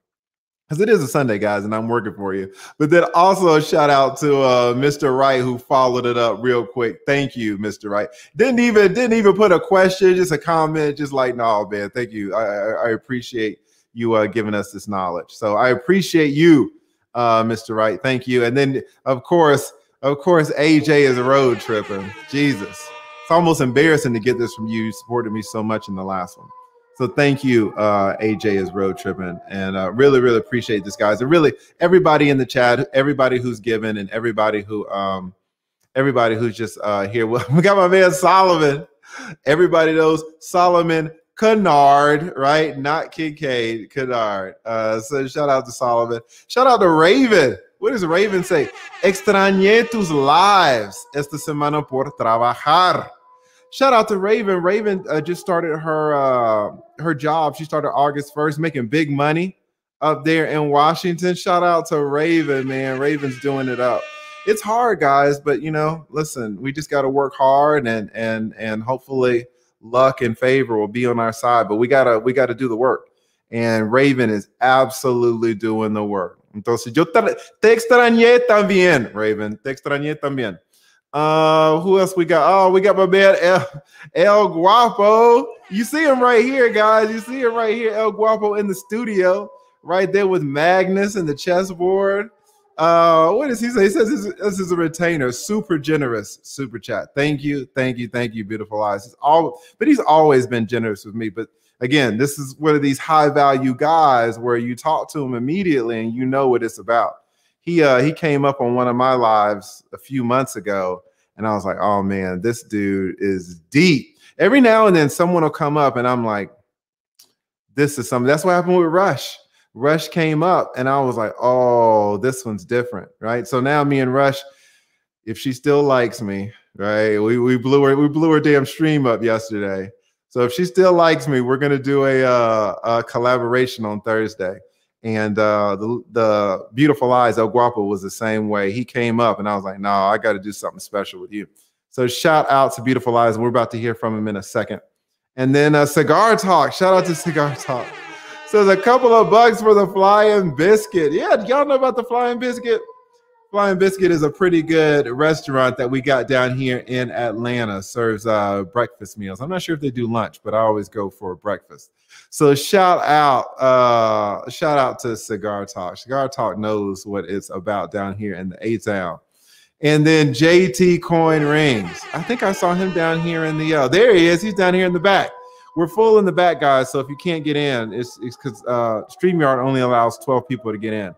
because it is a Sunday, guys, and I'm working for you. But then also a shout out to uh, Mr. Wright who followed it up real quick. Thank you, Mr. Wright. Didn't even didn't even put a question, just a comment, just like, no, man, thank you. I, I, I appreciate you uh, giving us this knowledge. So I appreciate you, uh, Mr. Wright. Thank you. And then of course, of course, AJ is a road tripping. Jesus, it's almost embarrassing to get this from you. You supported me so much in the last one. So thank you, uh, AJ is road tripping, and uh, really, really appreciate this, guys, and really everybody in the chat, everybody who's given, and everybody who, um, everybody who's just uh, here. We got my man Solomon. Everybody knows Solomon Kennard, right? Not Kincaid, Kennard. Uh, so shout out to Solomon. Shout out to Raven. What does Raven say? Extrañé tus lives esta semana por trabajar. Shout out to Raven. Raven uh, just started her uh, her job. She started August 1st, making big money up there in Washington. Shout out to Raven, man. Raven's doing it up. It's hard, guys, but you know, listen, we just got to work hard and and and hopefully luck and favor will be on our side. But we gotta we gotta do the work. And Raven is absolutely doing the work. Entonces, yo te, te extrañé también, Raven. Te extrañé también. Uh, who else we got? Oh, we got my man El, El Guapo. You see him right here, guys. You see him right here, El Guapo in the studio, right there with Magnus and the chessboard. Uh, what does he say? He says this, this is a retainer, super generous, super chat. Thank you, thank you, thank you, beautiful eyes. All, but he's always been generous with me. But again, this is one of these high value guys where you talk to him immediately and you know what it's about he uh he came up on one of my lives a few months ago and I was like, oh man, this dude is deep. Every now and then someone will come up and I'm like, this is something. That's what happened with Rush. Rush came up and I was like, oh, this one's different, right? So now me and Rush, if she still likes me, right? We we blew her we blew her damn stream up yesterday. So if she still likes me, we're gonna do a, uh, a collaboration on Thursday. And uh, the, the beautiful eyes, El Guapo was the same way. He came up and I was like, no, I got to do something special with you. So shout out to Beautiful Eyes. We're about to hear from him in a second. And then uh, Cigar Talk. Shout out to Cigar Talk. So a couple of bucks for the Flying Biscuit. Yeah, y'all know about the Flying Biscuit? Flying Biscuit is a pretty good restaurant that we got down here in Atlanta. Serves uh, breakfast meals. I'm not sure if they do lunch, but I always go for breakfast. So shout out, uh, shout out to Cigar Talk. Cigar Talk knows what it's about down here in the A Town. And then JT Coin Rings. I think I saw him down here in the uh, there he is. He's down here in the back. We're full in the back, guys. So if you can't get in, it's because uh, StreamYard only allows 12 people to get in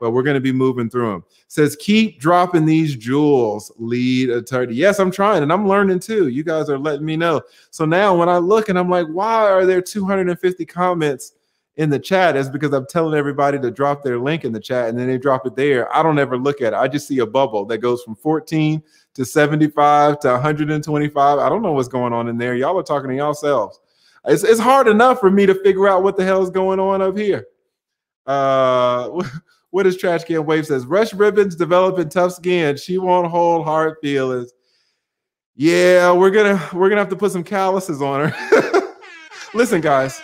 but we're going to be moving through them. Says, keep dropping these jewels, lead attorney. Yes, I'm trying and I'm learning too. You guys are letting me know. So now when I look and I'm like, why are there 250 comments in the chat? Is because I'm telling everybody to drop their link in the chat and then they drop it there. I don't ever look at it. I just see a bubble that goes from 14 to 75 to 125. I don't know what's going on in there. Y'all are talking to yourselves. It's, it's hard enough for me to figure out what the hell is going on up here. Uh, What is Trash Can Wave says? Rush Ribbons developing tough skin. She won't hold hard feelings. Yeah, we're gonna we're gonna have to put some calluses on her. Listen, guys.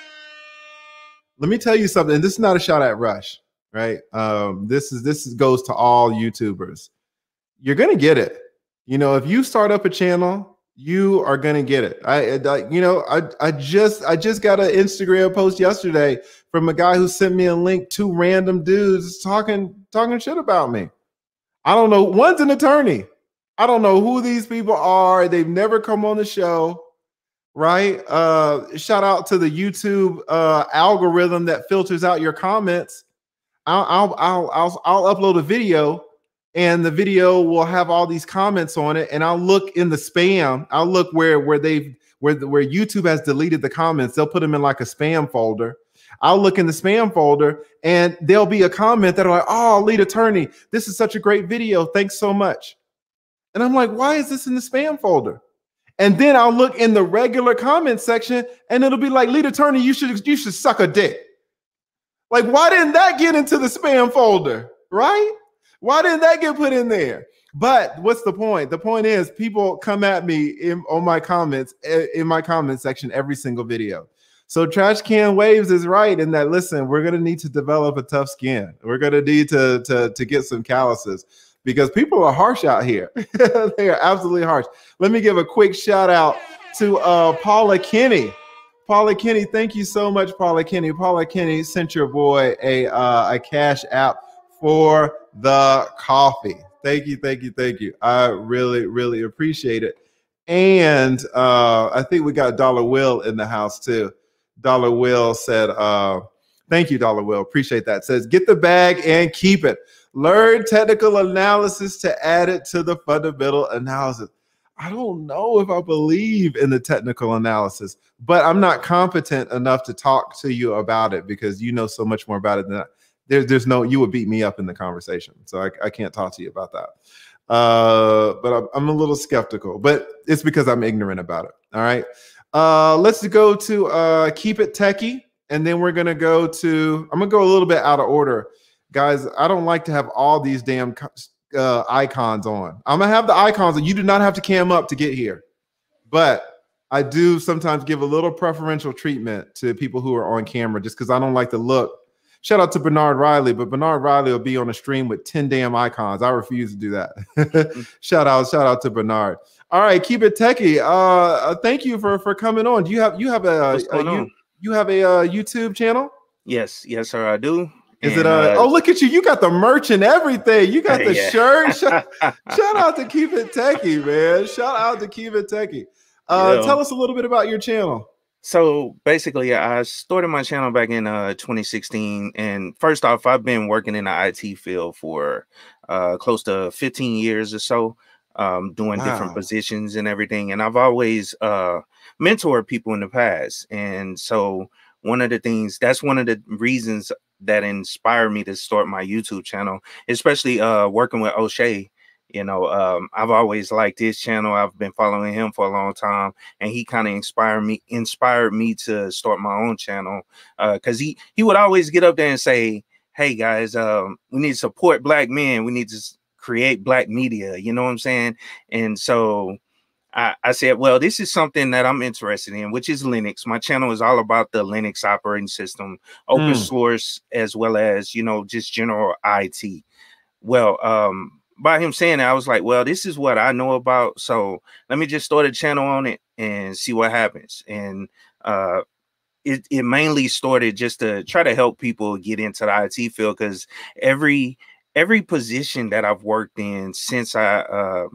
Let me tell you something. This is not a shot at Rush, right? Um, this is this is, goes to all YouTubers. You're gonna get it. You know, if you start up a channel you are gonna get it. I, I, you know, I, I just, I just got an Instagram post yesterday from a guy who sent me a link to random dudes talking, talking shit about me. I don't know. One's an attorney. I don't know who these people are. They've never come on the show, right? Uh, shout out to the YouTube uh, algorithm that filters out your comments. I'll, I'll, I'll, I'll, I'll upload a video and the video will have all these comments on it. And i'll look in the spam. I'll look where where they've where where youtube has deleted the comments. They'll put them in like a spam folder. I'll look in the spam folder and there'll be a comment that'll like oh lead attorney this is such a great video. Thanks so much. And i'm like why is this in the spam folder? And then i'll look in the regular comment section and it'll be like lead attorney you should you should suck a dick. Like why didn't that get into the spam folder right why didn't that get put in there? But what's the point? The point is people come at me in, on my comments in my comment section every single video. So trash can waves is right in that. Listen, we're gonna need to develop a tough skin. We're gonna need to to to get some calluses because people are harsh out here. they are absolutely harsh. Let me give a quick shout out to uh, Paula Kenny. Paula Kenny, thank you so much, Paula Kenny. Paula Kenny sent your boy a uh, a cash app for the coffee. Thank you, thank you, thank you. I really, really appreciate it. And uh, I think we got Dollar Will in the house too. Dollar Will said, uh, "Thank you, Dollar Will. Appreciate that." Says, "Get the bag and keep it. Learn technical analysis to add it to the fundamental analysis." I don't know if I believe in the technical analysis, but I'm not competent enough to talk to you about it because you know so much more about it than I. There's, there's no, you would beat me up in the conversation. So I, I can't talk to you about that. Uh, but I'm, I'm, a little skeptical, but it's because I'm ignorant about it. All right. Uh, let's go to uh, keep it techie. And then we're to go to, I'm to go a little bit out of order. Guys, I don't like to have all these damn uh, icons on. I'm gonna have the icons, and you do not have to cam up to get here. But I do sometimes give a little preferential treatment to people who are on camera, just because I don't like the look. Shout out to Bernard Riley, but Bernard Riley will be on a stream with 10 damn icons. I refuse to do that. shout out, shout out to Bernard. All right, keep it techie. Uh, uh, thank you for for coming on. Do you have you have a, a you, you have a uh, YouTube channel? Yes, yes, sir, I do. Is and, it uh, oh look at you, you got the merch and everything. You got the yeah. shirt. shout, shout, out to Keep It Techie, man. Shout out to Keep It Techie. Uh, tell us a little bit about your channel. So basically, I started my channel back in uh, 2016. And first off, I've been working in the IT field for uh, close to 15 years or so, um, doing wow. different positions and everything. And I've always uh, mentored people in the past. And so one of the things that's one of the reasons that inspired me to start my YouTube channel, especially uh working with Oshay. You know, um, I've always liked his channel. I've been following him for a long time, and he kind of inspired me inspired me to start my own channel. Uh, because he he would always get up there and say, "Hey guys, um, we need to support black men. We need to create black media." You know what I'm saying? And so I, I, said, well, this is something that I'm interested in, which is Linux. My channel is all about the Linux operating system, open mm. source, as well as, you know, just general IT. Well, um, by him saying that, I was like, well, this is what I know about. So let me just start a channel on it and see what happens. And uh, it, it mainly started just to try to help people get into the IT field because every every position that I've worked in since I uh,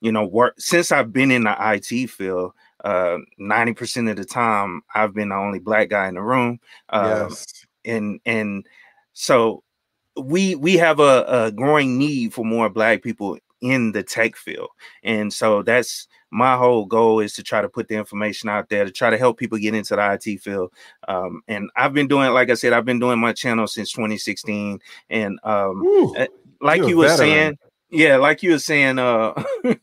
you know, work since I've been in the IT field, uh 90% of the time I've been the only black guy in the room. Um, yes. and and so we we have a, a growing need for more black people in the tech field. And so that's my whole goal is to try to put the information out there to try to help people get into the IT field. Um, and I've been doing, like I said, I've been doing my channel since 2016. And um, Ooh, eh, like you were saying, yeah, like you were saying, uh,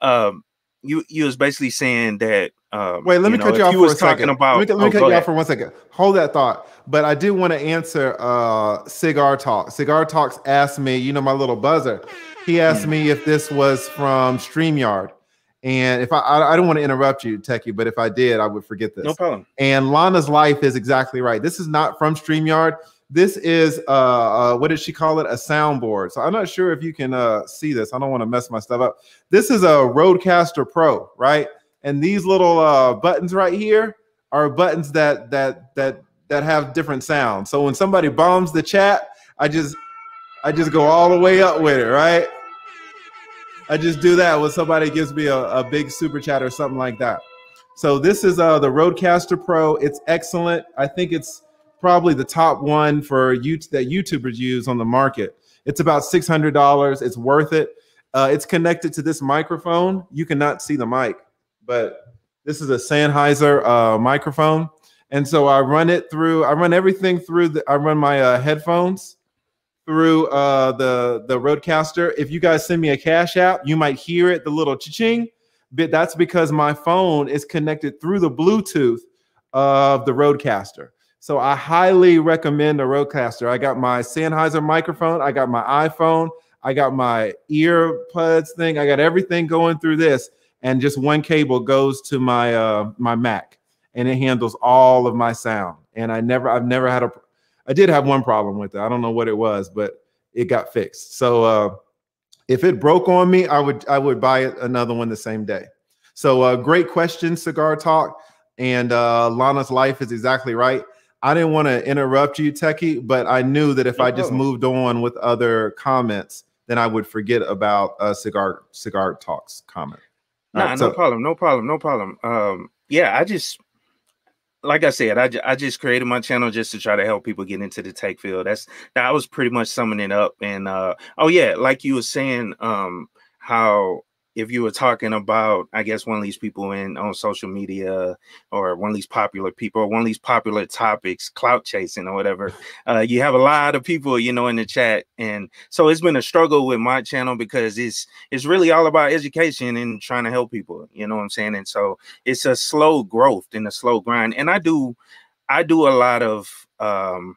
um, you you was basically saying that. Um, Wait, let me know, cut you off for a second. About, let me, let me oh, cut you ahead. off for one second. Hold that thought. But I did want to answer uh, Cigar Talk. Cigar Talks asked me, you know, my little buzzer. He asked mm. me if this was from Streamyard. And if I, I, I don't want to interrupt you, Techie, but if I did, I would forget this. No problem. And Lana's life is exactly right. This is not from StreamYard. This is uh, uh, what did she call it? A soundboard. So I'm not sure if you can uh see this. I don't want to mess my stuff up. This is a Rodecaster Pro, right? And these little uh buttons right here are buttons that that that that have different sounds. So when somebody bombs the chat, I just I just go all the way up with it, right? I just do that when somebody gives me a, a big super chat or something like that. So this is uh the Rodecaster Pro. It's excellent. I think it's probably the top one for you that YouTubers use on the market. It's about six hundred dollars. It's worth it. Uh, it's connected to this microphone. You cannot see the mic, but this is a Sennheiser uh, microphone, and so I run it through. I run everything through. The, I run my uh, headphones through uh, the the Rodecaster. If you guys send me a cash app, you might hear it, the little ching. But that's because my phone is connected through the Bluetooth of the Rodecaster. So I highly recommend the Rodecaster. I got my Sennheiser microphone, I got my iPhone, I got my earbuds thing, I got everything going through this, and just one cable goes to my uh, my Mac. and it handles all of my sound. And I never, I've never had a, I did have one problem with it. I don't know what it was, but it got fixed. So uh, if it broke on me, I would, I would buy another one the same day. So uh, great question, Cigar Talk. And uh, Lana's life is exactly right. I didn't want to interrupt you, Techie, but I knew that if no I just moved on with other comments, then I would forget about uh, cigar cigar talks comment. Nah, right, no so, problem, no problem, no problem. Um, yeah, I just like I said, I, I just created my channel just to try to help people get into the tech field. That's that was pretty much summing it up. And uh, oh yeah, like you were saying, um, how if you were talking about, I guess one of these people in on social media or one of these popular people or one of these popular topics, clout chasing or whatever, uh, you have a lot of people, you know, in the chat, and so it's been a struggle with my channel because it's it's really all about education and trying to help people, you know what I'm saying, and so it's a slow growth and a slow grind, and I do I do a lot of um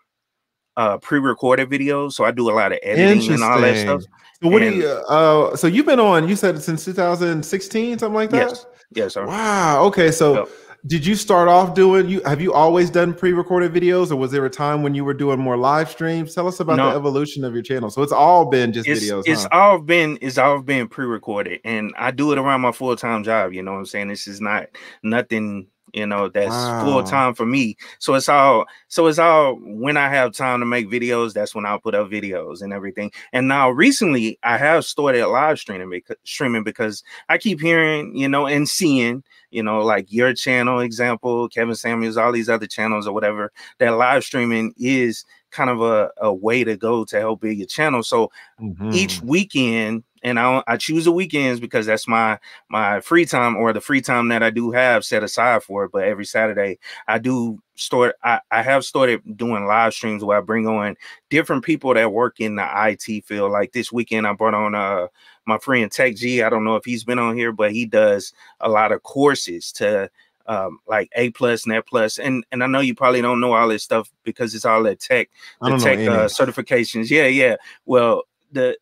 uh pre-recorded videos, so I do a lot of editing and all that stuff. So what and, do you? Uh, so you've been on. You said since 2016, something like that. Yes. Yes. Sir. Wow. Okay. So. Yep. Did you start off doing you have you always done pre-recorded videos or was there a time when you were doing more live streams? Tell us about no. the evolution of your channel. So it's all been just it's, videos. It's huh? all been it's all been pre-recorded and I do it around my full-time job, you know what I'm saying? This is not nothing you know that's wow. full time for me so it's all so it's all when i have time to make videos that's when i'll put up videos and everything and now recently i have started live streaming because streaming because i keep hearing you know and seeing you know like your channel example kevin samuels all these other channels or whatever that live streaming is kind of a, a way to go to help build your channel so mm-hmm. each weekend and I, I choose the weekends because that's my my free time or the free time that I do have set aside for it. But every Saturday I do start I, I have started doing live streams where I bring on different people that work in the IT field. Like this weekend I brought on uh my friend Tech G. I don't know if he's been on here, but he does a lot of courses to um, like A plus, Net plus, and and I know you probably don't know all this stuff because it's all that tech, the tech uh, certifications. Yeah, yeah. Well, the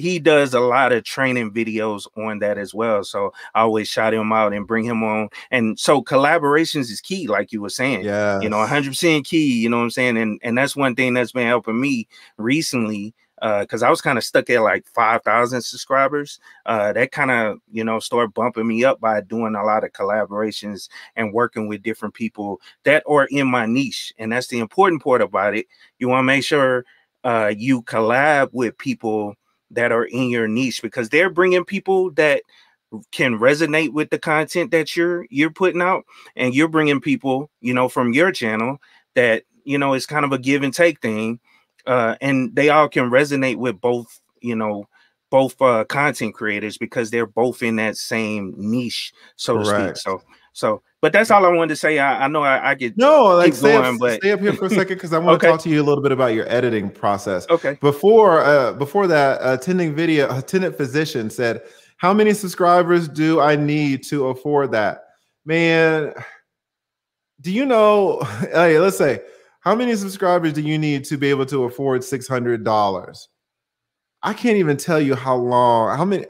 he does a lot of training videos on that as well. So I always shout him out and bring him on. And so collaborations is key, like you were saying. Yeah, you know, 100 percent key. You know what I'm saying? And and that's one thing that's been helping me recently because uh, I was kind of stuck at like 5,000 subscribers. Uh, that kind of, you know, started bumping me up by doing a lot of collaborations and working with different people that are in my niche. And that's the important part about it. You want to make sure uh, you collab with people that are in your niche because they're bringing people that can resonate with the content that you're you're putting out and you're bringing people you know from your channel that you know it's kind of a give and take thing uh and they all can resonate with both you know both uh content creators because they're both in that same niche so to speak. So so but that's all I wanted to say. I, I know I, I get no like stay, going, up, but... stay up here for a second because I want okay. to talk to you a little bit about your editing process. Okay. Before uh before that, attending video attendant physician said, How many subscribers do I need to afford that? Man, do you know? Hey, let's say how many subscribers do you need to be able to afford six hundred dollars? I can't even tell you how long, how many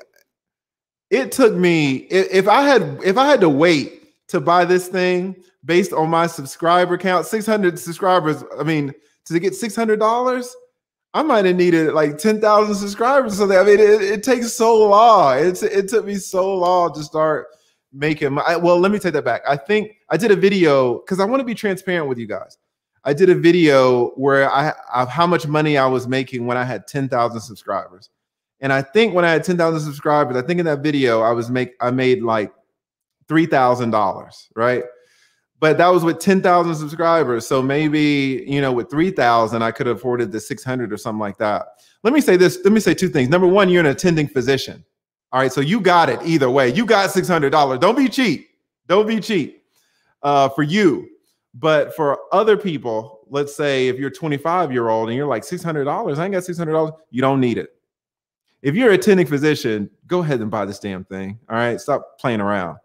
it took me if, if I had if I had to wait to buy this thing based on my subscriber count. 600 subscribers i mean to get $600 i might have needed like 10,000 subscribers so that i mean it, it, takes so long. It's it took me so long to start making my well let me take that back. I think i did a video because i want to be transparent with you guys. I did a video where i of how much money i was making when i had 10,000 subscribers. And i think when i had 10,000 subscribers i think in that video i was make i made like $3,000, right? But that was with 10,000 subscribers. So maybe, you know, with 3,000, I could have afforded the 600 or something like that. Let me say this. Let me say two things. Number one, you're an attending physician. All right. So you got it either way. You got $600. Don't be cheap. Don't be cheap uh, for you. But for other people, let's say if you're 25 year old and you're like $600, I ain't got $600, you don't need it. If you're a attending physician, go ahead and buy this damn thing. All right. Stop playing around.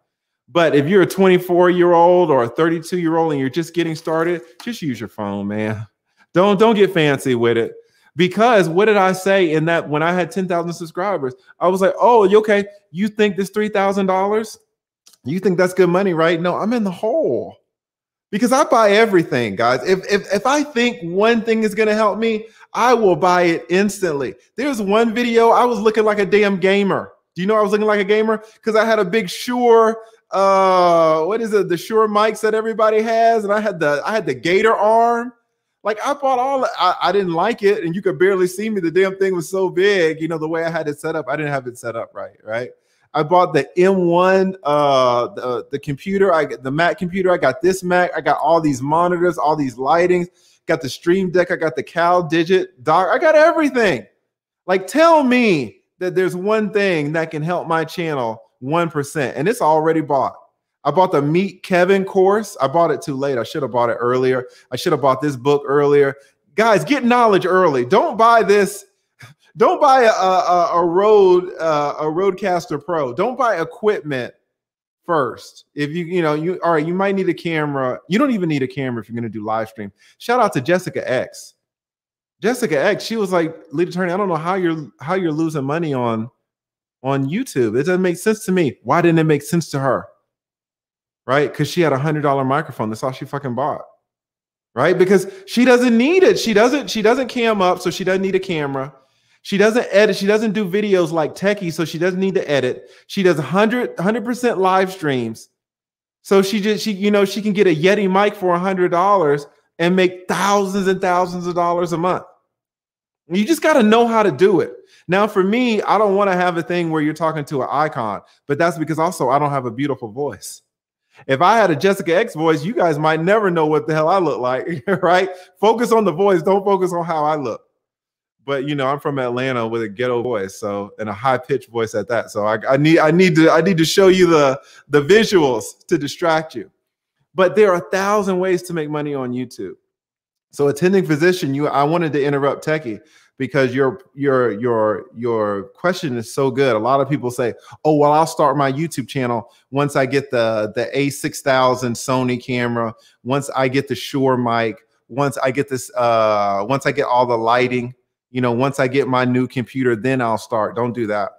But if you're a 24 year old or a 32 year old and you're just getting started, just use your phone, man. Don't don't get fancy with it. Because what did I say in that when I had 10,000 subscribers? I was like, oh, you okay? You think this $3,000? You think that's good money, right? No, I'm in the hole. because I buy everything, guys. If if if I think one thing is gonna help me, I will buy it instantly. There's one video I was looking like a damn gamer. Do you know I was looking like a gamer? Because I had a big Shure, uh, what is it? The Shure mics that everybody has, and I had the I had the Gator arm. Like I bought all. I, I didn't like it, and you could barely see me. The damn thing was so big. You know the way I had it set up. I didn't have it set up right. Right. I bought the M1, uh, the, the computer. I the Mac computer. I got this Mac. I got all these monitors, all these lightings. Got the Stream Deck. I got the CalDigit dock. I got everything. Like, tell me that there's one thing that can help my channel 1%, and it's already bought. I bought the Meet Kevin course. I bought it too late. I should have bought it earlier. I should have bought this book earlier. Guys, get knowledge early. Don't buy this don't buy a a, a Rode uh, a Rodecaster Pro. Don't buy equipment first. If you you know you all right, you might need a camera. You don't even need a camera if you're going to do live stream. Shout out to Jessica X. Jessica X. She was like, lead attorney. I don't know how you're how you're losing money on on YouTube. It doesn't make sense to me. Why didn't it make sense to her? Right? Because she had a hundred dollar microphone. That's all she fucking bought. Right? Because she doesn't need it. She doesn't. She doesn't cam up, so she doesn't need a camera. She doesn't edit. She doesn't do videos like Techie, so she doesn't need to edit. She does 100 100% live streams. So she just she you know she can get a Yeti mic for a $100 and make thousands and thousands of dollars a month. You just got to know how to do it. Now, for me, I don't want to have a thing where you're talking to an icon, but that's because also I don't have a beautiful voice. If I had a Jessica X voice, you guys might never know what the hell I look like, right? Focus on the voice, don't focus on how I look but you know i'm from atlanta with a ghetto voice so and a high pitched voice at that so I, I, need i need to i need to show you the the visuals to distract you but there are a thousand ways to make money on youtube so attending physician you i wanted to interrupt techie because your your your your question is so good a lot of people say oh well i'll start my youtube channel once i get the the a6000 sony camera once i get the shure mic once i get this uh once i get all the lighting you know, once I get my new computer, then I'll start. Don't do that.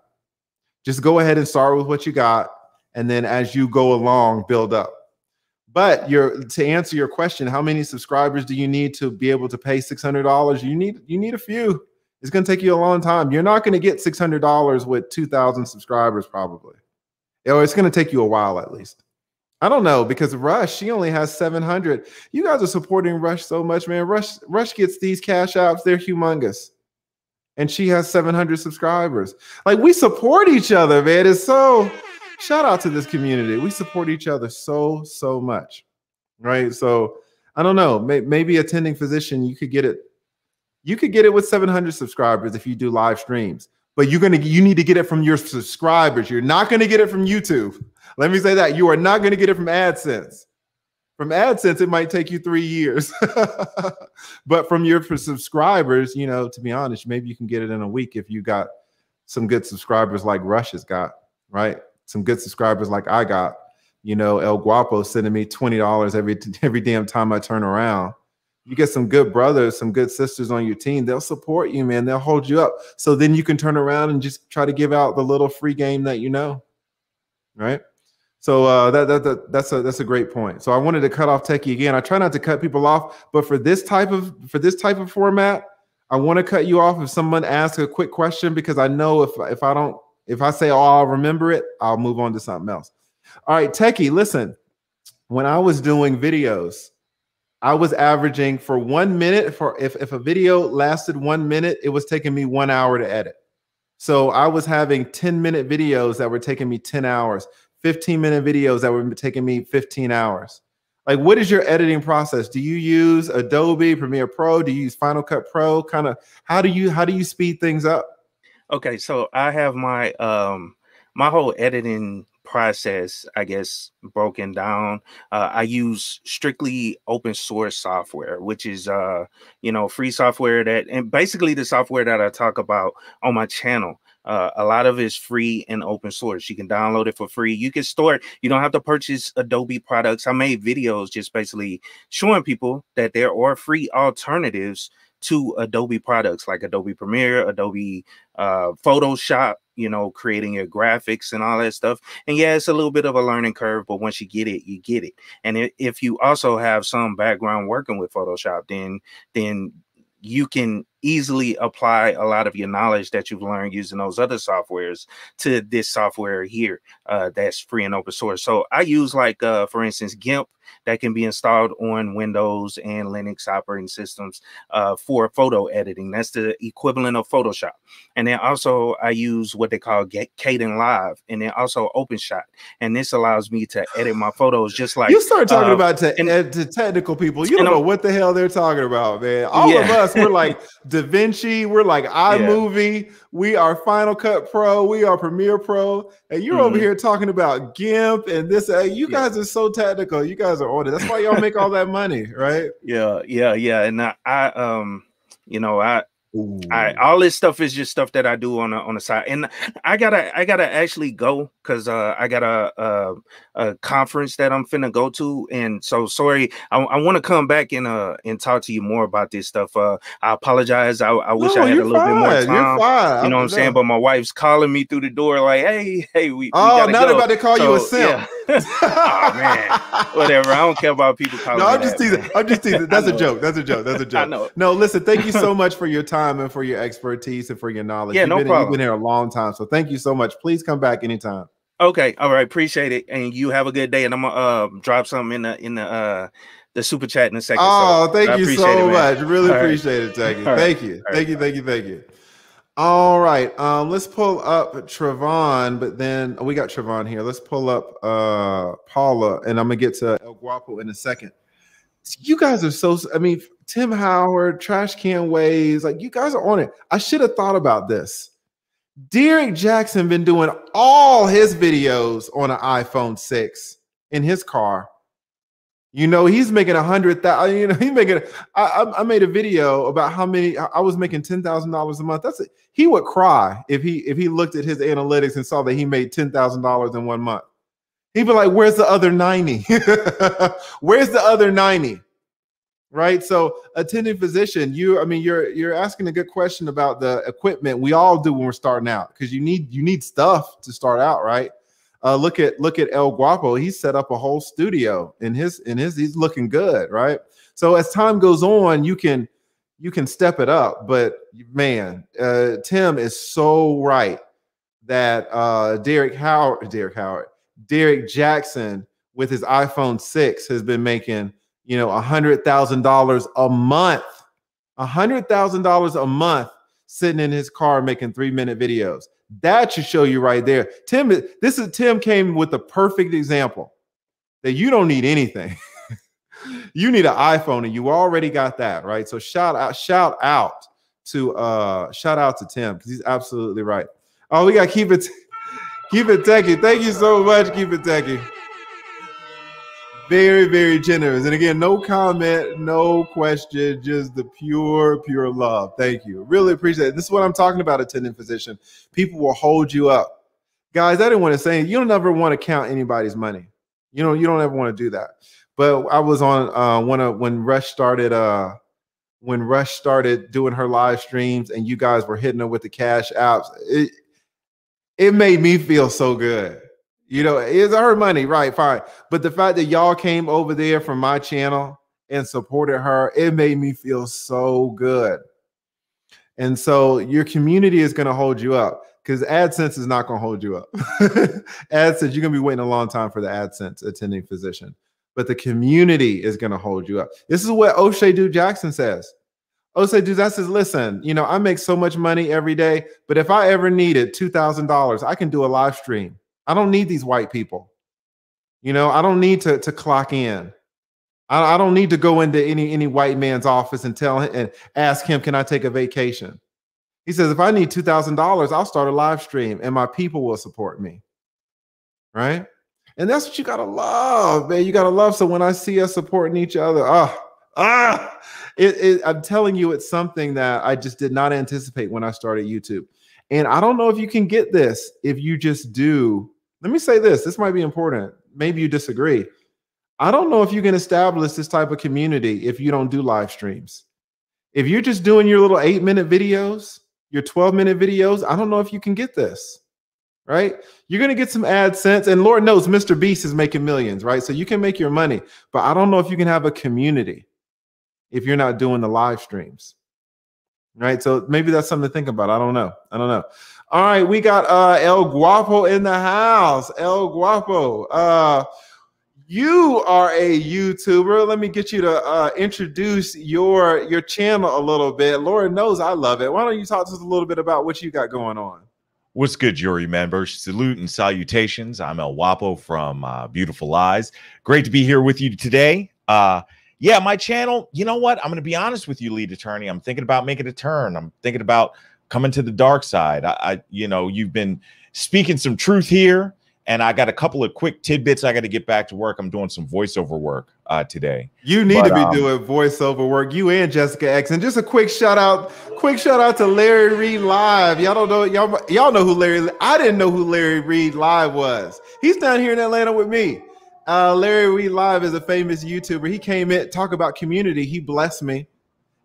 Just go ahead and start with what you got. And then as you go along, build up. But your to answer your question, how many subscribers do you need to be able to pay $600? You need you need a few. It's going to take you a long time. You're not going to get $600 with 2,000 subscribers probably. Or it's going to take you a while at least. I don't know because Rush, she only has 700. You guys are supporting Rush so much, man. Rush Rush gets these cash apps. They're humongous and she has 700 subscribers. Like we support each other, man. It's so shout out to this community. We support each other so so much, right? So I don't know. May, maybe attending physician, you could get it. You could get it with 700 subscribers if you do live streams, but you're gonna you need to get it from your subscribers. You're not gonna get it from YouTube. Let me say that you are not gonna get it from AdSense. From AdSense, it might take you three years, but from your subscribers, you know, to be honest, maybe you can get it in a week if you got some good subscribers like Rush has got, right? Some good subscribers like I got. You know, El Guapo sending me twenty dollars every every damn time I turn around. You get some good brothers, some good sisters on your team. They'll support you, man. They'll hold you up. So then you can turn around and just try to give out the little free game that you know, right? So uh, that, that, that that's a that's a great point. So I wanted to cut off Techie again. I try not to cut people off, but for this type of for this type of format, I want to cut you off if someone asks a quick question because I know if if I don't if I say oh I'll remember it, I'll move on to something else. All right, Techie, listen. When I was doing videos, I was averaging for one minute for if if a video lasted one minute, it was taking me one hour to edit. So I was having 10 minute videos that were taking me 10 hours. 15 minute videos that were taking me 15 hours. Like, what is your editing process? Do you use Adobe Premiere Pro? Do you use Final Cut Pro? Kind of how do you how do you speed things up? Okay, so I have my um my whole editing process, I guess, broken down. Uh, I use strictly open source software, which is uh, you know, free software that and basically the software that I talk about on my channel. Uh, a lot of it is free and open source. You can download it for free. You can store it. You don't have to purchase Adobe products. I made videos just basically showing people that there are free alternatives to Adobe products like Adobe Premiere, Adobe uh, Photoshop, you know, creating your graphics and all that stuff. And yeah, it's a little bit of a learning curve, but once you get it, you get it. And if you also have some background working with Photoshop, then then you can easily apply a lot of your knowledge that you've learned using those other softwares to this software here uh, that's free and open source. So I use like, uh, for instance, GIMP that can be installed on Windows and Linux operating systems uh, for photo editing. That's the equivalent of Photoshop. And then also I use what they call Kdenlive and then also OpenShot. And this allows me to edit my photos just like you start talking uh, about to, and, to technical people. You don't know what the hell they're talking about, man. All yeah. of us, we're like Da Vinci, we're like iMovie, yeah. we are Final Cut Pro, we are Premiere Pro, and you're mm-hmm. over here talking about GIMP and this. Uh, you yeah. guys are so technical. You guys are on. That's why y'all make all that money, right? Yeah, yeah, yeah. And I, I um, you know, I Ooh. I all this stuff is just stuff that I do on the on the side, and I gotta I gotta actually go because uh, I got a, a, a conference that I'm finna go to, and so sorry. I, I want to come back and uh and talk to you more about this stuff. Uh, I apologize. I, I wish no, I had a little fine. bit more time. You know what I'm saying? But my wife's calling me through the door like, hey, hey, we. Oh, we now they're about to call so, you a simp. Yeah. Oh man, whatever. I don't care about people calling. No, I'm just that, teasing. Man. I'm just teasing. That's a joke. That's a joke. That's a joke. I know. No, listen. Thank you so much for your time and for your expertise and for your knowledge. Yeah, you've no been, problem. You've been here a long time, so thank you so much. Please come back anytime. Okay, all right, appreciate it, and you have a good day. And I'm gonna uh, drop something in the in the uh, the super chat in a second. Oh, so thank you so it, much. Really all appreciate right. it, thank you, thank you, thank you, thank you, thank you. All right, um, let's pull up Travon, but then oh, we got Travon here. Let's pull up uh Paula, and I'm gonna get to El Guapo in a second. You guys are so. I mean, Tim Howard, Trash Can Ways, like you guys are on it. I should have thought about this Derrick Jaxn been doing all his videos on an iPhone 6 in his car. You know, he's making a hundred thousand. You know, he's making. I, I made a video about how many I was making ten thousand dollars a month. That's it. He would cry if he if he looked at his analytics and saw that he made ten thousand dollars in one month. He'd be like, "Where's the other ninety? Where's the other ninety? right so attending physician you i mean you're you're asking a good question about the equipment we all do when we're starting out because you need you need stuff to start out right uh, look at look at el guapo he set up a whole studio in his in his he's looking good right so as time goes on you can you can step it up but man uh, tim is so right that uh derrick howard Derek howard Derrick Jaxn with his iphone 6 has been making you know, a hundred thousand dollars a month, a hundred thousand dollars a month sitting in his car making three minute videos. That should show you right there. Tim, this is Tim came with the perfect example that you don't need anything. you need an iPhone and you already got that, right? So shout out, shout out to uh shout out to Tim because he's absolutely right. Oh, we got keep it keep it techie. Thank you so much, keep it techie very, very generous. And again, no comment, no question, just the pure, pure love. Thank you. Really appreciate it. This is what I'm talking about, attending physician. People will hold you up. Guys, I didn't want to say you don't ever want to count anybody's money. You know, you don't ever want to do that. But I was on uh one of when Rush started uh when Rush started doing her live streams and you guys were hitting her with the cash apps, it it made me feel so good you know, it's her money, right? Fine. But the fact that y'all came over there from my channel and supported her, it made me feel so good. And so your community is going to hold you up because AdSense is not going to hold you up. AdSense, you're going to be waiting a long time for the AdSense attending physician, but the community is going to hold you up. This is what Oshay Duke Jackson says. Oshay Duke Jackson says, listen, you know, I make so much money every day, but if I ever needed $2,000, I can do a live stream I don't need these white people. You know, I don't need to, to clock in. I, I don't need to go into any, any white man's office and tell him and ask him, can I take a vacation? He says, if I need $2,000, I'll start a live stream and my people will support me. Right. And that's what you got to love, man. You got to love. So when I see us supporting each other, ah, ah, it, it, I'm telling you, it's something that I just did not anticipate when I started YouTube. And I don't know if you can get this if you just do let me say this this might be important. Maybe you disagree. I don't know if you can establish this type of community if you don't do live streams. If you're just doing your little eight minute videos, your 12 minute videos, I don't know if you can get this, right? You're going to get some AdSense, and Lord knows Mr. Beast is making millions, right? So you can make your money, but I don't know if you can have a community if you're not doing the live streams, right? So maybe that's something to think about. I don't know. I don't know. All right, we got uh El Guapo in the house. El Guapo. Uh you are a YouTuber. Let me get you to uh, introduce your your channel a little bit. Lord knows I love it. Why don't you talk to us a little bit about what you got going on? What's good, jury members? Salute and salutations. I'm El Guapo from uh, Beautiful Lies. Great to be here with you today. Uh, yeah, my channel. You know what? I'm going to be honest with you, lead attorney. I'm thinking about making a turn. I'm thinking about coming to the dark side. I, I you know, you've been speaking some truth here and I got a couple of quick tidbits. I got to get back to work. I'm doing some voiceover work uh, today. You need but, to be um, doing voiceover work. You and Jessica X. And just a quick shout out, quick shout out to Larry Reid Live. Y'all don't know y'all y'all know who Larry. I didn't know who Larry Reid Live was. He's down here in Atlanta with me. Uh, Larry Reid Live is a famous YouTuber. He came in talk about community. He blessed me.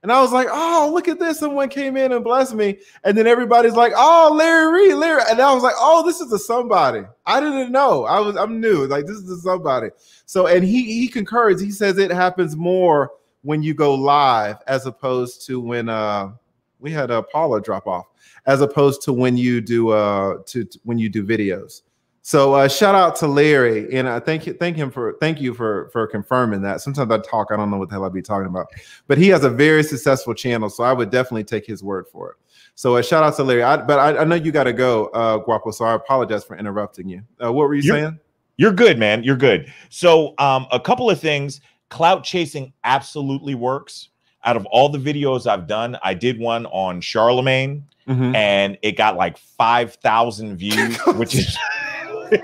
And I was like, oh, look at this. Someone came in and blessed me. And then everybody's like, oh, Larry Reid, Larry. And I was like, oh, this is a somebody. I didn't know. I was I'm new. Like this is a somebody. So and he he concurs. He says it happens more when you go live as opposed to when uh we had a Paula drop off, as opposed to when you do uh to, to when you do videos. So uh, shout out to Larry, and I thank you, thank him for thank you for for confirming that. Sometimes I talk, I don't know what the hell I'd be talking about, but he has a very successful channel, so I would definitely take his word for it. So uh, shout out to Larry. I, but I, I, know you got to go, uh, Guapo. So I apologize for interrupting you. Uh, what were you you're, saying? You're good, man. You're good. So um, a couple of things. Clout chasing absolutely works. Out of all the videos I've done, I did one on Charlemagne, mm-hmm. and it got like five thousand views, which is.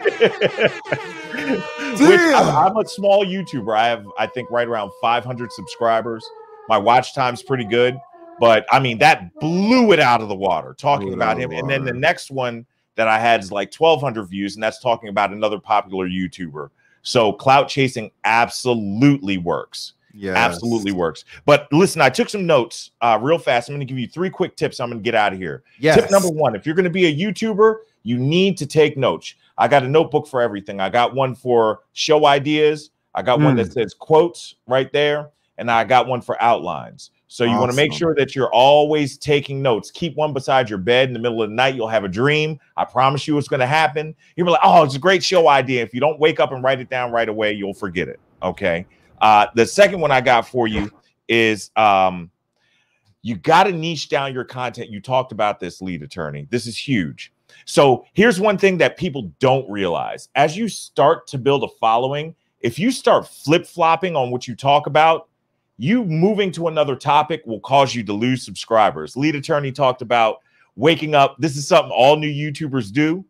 I'm, I'm, a small YouTuber. I have, I think, right around 500 subscribers. My watch time's pretty good, but I mean, that blew it out of the water talking about him. And then the next one that I had is like 1,200 views, and that's talking about another popular YouTuber. So clout chasing absolutely works. Yeah, absolutely works. But listen, I took some notes uh, real fast. I'm going to give you three quick tips. I'm going to get out of here. Yes. Tip number one: if you're going to be a YouTuber, you need to take notes. I got a notebook for everything. I got one for show ideas. I got mm. one that hmm. says quotes right there, and I got one for outlines. So you awesome. want to make sure that you're always taking notes. Keep one beside your bed in the middle of the night. You'll have a dream. I promise you it's going to happen. You'll be like, oh, it's a great show idea. If you don't wake up and write it down right away, you'll forget it. Okay. Uh, the second one I got for you is um, you got to niche down your content. You talked about this lead attorney. This is huge. So here's one thing that people don't realize as you start to build a following, if you start flip flopping on what you talk about, you moving to another topic will cause you to lose subscribers. Lead attorney talked about waking up. This is something all new YouTubers do.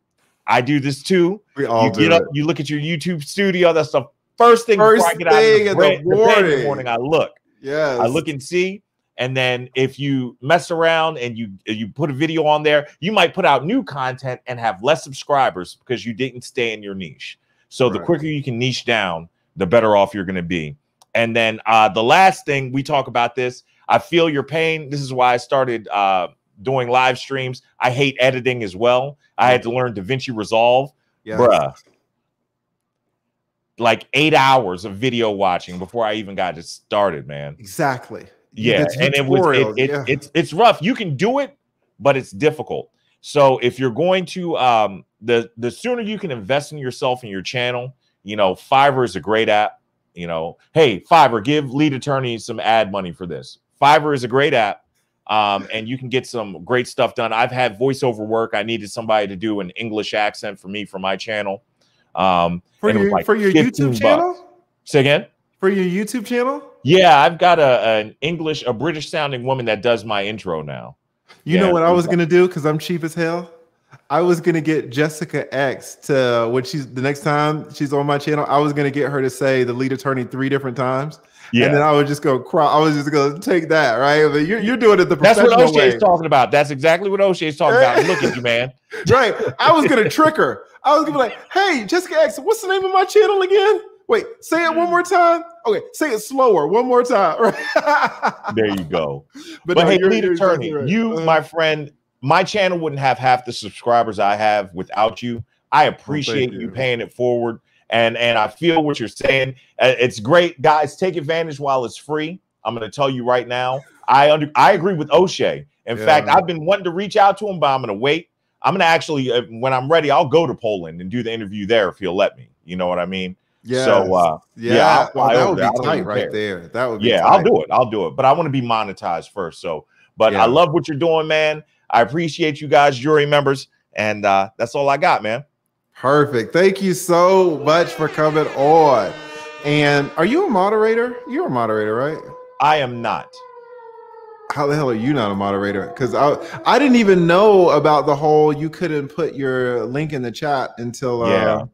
I do this too. We all you get up, you look at your YouTube studio. That's the first thing first before I get out of the, bread, the, morning. the morning. I look. Yes. I look and see and then if you mess around and you you put a video on there you might put out new content and have less subscribers because you didn't stay in your niche. So right. the quicker you can niche down the better off you're going to be. And then uh, the last thing we talk about this i feel your pain. This is why i started uh, doing live streams. I hate editing as well. I had to learn davinci resolve. Yes. bruh. Like eight hours of video watching before i even got it started man. Exactly yeah, and it was it, it, yeah. it's it's rough. You can do it, but it's difficult. So if you're going to um the the sooner you can invest in yourself and your channel, you know, Fiverr is a great app. You know, hey, Fiverr, give lead attorney some ad money for this. Fiverr is a great app. Um, and you can get some great stuff done. I've had voiceover work. I needed somebody to do an English accent for me for my channel. Um, for your, like for your YouTube channel? Bucks. Say again? For your YouTube channel? Yeah, I've got a an English, a British sounding woman that does my intro now. You yeah, know what I was gonna do because I'm cheap as hell. I was gonna get Jessica X to when she's the next time she's on my channel. I was gonna get her to say the lead attorney three different times. Yeah. And then I would just go cry. I was just gonna take that, right? But you're, you're doing it the That's what Oshay's way. talking about. That's exactly what Oshay's talking about. Look at you, man. right. I was gonna trick her. I was gonna be like, hey, Jessica X, what's the name of my channel again? Wait, say it one more time. Okay, say it slower. One more time. there you go. But, but no, hey, lead attorney, right. you, uh, my friend, my channel wouldn't have half the subscribers I have without you. I appreciate you. you paying it forward, and and I feel what you're saying. Uh, it's great, guys. Take advantage while it's free. I'm going to tell you right now. I under I agree with Oshay. In yeah. fact, I've been wanting to reach out to him, but I'm going to wait. I'm going to actually, uh, when I'm ready, I'll go to Poland and do the interview there if he'll let me. You know what I mean? Yeah. So uh, yeah, yeah oh, that would be tight right there. That would yeah, tight. I'll do it. I'll do it. But I want to be monetized first. So, but yeah. I love what you're doing, man. I appreciate you guys, jury members, and uh, that's all I got, man. Perfect. Thank you so much for coming on. And are you a moderator? You're a moderator, right? I am not. How the hell are you not a moderator? Because I I didn't even know about the whole you couldn't put your link in the chat until uh, yeah.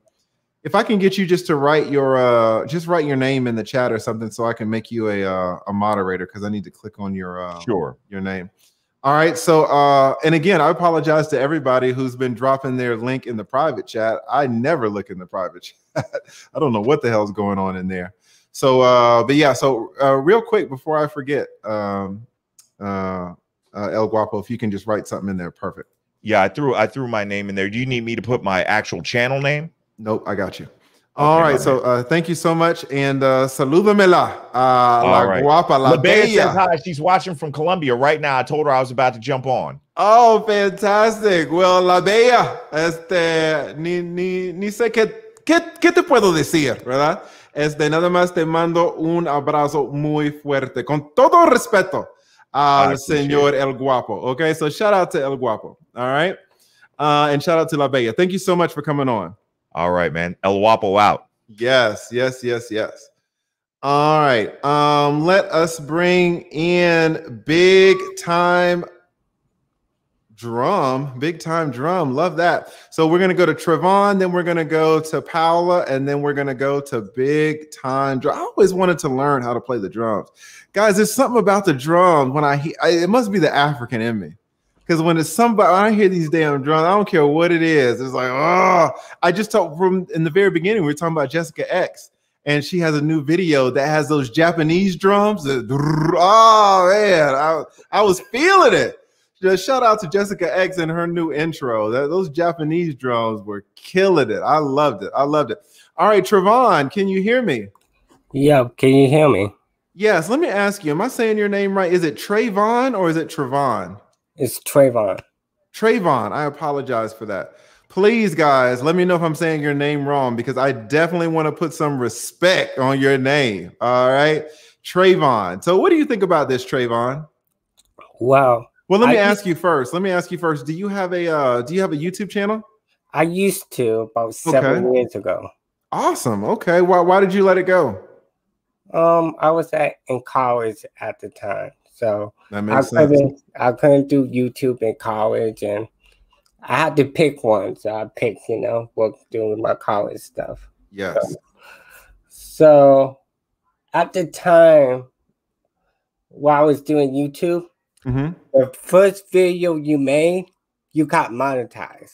If I can get you just to write your uh just write your name in the chat or something so I can make you a uh, a moderator because I need to click on your uh, sure your name. All right. So, uh, and again, I apologize to everybody who's been dropping their link in the private chat. I never look in the private chat. I don't know what the hell's going on in there. So, uh, but yeah. So, uh, real quick before I forget, um, uh, uh, El Guapo, if you can just write something in there, perfect. Yeah, I threw I threw my name in there. Do you need me to put my actual channel name? Nope, I got you. All right, okay, so uh, thank you so much, and uh, salúdamela, uh, la right. guapa, la, la bella. Says hi. She's watching from Colombia right now. I told her I was about to jump on. Oh, fantastic! Well, la bella, este, ni ni ni sé qué qué qué te puedo decir, ¿verdad? Este, nada más te mando un abrazo muy fuerte, con todo respeto al señor El Guapo. Okay, so shout out to El Guapo. All right, uh, and shout out to la bella. Thank you so much for coming on. All right, man. El Guapo out. Yes, yes, yes, yes. All right. Um, let us bring in big time drum, big time drum. Love that. So we're gonna go to Trevon, then we're gonna go to Paola, and then we're gonna go to big time drum. I always wanted to learn how to play the drums, guys. There's something about the drums when I, hear. it must be the African in me. Because when it's somebody, when I hear these damn drums, I don't care what it is. It's like, oh, I just talked from in the very beginning. We are talking about Jessica X, and she has a new video that has those Japanese drums. Oh man, I, I was feeling it. Just shout out to Jessica X and her new intro. That, those Japanese drums were killing it. I loved it. I loved it. All right, Trevon, can you hear me? Yeah, can you hear me? Yes. Let me ask you, am I saying your name right? Is it Trayvon or is it Trevon? It's Trayvon. Trayvon, I apologize for that. Please, guys, let me know if I'm saying your name wrong because I definitely want to put some respect on your name. All right, Trayvon. So, what do you think about this, Trayvon? Wow. Well, let me I ask you first. Let me ask you first. Do you have a uh, Do you have a YouTube channel? I used to about seven okay. years ago. Awesome. Okay. Why Why did you let it go? Um, I was at in college at the time. So I couldn't I couldn't do YouTube in college and I had to pick one. So I picked, you know, what doing my college stuff. Yes. So, so at the time while I was doing YouTube, mm-hmm. the first video you made, you got monetized.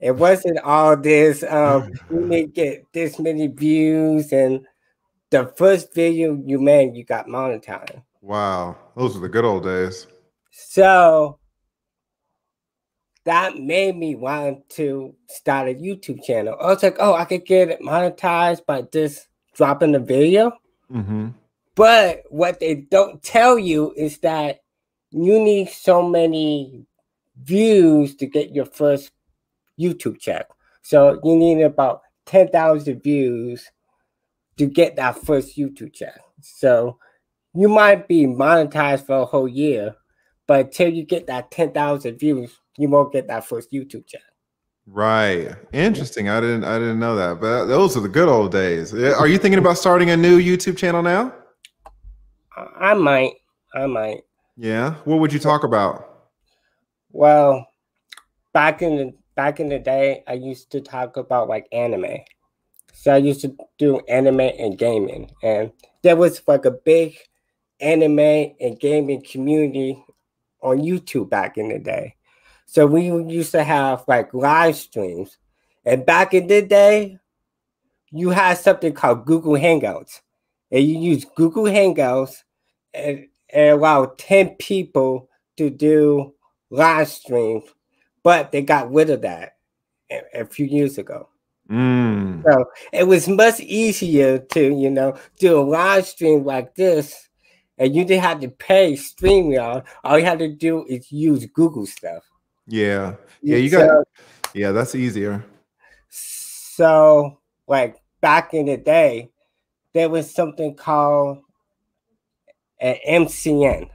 It wasn't all this, um, you may get this many views, and the first video you made, you got monetized. Wow, those are the good old days. So that made me want to start a YouTube channel. I was like, oh, I could get it monetized by just dropping the video. Mm-hmm. But what they don't tell you is that you need so many views to get your first YouTube check. So you need about 10,000 views to get that first YouTube check. So you might be monetized for a whole year, but until you get that 10,000 views, you won't get that first YouTube channel. Right. Interesting. I didn't I didn't know that. But those are the good old days. Are you thinking about starting a new YouTube channel now? I might. I might. Yeah. What would you talk about? Well, back in the back in the day, I used to talk about like anime. So I used to do anime and gaming, and there was like a big anime and gaming community on YouTube back in the day. So we used to have like live streams. And back in the day, you had something called Google Hangouts, and you use Google Hangouts and, and allow 10 people to do live streams, but they got rid of that a, a few years ago. Mm. So it was much easier to, you know, do a live stream like this, and you didn't have to pay StreamYard. All you had to do is use Google stuff. Yeah, yeah, you so, got, yeah, that's easier. So, like back in the day, there was something called an MCN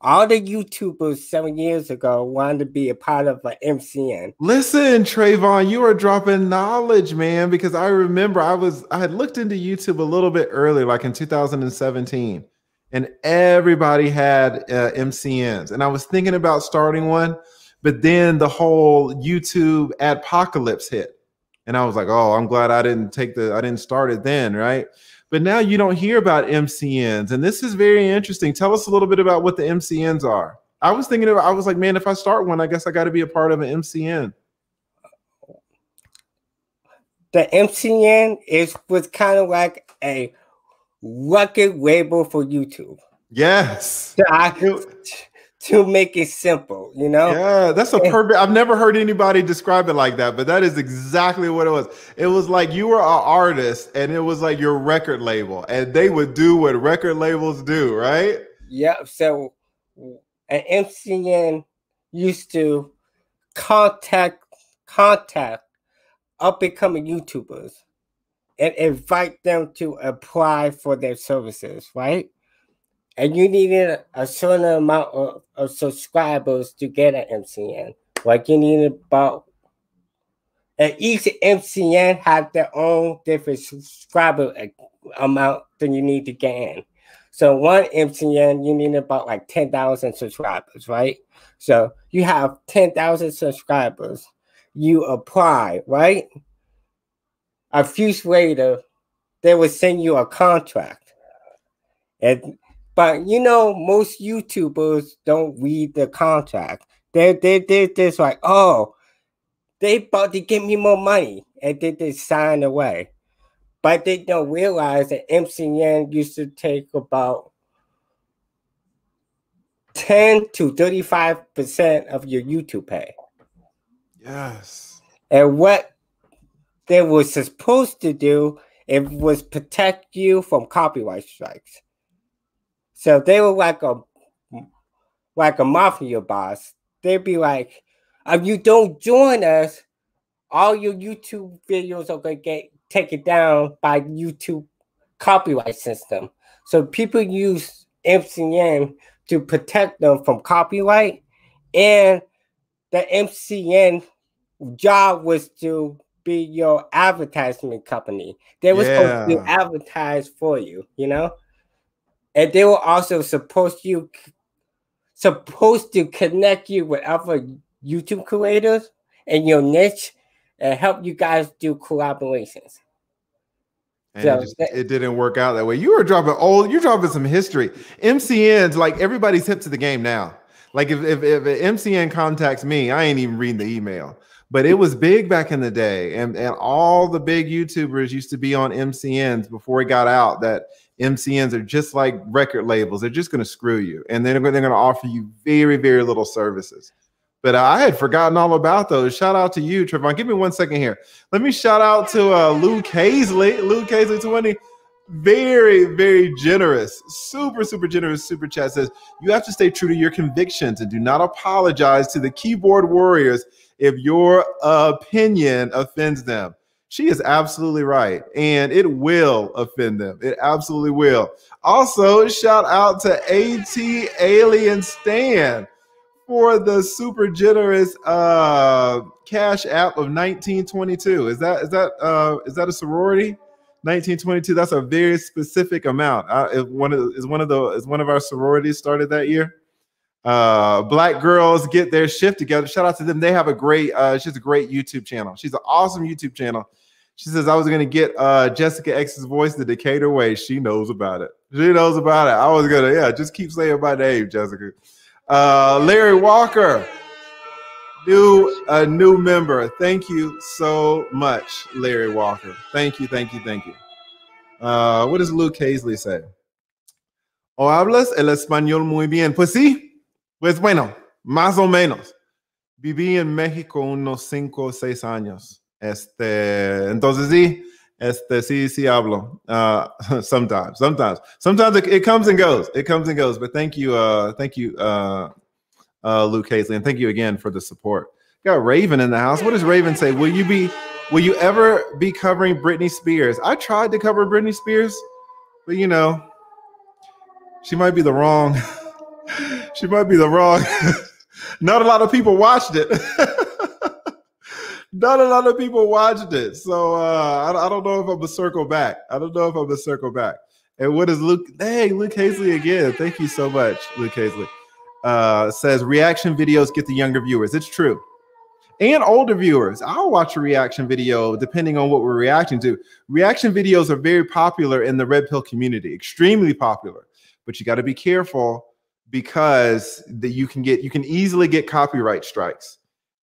all the YouTubers seven years ago wanted to be a part of an MCN. Listen, Trayvon, you are dropping knowledge, man, because I remember I was I had looked into YouTube a little bit earlier, like in 2017, and everybody had uh, MCNs, and I was thinking about starting one, but then the whole YouTube apocalypse hit, and I was like, oh, I'm glad I didn't take the I didn't start it then, right? But now you don't hear about MCNs, and this is very interesting. Tell us a little bit about what the MCNs are. I was thinking about, I was like, man, if I start one, I guess I got to be a part of an MCN. The MCN is was kind of like a record label for YouTube. Yes. to make it simple, you know? Yeah, that's a perfect. I've never heard anybody describe it like that, but that is exactly what it was. It was like you were an artist and it was like your record label, and they would do what record labels do, right? Yeah. So an MCN used to contact contact up and coming YouTubers and invite them to apply for their services, right? and you needed a certain amount of, of subscribers to get an MCN. Like you needed about and each MCN had their own different subscriber amount than you need to get in. So one MCN, you need about like 10,000 subscribers, right? So you have 10,000 subscribers. You apply, right? A few later, they will send you a contract. And but you know, most YouTubers don't read the contract. They're they they're just like, oh, they about to give me more money, and then they sign away. But they don't realize that MCN used to take about 10 to 35% of your YouTube pay. Yes. And what they were supposed to do, it was protect you from copyright strikes. So they were like a like a mafia boss. They'd be like, if you don't join us, all your YouTube videos are gonna get taken down by YouTube copyright system. So people use MCN to protect them from copyright, and the MCN job was to be your advertisement company. They were yeah. supposed to advertise for you, you know and they were also supposed to supposed to connect you with other YouTube creators in your niche and help you guys do collaborations. And so, it, just, it, didn't work out that way. You were dropping old, you're dropping some history. MCNs, like everybody's hip to the game now. Like if, if, if an MCN contacts me, I ain't even reading the email. But it was big back in the day. And, and all the big YouTubers used to be on MCNs before it got out that MCNs are just like record labels. They're just going to screw you, and then they're going to offer you very, very little services. But I had forgotten all about those. Shout out to you, Trevon. Give me one second here. Let me shout out to uh, Luke Hazley. Luke Hazley 20. Very, very generous. Super, super generous super chat says you have to stay true to your convictions and do not apologize to the keyboard warriors if your opinion offends them. She is absolutely right. And it will offend them. It absolutely will. Also, shout out to AT Alien Stan for the super generous uh cash app of 1922. Is that is that uh is that a sorority? 1922. That's a very specific amount. Uh, is one of is one of the is one of our sororities started that year. Uh, black girls get their shift together. Shout out to them. They have a great. Uh, she's a great YouTube channel. She's an awesome YouTube channel. She says, I was going to get uh, Jessica X's voice the Decatur way. She knows about it. She knows about it. I was going to, yeah, just keep saying my name, Jessica. Uh, Larry Walker. new a new member. Thank you so much, Larry Walker. Thank you, thank you, thank you. Uh, what does Luke Hazley say? O hablas el español muy bien. Pues sí, pues bueno, más o menos. Viví en México unos cinco o seis años. Este, entonces sí, este, sí, sí hablo. Uh, sometimes, sometimes, sometimes it, it, comes and goes. It comes and goes. But thank you, uh, thank you, uh, uh, Luke Hazley, and thank you again for the support. Got Raven in the house. What does Raven say? Will you be, will you ever be covering Britney Spears? I tried to cover Britney Spears, but you know, she might be the wrong. she might be the wrong. Not a lot of people watched it. Not a lot of people watched it. So uh, I, I, don't know if I'm gonna circle back. I don't know if I'm gonna circle back. And what is Luke? Hey, Luke Hazley again. Thank you so much, Luke Hazley. Uh, says reaction videos get the younger viewers. It's true. And older viewers. I'll watch a reaction video depending on what we're reacting to. Reaction videos are very popular in the red pill community, extremely popular but you got to be careful because that you can get you can easily get copyright strikes.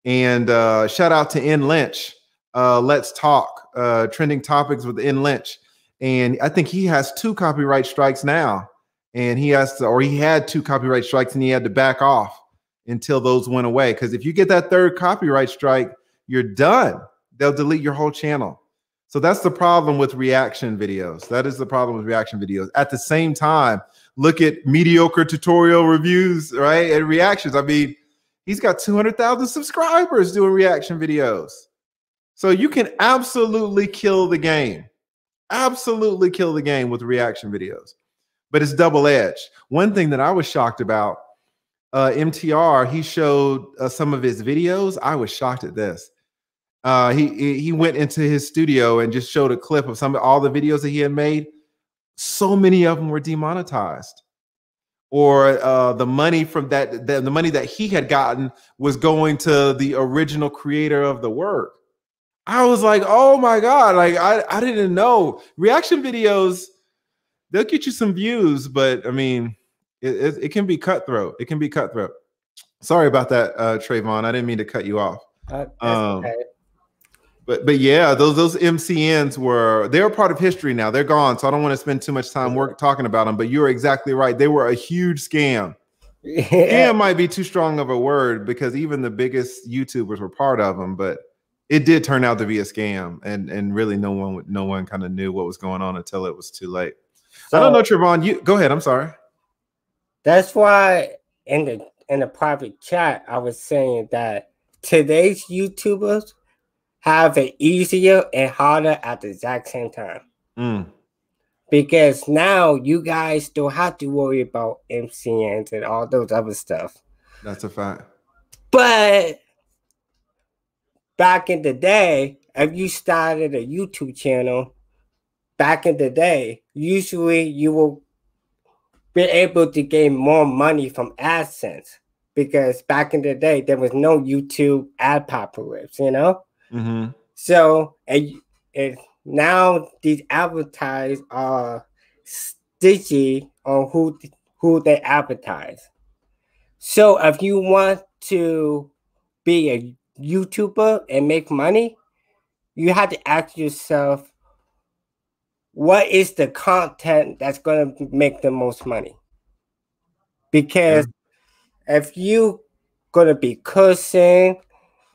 And uh, shout out to N Lynch. Uh, Let's talk uh, trending topics with N Lynch, and I think he has two copyright strikes now. And he has to, or he had two copyright strikes, and he had to back off until those went away. Because if you get that third copyright strike, you're done. They'll delete your whole channel. So that's the problem with reaction videos. That is the problem with reaction videos. At the same time, look at mediocre tutorial reviews, right? And reactions. I mean, he's got 200,000 subscribers doing reaction videos. So you can absolutely kill the game. Absolutely kill the game with reaction videos. But it's double edged. One thing that I was shocked about uh, MTR, he showed uh, some of his videos. I was shocked at this. Uh, he he went into his studio and just showed a clip of some of all the videos that he had made so many of them were demonetized. Or uh, the money from that the, the money that he had gotten was going to the original creator of the work. I was like oh my god like i, I didn't know. Reaction videos they'll get you some views but i mean it, it, it can be cutthroat. It can be cutthroat. Sorry about that uh Trayvon. i didn't mean to cut you off. Uh, um, okay but but yeah, those those MCNs were they're part of history now. They're gone, so I don't want to spend too much time work talking about them. But you're exactly right. They were a huge scam. Yeah. Scam might be too strong of a word because even the biggest YouTubers were part of them. But it did turn out to be a scam, and and really no one no one kind of knew what was going on until it was too late. So, I don't know, Trevon. You go ahead. I'm sorry. That's why in the in the private chat I was saying that today's YouTubers have it easier and harder at the exact same time. Mm. Because now you guys don't have to worry about MCNs and all those other stuff. That's a fact. But back in the day, if you started a YouTube channel, back in the day, usually you will be able to gain more money from AdSense because back in the day there was no YouTube ad apocalypse, you know. Mm-hmm. So and, and now these advertisers are sticky on who who they advertise. So if you want to be a YouTuber and make money, you have to ask yourself, what is the content that's going to make the most money? Because yeah. if you going to be cursing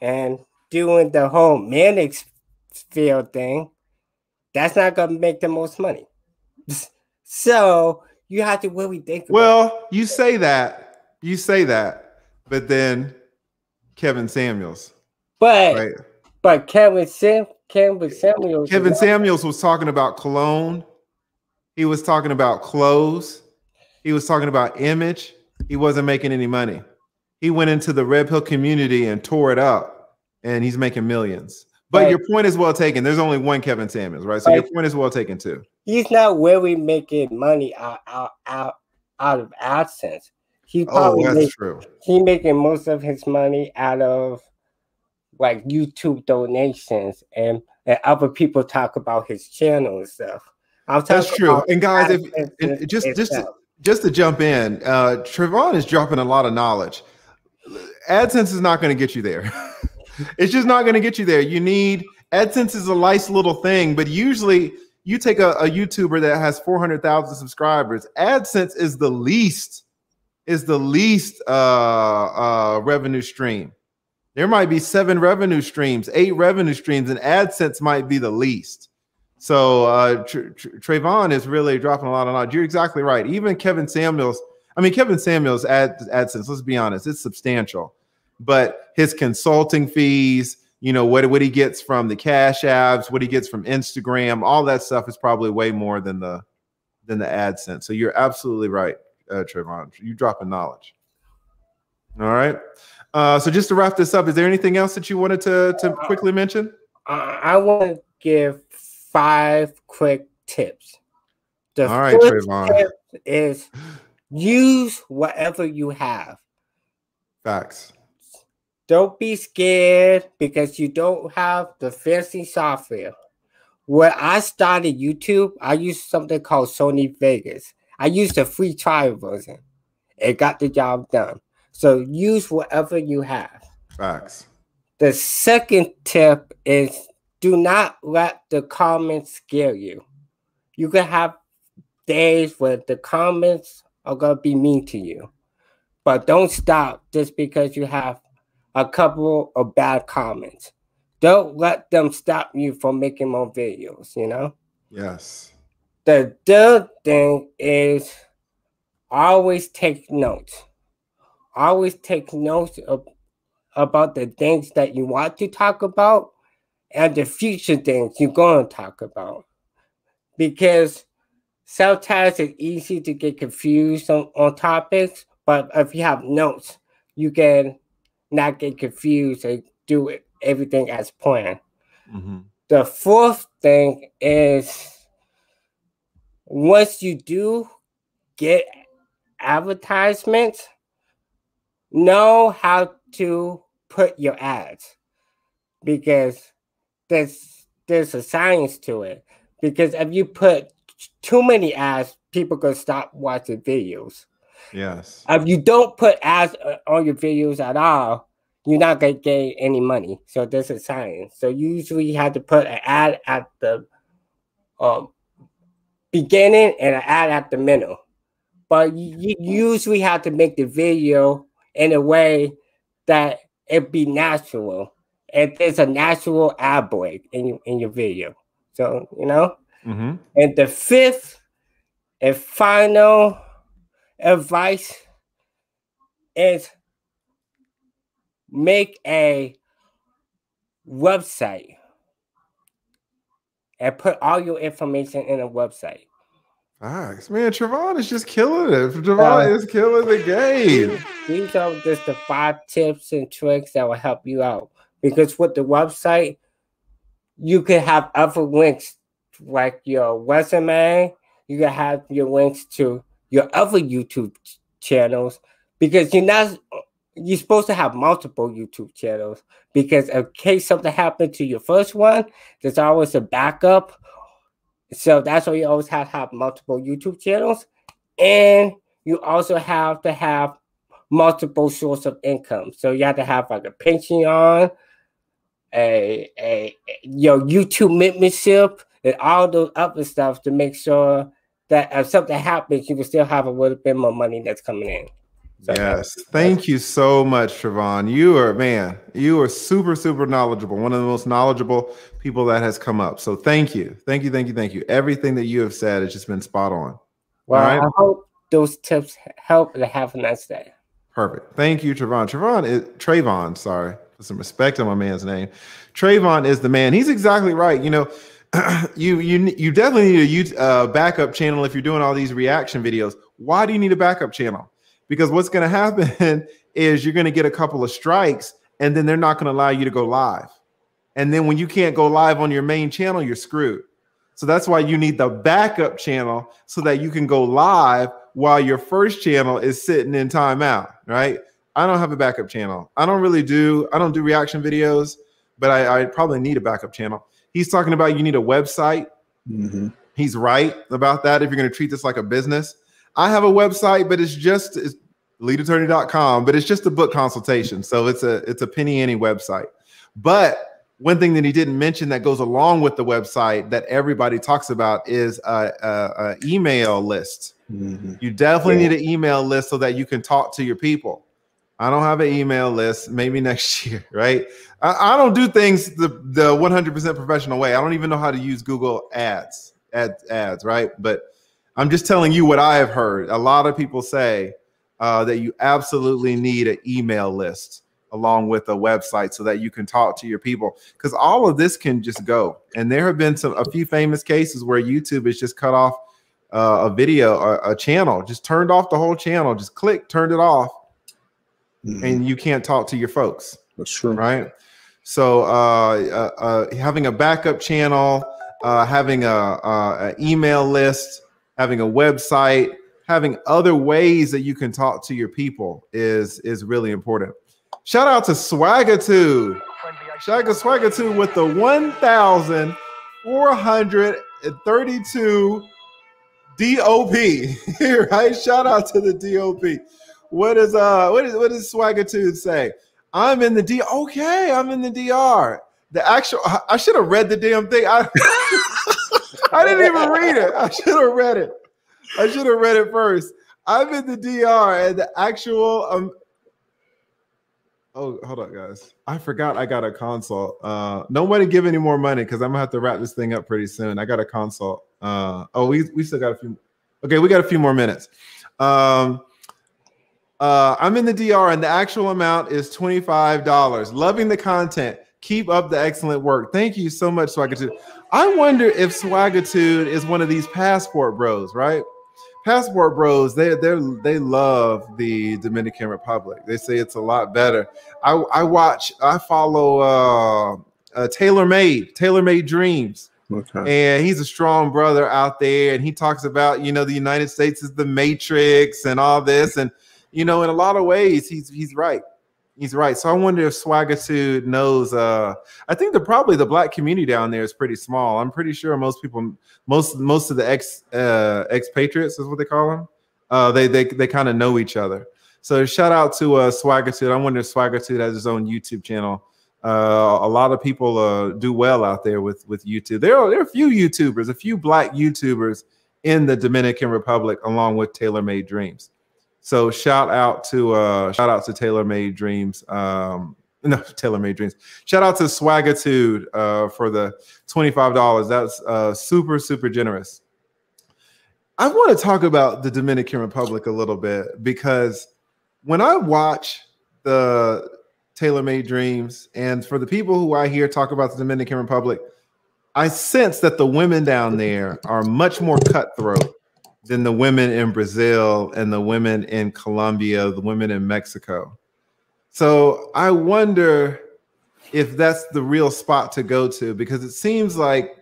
and doing the whole Mannix field thing, that's not gonna make the most money. so you have to really think. Well, you say that, you say that, but then Kevin Samuels. But right? but Kevin Sam Kevin Samuels. Kevin Samuels was talking about cologne. He was talking about clothes. He was talking about image. He wasn't making any money. He went into the Red Pill community and tore it up and he's making millions. But right. your point is well taken. There's only one Kevin Samuels, right? So right. your point is well taken too. He's not really making money out out out, out of AdSense. He oh, probably oh, that's true. He making most of his money out of like YouTube donations and, and other people talk about his channel and stuff. I'll that's true. And guys, if, just just to, just to jump in, uh Trevon is dropping a lot of knowledge AdSense is not going to get you there. it's just not going to get you there. You need AdSense is a nice little thing, but usually you take a, a YouTuber that has 400,000 subscribers. AdSense is the least is the least uh, uh, revenue stream. There might be seven revenue streams, eight revenue streams, and AdSense might be the least. So uh, Tr- Tr- Trayvon is really dropping a lot of knowledge. You're exactly right. Even Kevin Samuels, I mean Kevin Samuels ad AdSense. Let's be honest, it's substantial, but his consulting fees, you know what what he gets from the cash apps, what he gets from Instagram, all that stuff is probably way more than the than the AdSense. So you're absolutely right, uh, Trayvon. You dropping knowledge. All right. Uh, so just to wrap this up, is there anything else that you wanted to to quickly mention? I want to give five quick tips. The All right, Trayvon. is use whatever you have. Facts. Don't be scared because you don't have the fancy software. When I started YouTube, I used something called Sony Vegas. I used a free trial version. It got the job done. So use whatever you have. Facts. The second tip is do not let the comments scare you. You can have days where the comments are going to be mean to you, but don't stop just because you have a couple of bad comments. Don't let them stop you from making more videos, you know? Yes. The third thing is always take notes. Always take notes of, about the things that you want to talk about and the future things you're going to talk about. Because sometimes it's easy to get confused on, on topics, but if you have notes, you can not get confused and do everything as planned. Mm-hmm. The fourth thing is once you do get advertisements, know how to put your ads because there's there's a science to it. Because if you put too many ads, people gonna stop watching videos. Yes. If you don't put ads uh, on your videos at all, you're not gonna get any money. So this is science. So you usually have to put an ad at the um, beginning and an ad at the middle. But you usually have to make the video in a way that it be natural. And there's a natural ad break in your, in your video. So, you know? Mm-hmm. And the fifth and final advice is make a website and put all your information in a website. Nice. Man, Trayvon is just killing it. Trayvon uh, is killing the game. These are just the five tips and tricks that will help you out. Because with the website, you can have other links like your resume, you can have your links to your other YouTube channels because you're not you're supposed to have multiple YouTube channels because in case something happened to your first one, there's always a backup. So that's why you always have to have multiple YouTube channels. And you also have to have multiple source of income. So you have to have like a Patreon, a, a your YouTube membership, and all those other stuff to make sure that if something happens, you can still have a little bit more money that's coming in. So yes, thank you so much, Trayvon. You are man, you are super, super knowledgeable. One of the most knowledgeable people that has come up. So thank you, thank you, thank you, thank you. Everything that you have said has just been spot on. Well, right? I hope those tips help and have a nice day. Perfect. Thank you, Trayvon. Trayvon is Trayvon. Sorry, put some respect on my man's name. Trayvon is the man. He's exactly right. You know, you you you definitely need a uh, backup channel if you're doing all these reaction videos. Why do you need a backup channel? because what's going to happen is you're going to get a couple of strikes and then they're not going to allow you to go live. And then when you can't go live on your main channel, you're screwed. So that's why you need the backup channel so that you can go live while your first channel is sitting in timeout, right? I don't have a backup channel. I don't really do, I don't do reaction videos, but I, I probably need a backup channel. He's talking about you need a website. Mm-hmm. He's right about that if you're going to treat this like a business. I have a website, but it's just it's, leadattorney.com, but it's just a book consultation. So it's a it's a penny any website. But one thing that he didn't mention that goes along with the website that everybody talks about is a, a, a email list. Mm-hmm. You definitely yeah. need an email list so that you can talk to your people. I don't have an email list. Maybe next year, right? I, I don't do things the the 100% professional way. I don't even know how to use Google Ads, ad, ads, right? But I'm just telling you what I have heard. A lot of people say uh, that you absolutely need an email list along with a website so that you can talk to your people because all of this can just go. And there have been some a few famous cases where YouTube has just cut off uh, a video, a, a, channel, just turned off the whole channel, just click, turned it off, mm-hmm. and you can't talk to your folks. That's true, right? So uh, uh, uh having a backup channel, uh, having a, a, email list, having a website, having other ways that you can talk to your people is is really important. Shout out to Swagitude. Shout out to Swagitude with the 1,432 DOP. right? Shout out to the DOP. What is uh what is what does Swagitude say? I'm in the D. Okay, I'm in the DR. The actual I should have read the damn thing. I I didn't even read it. I should have read it. I should have read it first. I'm in the DR and the actual um Oh, hold on, guys. I forgot I got a consult. Uh nobody give any more money because I'm gonna have to wrap this thing up pretty soon. I got a consult. Uh oh, we we still got a few. Okay, we got a few more minutes. Um uh I'm in the DR and the actual amount is $25. Loving the content. Keep up the excellent work. Thank you so much, Swagitude. I wonder if Swagitude is one of these passport bros, right? Passport Bros, they they they love the Dominican Republic. They say it's a lot better. I I watch, I follow uh, uh Taylor Made, Taylor Made Dreams. Okay. And he's a strong brother out there, and he talks about you know the United States is the matrix and all this, and you know in a lot of ways he's he's right. He's right. So I wonder if Swagitude knows. Uh, I think the probably the black community down there is pretty small. I'm pretty sure most people, most most of the ex uh, expatriates is what they call them. Uh, they they they kind of know each other. So shout out to uh, Swagitude. I wonder if Swagitude has his own YouTube channel. Uh, a lot of people uh, do well out there with with YouTube. There are there are a few YouTubers, a few black YouTubers in the Dominican Republic, along with Taylor Made Dreams. So shout out to uh shout out to Taylor Made Dreams. Um no, Taylor Made Dreams. Shout out to Swagitude uh for the $25. That's uh super, super generous. I want to talk about the Dominican Republic a little bit because when I watch the Taylor Made Dreams, and for the people who I hear talk about the Dominican Republic, I sense that the women down there are much more cutthroat than the women in Brazil and the women in Colombia, the women in Mexico. So I wonder if that's the real spot to go to because it seems like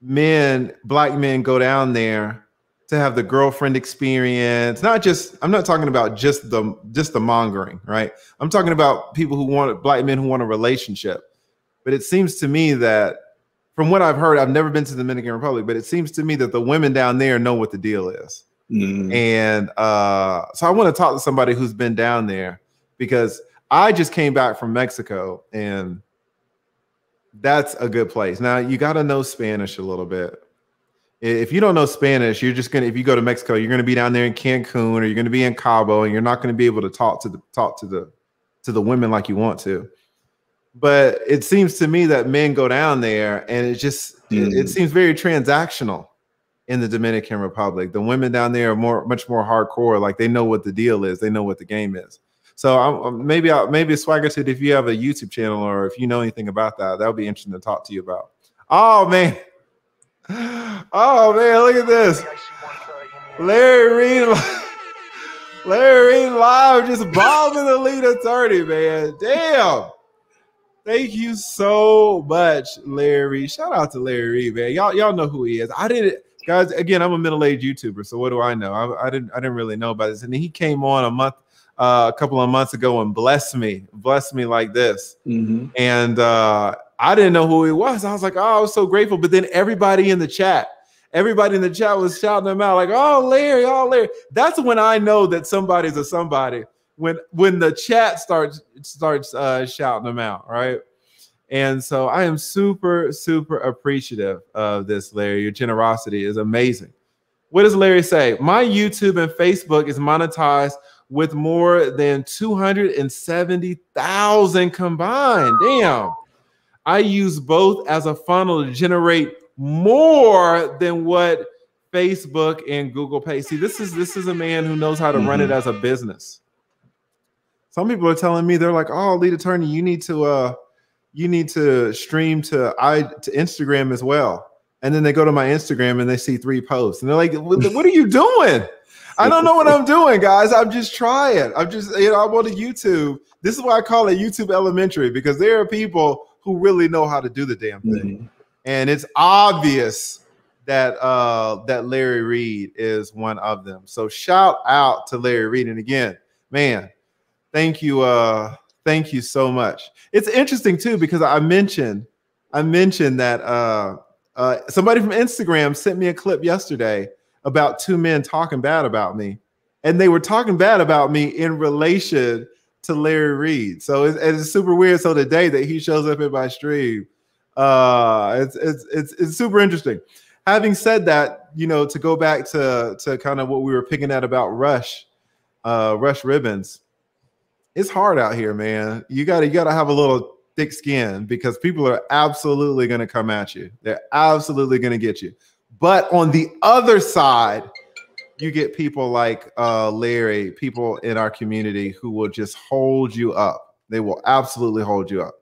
men, black men, go down there to have the girlfriend experience. Not just I'm not talking about just the just the mongering, right? I'm talking about people who want black men who want a relationship. But it seems to me that from what I've heard, I've never been to the Dominican Republic, but it seems to me that the women down there know what the deal is. Mm. And uh, so I want to talk to somebody who's been down there because I just came back from Mexico and that's a good place. Now you got to know Spanish a little bit. If you don't know Spanish, you're just gonna. If you go to Mexico, you're gonna be down there in Cancun or you're gonna be in Cabo, and you're not gonna be able to talk to the talk to the to the women like you want to but it seems to me that men go down there and it just mm. it, it, mm. seems very transactional in the Dominican Republic. The women down there are more much more hardcore. Like they know what the deal is. They know what the game is. So I'm, maybe I, maybe Swagitude, if you have a YouTube channel or if you know anything about that, that would be interesting to talk to you about. Oh man, oh man, look at this, Larry Reid. Larry Reid live just bombing the lead attorney, man. Damn. Thank you so much, Larry. Shout out to Larry, man. Y'all, y'all know who he is. I didn't, guys. Again, I'm a middle-aged YouTuber, so what do I know? I, I didn't, I didn't really know about this. And he came on a month, uh, a couple of months ago, and blessed me, blessed me like this. Mm-hmm. And uh, I didn't know who he was. I was like, oh, I was so grateful. But then everybody in the chat, everybody in the chat was shouting him out, like, oh, Larry, oh, Larry. That's when I know that somebody's a somebody when when the chat starts starts uh, shouting them out, right? And so I am super super appreciative of this, Larry. Your generosity is amazing. What does Larry say? My YouTube and Facebook is monetized with more than 270,000 combined. Damn. I use both as a funnel to generate more than what Facebook and Google pay. See, this is this is a man who knows how to mm-hmm. run it mm-hmm. as a business. Some people are telling me they're like, "Oh, lead attorney, you need to uh you need to stream to i to Instagram as well." And then they go to my Instagram and they see three posts and they're like, "What are you doing?" I don't know what I'm doing, guys. I'm just trying. I'm just, you know, I'm on YouTube. This is why I call it YouTube Elementary because there are people who really know how to do the damn thing. Mm-hmm. And it's obvious that uh that Larry Reid is one of them. So shout out to Larry Reid. And again, man, thank you, uh, thank you so much. It's interesting too, because I mentioned I mentioned that uh uh somebody from Instagram sent me a clip yesterday about two men talking bad about me. And they were talking bad about me in relation to Larry Reid. So it's, it's super weird. So the day that he shows up in my stream, uh, it's, it's, it's, it's super interesting. Having said that, you know, to go back to, to kind of what we were picking at about Rush, uh, Rush Ribbons, it's hard out here, man. You gotta, you gotta have a little thick skin because people are absolutely to come at you. They're absolutely to get you. But on the other side, you get people like uh, Larry, people in our community who will just hold you up. They will absolutely hold you up.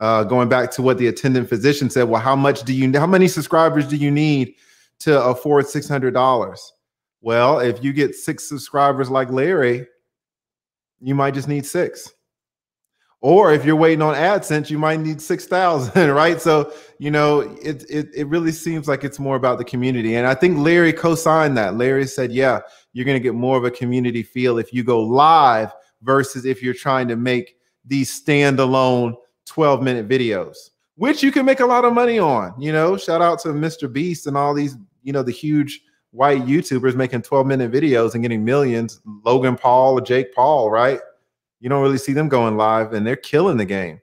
Uh, going back to what the attendant physician said, well, how much do you, how many subscribers do you need to afford $600? Well, if you get six subscribers like Larry, you might just need six. Or if you're waiting on AdSense, you might need 6,000, right? So, you know, it, it, it really seems like it's more about the community. And I think Larry co-signed that. Larry said, yeah, you're going to get more of a community feel if you go live versus if you're trying to make these standalone 12 minute videos, which you can make a lot of money on. You know, shout out to Mr. Beast and all these, you know, the huge white YouTubers making 12 minute videos and getting millions. Logan Paul or Jake Paul, right? You don't really see them going live and they're killing the game.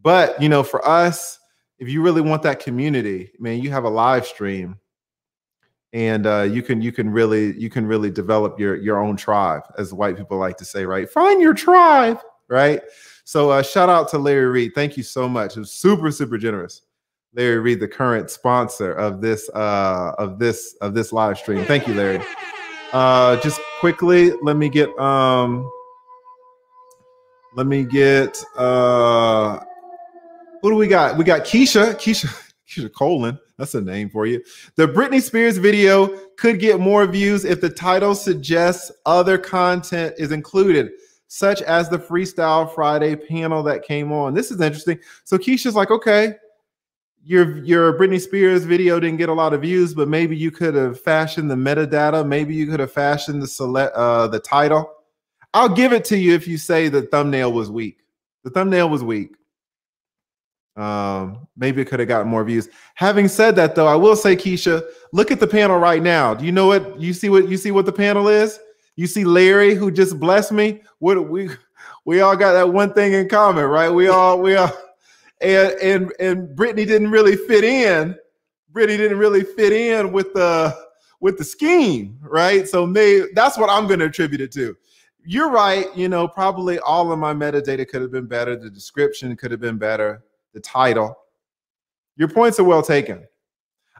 But, you know, for us, if you really want that community, man, you have a live stream and uh, you can you can really you can really develop your your own tribe as white people like to say right find your tribe right so uh, shout out to larry Reid thank you so much it was super super generous larry Reid the current sponsor of this uh of this of this live stream thank you larry uh just quickly let me get um let me get uh who do we got? We got Keisha, Keisha, Keisha Colon. That's a name for you. The Britney Spears video could get more views if the title suggests other content is included, such as the Freestyle Friday panel that came on. This is interesting. So Keisha's like, okay, your your Britney Spears video didn't get a lot of views, but maybe you could have fashioned the metadata. Maybe you could have fashioned the select uh, the title I'll give it to you if you say the thumbnail was weak. The thumbnail was weak. Um, maybe it could have gotten more views. Having said that, though, I will say, Keisha, look at the panel right now. Do you know what you see? What you see? What the panel is? You see Larry, who just blessed me. What we we all got that one thing in common, right? We all we all and and and Brittany didn't really fit in. Brittany didn't really fit in with the with the scheme, right? So maybe that's what I'm going to attribute it to you're right. You know, probably all of my metadata could have been better. The description could have been better. The title. Your points are well taken.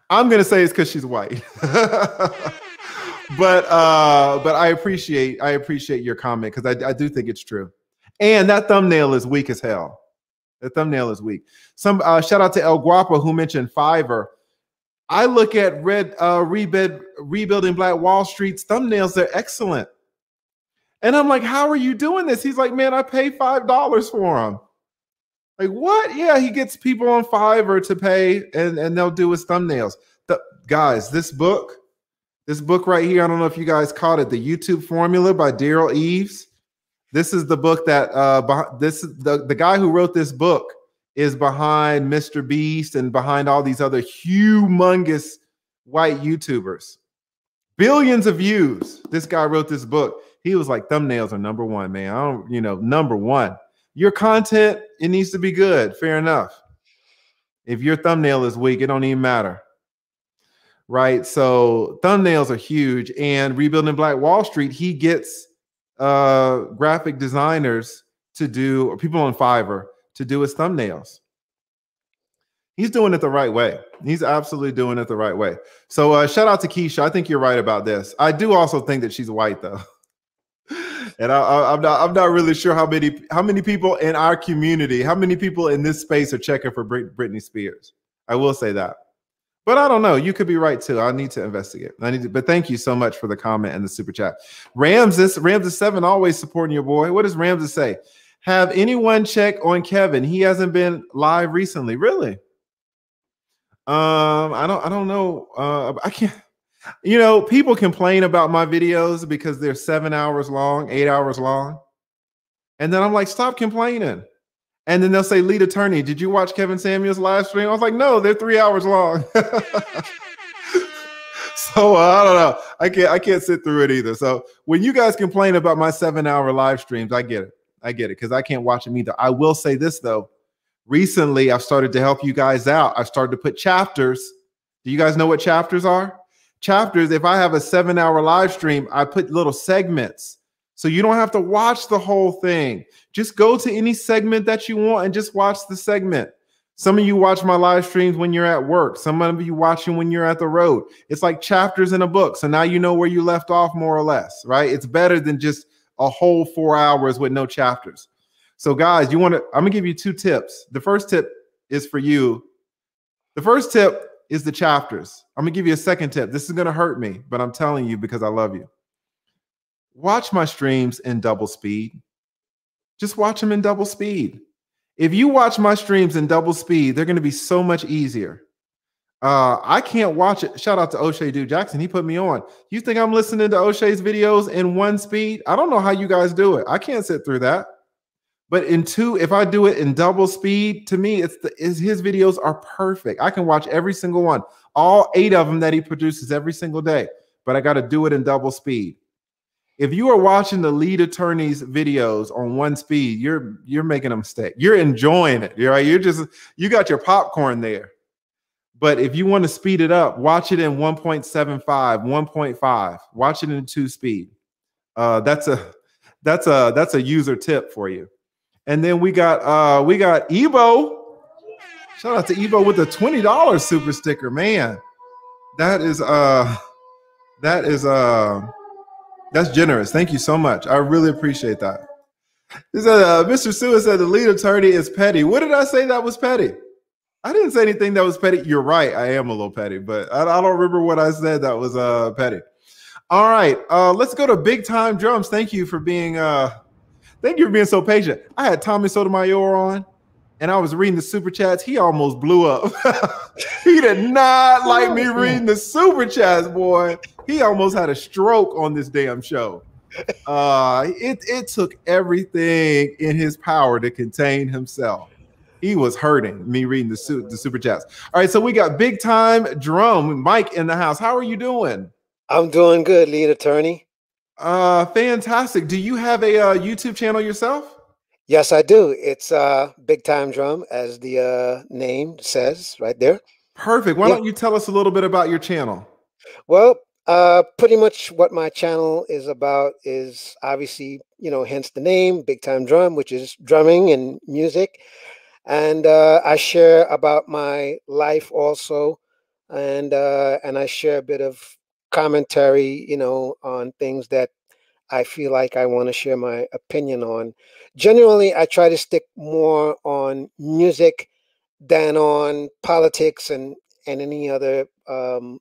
I'm gonna say it's because she's white. but uh, but I appreciate I appreciate your comment because I, I do think it's true. And that thumbnail is weak as hell. The thumbnail is weak. Some uh, shout out to El Guapo who mentioned Fiverr. I look at Red uh, rebuild, rebuilding Black Wall Street's thumbnails; they're excellent. And I'm like, how are you doing this? He's like, man, I pay five dollars for them. Like, what? Yeah, he gets people on Fiverr to pay and, and they'll do his thumbnails. The guys, this book, this book right here, I don't know if you guys caught it, the YouTube formula by Derral Eves. This is the book that uh this the, the guy who wrote this book is behind Mr. Beast and behind all these other humongous white YouTubers. Billions of views. This guy wrote this book. he was like, thumbnails are number one, man. I don't, you know, number one. Your content, it needs to be good. Fair enough. If your thumbnail is weak, it don't even matter. Right. So thumbnails are huge. And rebuilding Black Wall Street, he gets uh graphic designers to do or people on Fiverr to do his thumbnails. He's doing it the right way. He's absolutely doing it the right way. So uh, shout out to Keisha. I think you're right about this. I do also think that she's white though. and I, am not I'm not really sure how many how many people in our community, how many people in this space are checking for Brit- Britney Spears. I will say that, but I don't know. You could be right too. I need to investigate. I need to. But thank you so much for the comment and the super chat. Ramses Ramses seven always supporting your boy. What does Ramses say? Have anyone check on Kevin? He hasn't been live recently. Really? Um, I don't. I don't know. Uh, I can't. You know, people complain about my videos because they're seven hours long, eight hours long. And then I'm like, stop complaining. And then they'll say, lead attorney, did you watch Kevin Samuels live stream? I was like, no, they're three hours long. so uh, I don't know. I can't I can't sit through it either. So when you guys complain about my seven hour live streams, I get it. I get it because I can't watch them either. I will say this though. Recently, I've started to help you guys out. I've started to put chapters. Do you guys know what chapters are? chapters, if I have a seven hour live stream, I put little segments. So you don't have to watch the whole thing. Just go to any segment that you want and just watch the segment. Some of you watch my live streams when you're at work. Some of you watching when you're at the road. It's like chapters in a book. So now you know where you left off more or less, right? It's better than just a whole four hours with no chapters. So, guys, you want to, I'm gonna give you two tips. The first tip is for you. The first tip is the chapters. I'm gonna give you a second tip. This is gonna hurt me, but I'm telling you because I love you. Watch my streams in double speed. Just watch them in double speed. If you watch my streams in double speed, they're gonna be so much easier. Uh, I can't watch it. Shout out to Oshay Duke Jackson. He put me on. You think I'm listening to Oshay's videos in one speed? I don't know how you guys do it. I can't sit through that. But in two, if I do it in double speed, to me, it's the is his videos are perfect. I can watch every single one, all eight of them that he produces every single day. But I got to do it in double speed. If you are watching the lead attorney's videos on one speed, you're you're making a mistake. You're enjoying it. Right. You're just you got your popcorn there. But if you want to speed it up, watch it in 1.75, 1.5. Watch it in two speed. Uh, that's a that's a that's a user tip for you. And then we got uh we got Ebo. Shout out to Ebo with the $20 super sticker. Man, that is uh that is uh that's generous. Thank you so much. I really appreciate that. This uh, Mr. Seward said the lead attorney is petty. What did I say that was petty? I didn't say anything that was petty. You're right. I am a little petty, but I, I don't remember what I said that was uh petty. All right. Uh let's go to big time drums. Thank you for being uh Thank you for being so patient. I had Tommy Sotomayor on, and I was reading the super chats. He almost blew up. he did not like me reading the super chats, boy. He almost had a stroke on this damn show. Uh, it it took everything in his power to contain himself. He was hurting me reading the, su- the super chats. All right, so we got big time drum Mike in the house. How are you doing? I'm doing good, lead attorney. Uh, fantastic. Do you have a uh, YouTube channel yourself? Yes, I do. It's uh, Big Time Drum, as the uh, name says right there. Perfect. Why yeah. don't you tell us a little bit about your channel? Well, uh, pretty much what my channel is about is obviously, you know, hence the name Big Time Drum, which is drumming and music. And uh, I share about my life also, and uh, and I share a bit of commentary, you know, on things that I feel like I want to share my opinion on. Generally, I try to stick more on music than on politics and and any other um,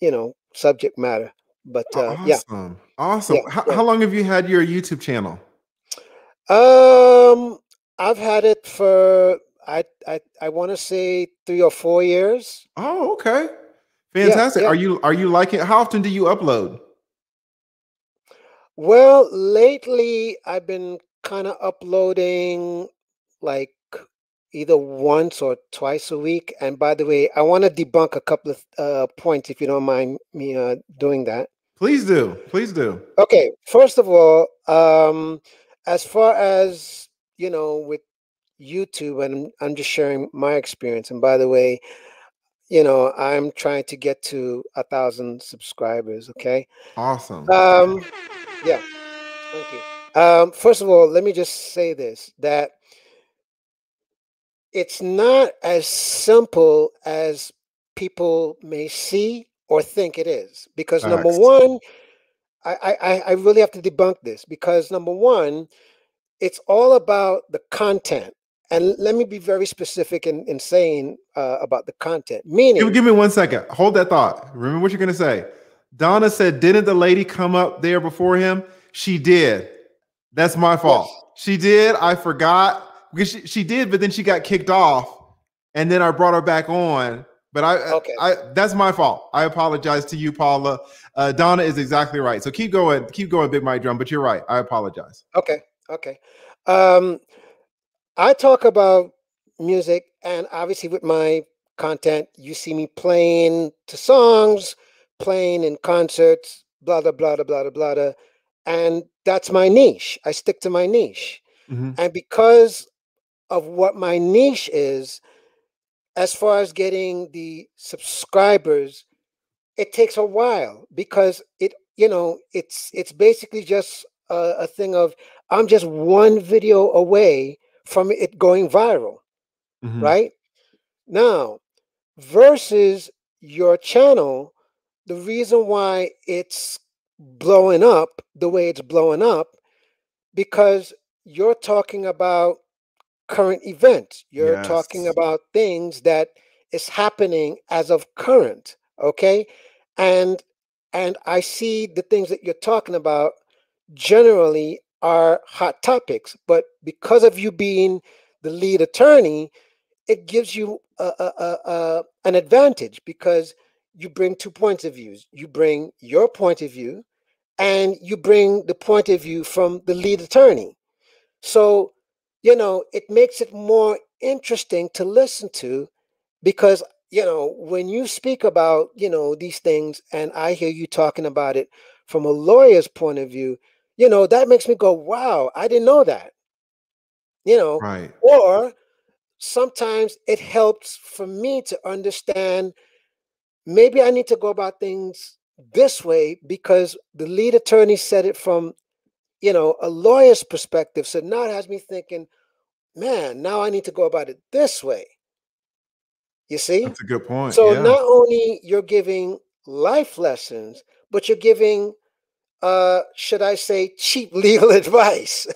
you know subject matter. But uh, awesome. yeah, awesome. Yeah, how, yeah. how long have you had your YouTube channel? Um, I've had it for I I I want to say three or four years. Oh, okay. Fantastic. Yeah, yeah. Are you are you liking how often do you upload? Well, lately I've been kind of uploading like either once or twice a week. And by the way, I want to debunk a couple of uh, points if you don't mind me uh, doing that. Please do. Please do. Okay. First of all, um, as far as you know, with YouTube, and I'm just sharing my experience. And by the way, you know, I'm trying to get to a thousand subscribers. Okay. Awesome. Um, yeah. Thank you. Um, first of all, let me just say this that it's not as simple as people may see or think it is. Because number one, I, I, I really have to debunk this because number one, it's all about the content. And let me be very specific in, in saying uh, about the content. Meaning, give, give me one second. Hold that thought. Remember what you're going to say. Donna said, Didn't the lady come up there before him? She did. That's my fault. Yes. She did. I forgot because she, she did, but then she got kicked off. And then I brought her back on. But I, okay. I, that's my fault. I apologize to you, Paula. Uh, Donna is exactly right. So keep going, keep going, Big Mike Drum. But you're right. I apologize. Okay, okay. Um, I talk about music, and obviously with my content, you see me playing to songs, playing in concerts, blah blah blah blah blah blah, blah and that's my niche. I stick to my niche, mm-hmm. and because of what my niche is, as far as getting the subscribers, it takes a while because it you know it's it's basically just a, a thing of I'm just one video away from it going viral, mm-hmm. right? Now, versus your channel, the reason why it's blowing up the way it's blowing up, because you're talking about current events. You're yes. talking about things that is happening as of current, okay? And and I see the things that you're talking about generally are hot topics, but because of you being the lead attorney, it gives you a, a, a, an advantage because you bring two points of views. You bring your point of view, and you bring the point of view from the lead attorney. So, you know, it makes it more interesting to listen to because, you know, when you speak about, you know, these things and I hear you talking about it from a lawyer's point of view, you know, that makes me go, wow, I didn't know that. You know, right. Or sometimes it helps for me to understand maybe I need to go about things this way because the lead attorney said it from, you know, a lawyer's perspective. So now it has me thinking, man, now I need to go about it this way. You see? That's a good point. So yeah. not only you're giving life lessons, but you're giving uh should I say cheap legal advice.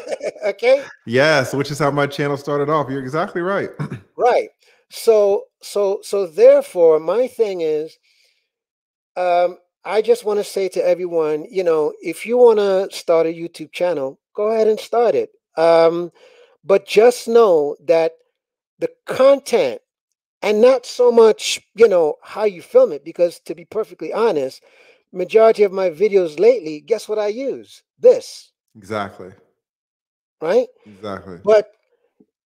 okay? Yes, which is how my channel started off. You're exactly right. right. So so so therefore my thing is um I just want to say to everyone, you know, if you want to start a YouTube channel, go ahead and start it. Um but just know that the content and not so much, you know, how you film it because to be perfectly honest, majority of my videos lately, guess what I use? This. Exactly. Right? Exactly. But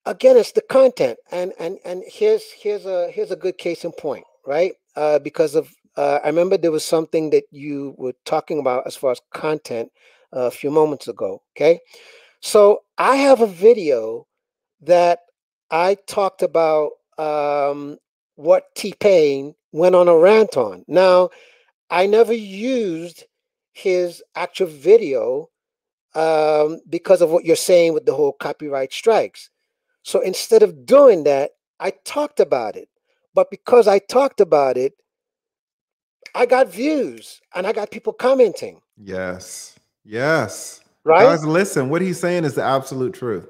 again, it's the content. And and and here's here's a here's a good case in point, right? Uh, because of uh, I remember there was something that you were talking about as far as content uh, a few moments ago. Okay. So I have a video that I talked about um, what T Pain went on a rant on. Now, I never used his actual video um, because of what you're saying with the whole copyright strikes. So instead of doing that, I talked about it. But because I talked about it, I got views and I got people commenting. Yes. Yes. Right. Guys, listen, what he's saying is the absolute truth.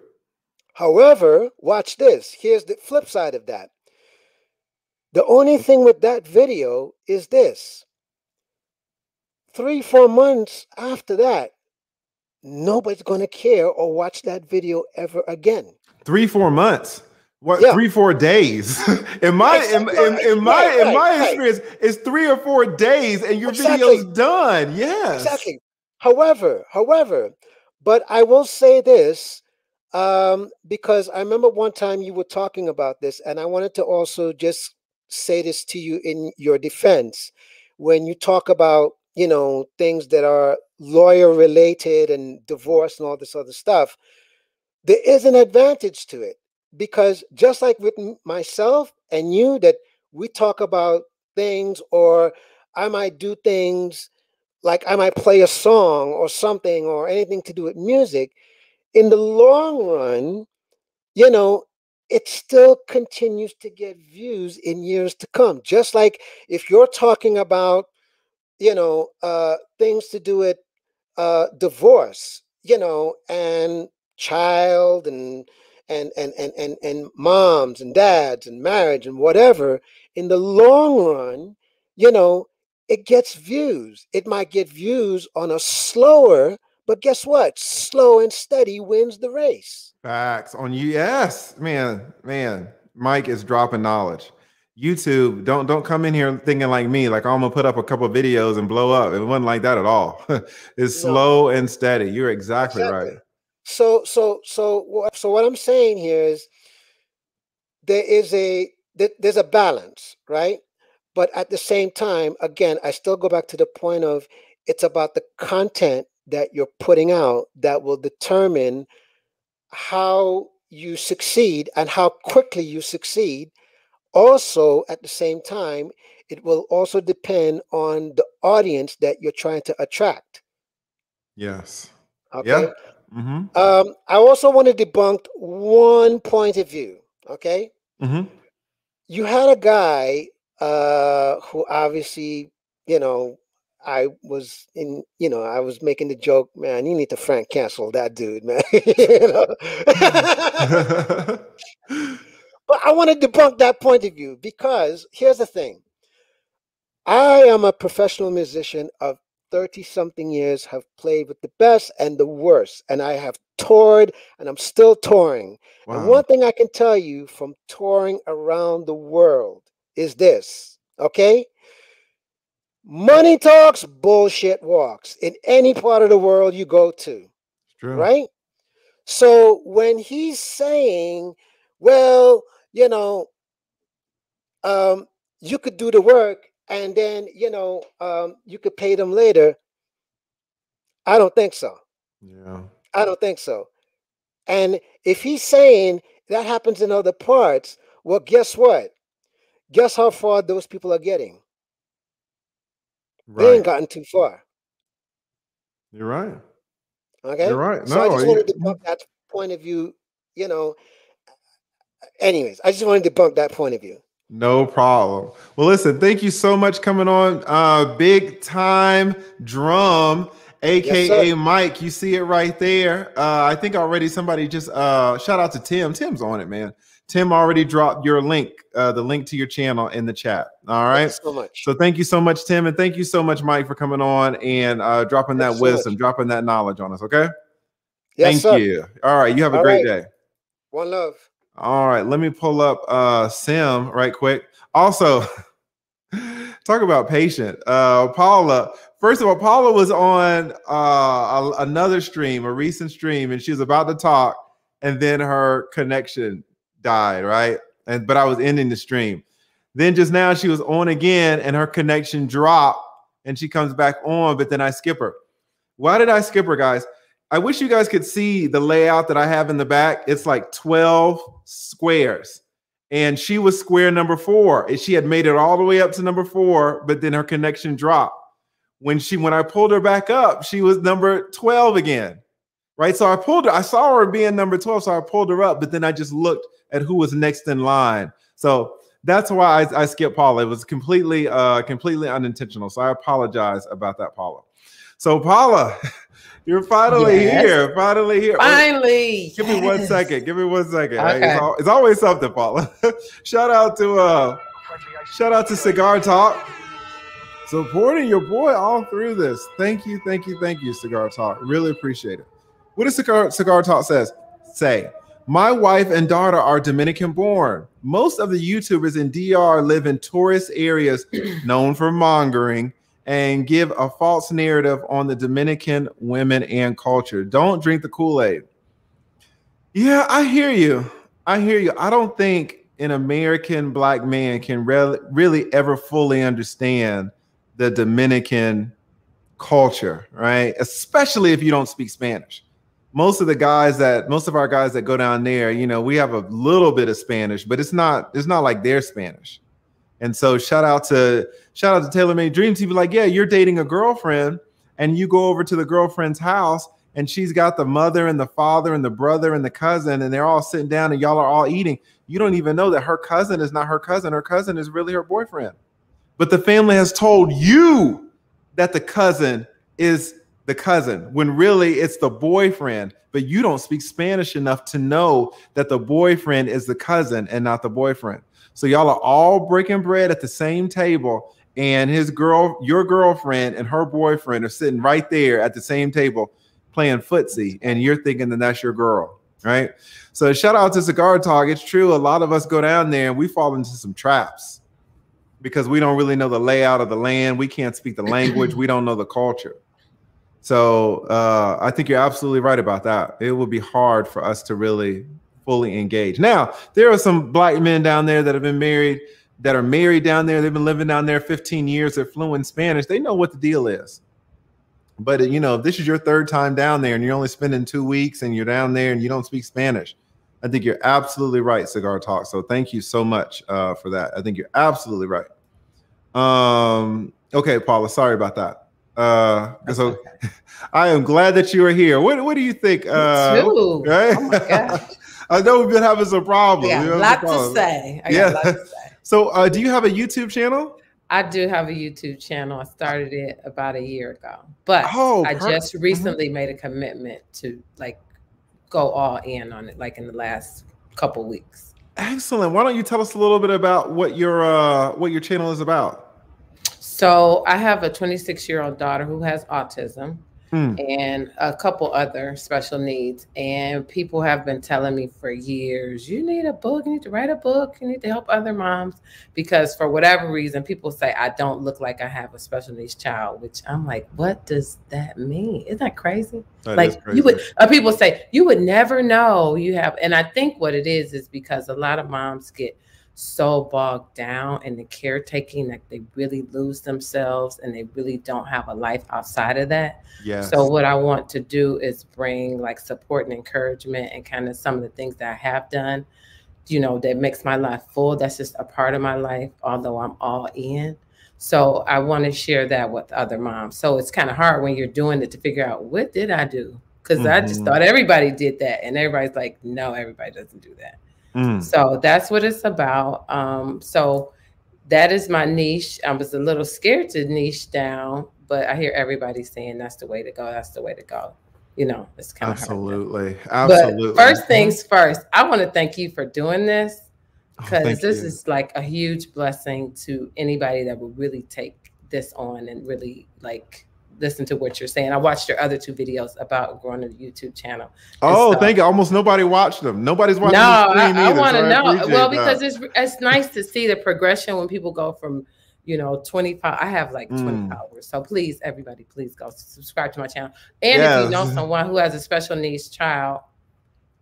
However, watch this. Here's the flip side of that. The only thing with that video is this three, four months after that, nobody's going to care or watch that video ever again. Three, four months. What yeah. three, four days? in my exactly. in, in, in, my right, in my experience, right. it's three or four days and your exactly. video's done. Yes. Exactly. However, however, but I will say this um, because I remember one time you were talking about this, and I wanted to also just say this to you in your defense when you talk about you know, things that are lawyer related and divorce and all this other stuff, there is an advantage to it because just like with myself and you, that we talk about things or I might do things like I might play a song or something or anything to do with music. In the long run, you know, it still continues to get views in years to come. Just like if you're talking about, you know, uh, things to do with uh, divorce, you know, and child and and and and and and moms and dads and marriage and whatever in the long run you know it gets views. It might get views on a slower but guess what? Slow and steady wins the race. Facts. On you yes. Man man mike is dropping knowledge. Youtube don't don't come in here thinking like me like i'm gonna put up a couple videos and blow up. It wasn't like that at all. It's no. slow and steady. You're exactly, exactly. right so so so so what i'm saying here is there is a there's a balance right? But at the same time again i still go back to the point of it's about the content that you're putting out that will determine how you succeed and how quickly you succeed. Also at the same time it will also depend on the audience that you're trying to attract. Yes. Okay? yeah. Mm-hmm. Um, I also want to debunk one point of view. Okay. Mm-hmm. You had a guy uh, who obviously, you know, I was in, you know, I was making the joke, man, you need to Frank cancel that dude, man. but I want to debunk that point of view because here's the thing. I am a professional musician of 30 something years have played with the best and the worst. And I have toured and I'm still touring. Wow. And one thing I can tell you from touring around the world is this, okay? Money talks, bullshit walks in any part of the world you go to. Right? So when he's saying, well, you know, um, you could do the work and then you know um, you could pay them later. I don't think so. Yeah, I don't think so. And if he's saying that happens in other parts, well, guess what? Guess how far those people are getting? Right. They ain't gotten too far. You're right. Okay. You're right. No, so I just wanted to debunk that point of view. You know. Anyways, I just wanted to debunk that point of view. No problem. Well, listen, thank you so much coming on. Uh, big time drum, aka yes, Mike. You see it right there. Uh, I think already somebody just uh, shout out to Tim. Tim's on it, man. Tim already dropped your link, uh, the link to your channel in the chat. All right. so much. So thank you so much, Tim, and thank you so much, Mike, for coming on and uh, dropping that wisdom, dropping that knowledge on us. Okay. Yes, thank sir. you. All right. You have a All great right. day. One love. All right, let me pull up uh Sim right quick. Also, talk about patient. Uh Paula, first of all, Paula was on uh a, another stream, a recent stream, and she was about to talk, and then her connection died, right? And but I was ending the stream. Then just now she was on again and her connection dropped and she comes back on, but then I skip her. Why did I skip her, guys? I wish you guys could see the layout that I have in the back. It's like 12 squares. And she was square number four. And she had made it all the way up to number four, but then her connection dropped. When she when I pulled her back up, she was number 12 again. Right. So I pulled her, I saw her being number 12. So I pulled her up, but then I just looked at who was next in line. So that's why I, I skipped Paula. It was completely uh completely unintentional. So I apologize about that, Paula. So Paula. You're finally yes. here. Finally here. Finally. Give me one second. Give me one second. Okay. It's, all, it's, always something, Paula. shout out to uh shout out to Cigar Talk. Supporting your boy all through this. Thank you, thank you, thank you, Cigar Talk. Really appreciate it. What does Cigar Cigar Talk says? Say, my wife and daughter are Dominican born. Most of the YouTubers in DR live in tourist areas known for mongering and give a false narrative on the Dominican women and culture. Don't drink the Kool Aid. Yeah, I hear you. I hear you. I don't think an American black man can re- really ever fully understand the Dominican culture, right? Especially if you don't speak Spanish. Most of the guys that most of our guys that go down there, you know, we have a little bit of Spanish, but it's not it's not like their Spanish. And so shout out to shout out to Taylor Made Dreams. He'd be like, Yeah, you're dating a girlfriend, and you go over to the girlfriend's house, and she's got the mother and the father and the brother and the cousin, and they're all sitting down and y'all are all eating. You don't even know that her cousin is not her cousin. Her cousin is really her boyfriend. But the family has told you that the cousin is the cousin when really it's the boyfriend, but you don't speak Spanish enough to know that the boyfriend is the cousin and not the boyfriend. So y'all are all breaking bread at the same table, and his girl, your girlfriend, and her boyfriend are sitting right there at the same table playing footsie, and you're thinking that that's your girl, right? So shout out to Cigar Talk. It's true. A lot of us go down there and we fall into some traps because we don't really know the layout of the land. We can't speak the language. we don't know the culture. So uh, I think you're absolutely right about that. It would be hard for us to really fully engaged. Now, there are some black men down there that have been married, that are married down there. They've been living down there 15 years. They're fluent in Spanish. They know what the deal is. But you know, if this is your third time down there and you're only spending two weeks and you're down there and you don't speak Spanish, I think you're absolutely right, Cigar Talk. So thank you so much uh, for that. I think you're absolutely right. Um, okay, Paula, sorry about that. Uh, so okay. I am glad that you are here. What What do you think? Uh, too. Right? Oh my gosh. I know we've been having some problems. Yeah, a lot to say. I yeah. To say. So, uh, do you have a YouTube channel? I do have a YouTube channel. I started it about a year ago, but oh, I just mm-hmm. recently made a commitment to like go all in on it, like in the last couple weeks. Excellent. Why don't you tell us a little bit about what your uh, what your channel is about? So I have a 26 year old daughter who has autism mm. and a couple other special needs. And people have been telling me for years, you need a book, you need to write a book, you need to help other moms. Because for whatever reason, people say I don't look like I have a special needs child, which I'm like, what does that mean? Isn't that crazy? That like crazy. you would uh, people say you would never know you have, and I think what it is is because a lot of moms get so bogged down in the caretaking that they really lose themselves and they really don't have a life outside of that. Yeah. So what I want to do is bring like support and encouragement and kind of some of the things that I have done, you know, that makes my life full. That's just a part of my life, although I'm all in. So I want to share that with other moms. So it's kind of hard when you're doing it to figure out what did I do? Because mm-hmm. I just mm-hmm. thought everybody did that. And everybody's like, no, everybody doesn't do that. Mm. So that's what it's about. Um, so that is my niche. I was a little scared to niche down, but I hear everybody saying that's the way to go. That's the way to go. You know, it's kind of absolutely, absolutely. But first things first, I want to thank you for doing this because oh, this you. is like a huge blessing to anybody that will really take this on and really like listen to what you're saying. I watched your other two videos about growing a YouTube channel. Oh, so, thank you. Almost nobody watched them. Nobody's watching. No, I, I want to so know. Well, because that. it's it's nice to see the progression when people go from you know 25 i have like 20 mm. followers so please everybody please go subscribe to my channel and yes. if you know someone who has a special needs child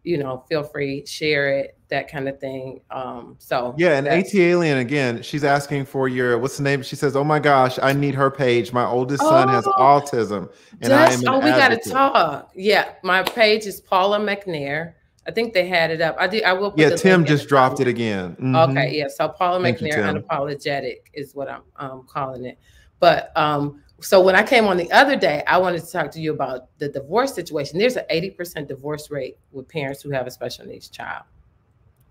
you know, feel free, share it, that kind of thing. Um, so yeah, and AT Alien again, she's asking for your what's the name? She says, Oh my gosh, I need her page. My oldest oh, son has oh, autism. And I am oh, we gotta talk. Yeah, my page is Paula McNair. I think they had it up. I did I will Yeah, Tim just dropped it again. Mm-hmm. Okay, yeah. So Paula Thank McNair you, unapologetic is what I'm um, calling it. But um so when I came on the other day, I wanted to talk to you about the divorce situation. There's an 80% divorce rate with parents who have a special needs child.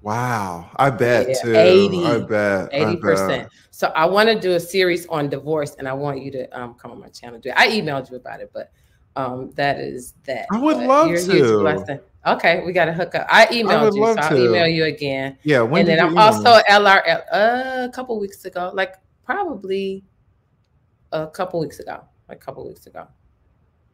Wow, I bet yeah, too. 80, I bet 80%. I bet. So I want to do a series on divorce and I want you to um, come on my channel. Do it. I emailed you about it, but um, that is that. I would but love to. Okay, we got to hook up. I emailed I you, so I'll to. email you again. Yeah, and then I'm also LRL uh, a couple weeks ago, like probably a couple weeks ago, like a couple weeks ago.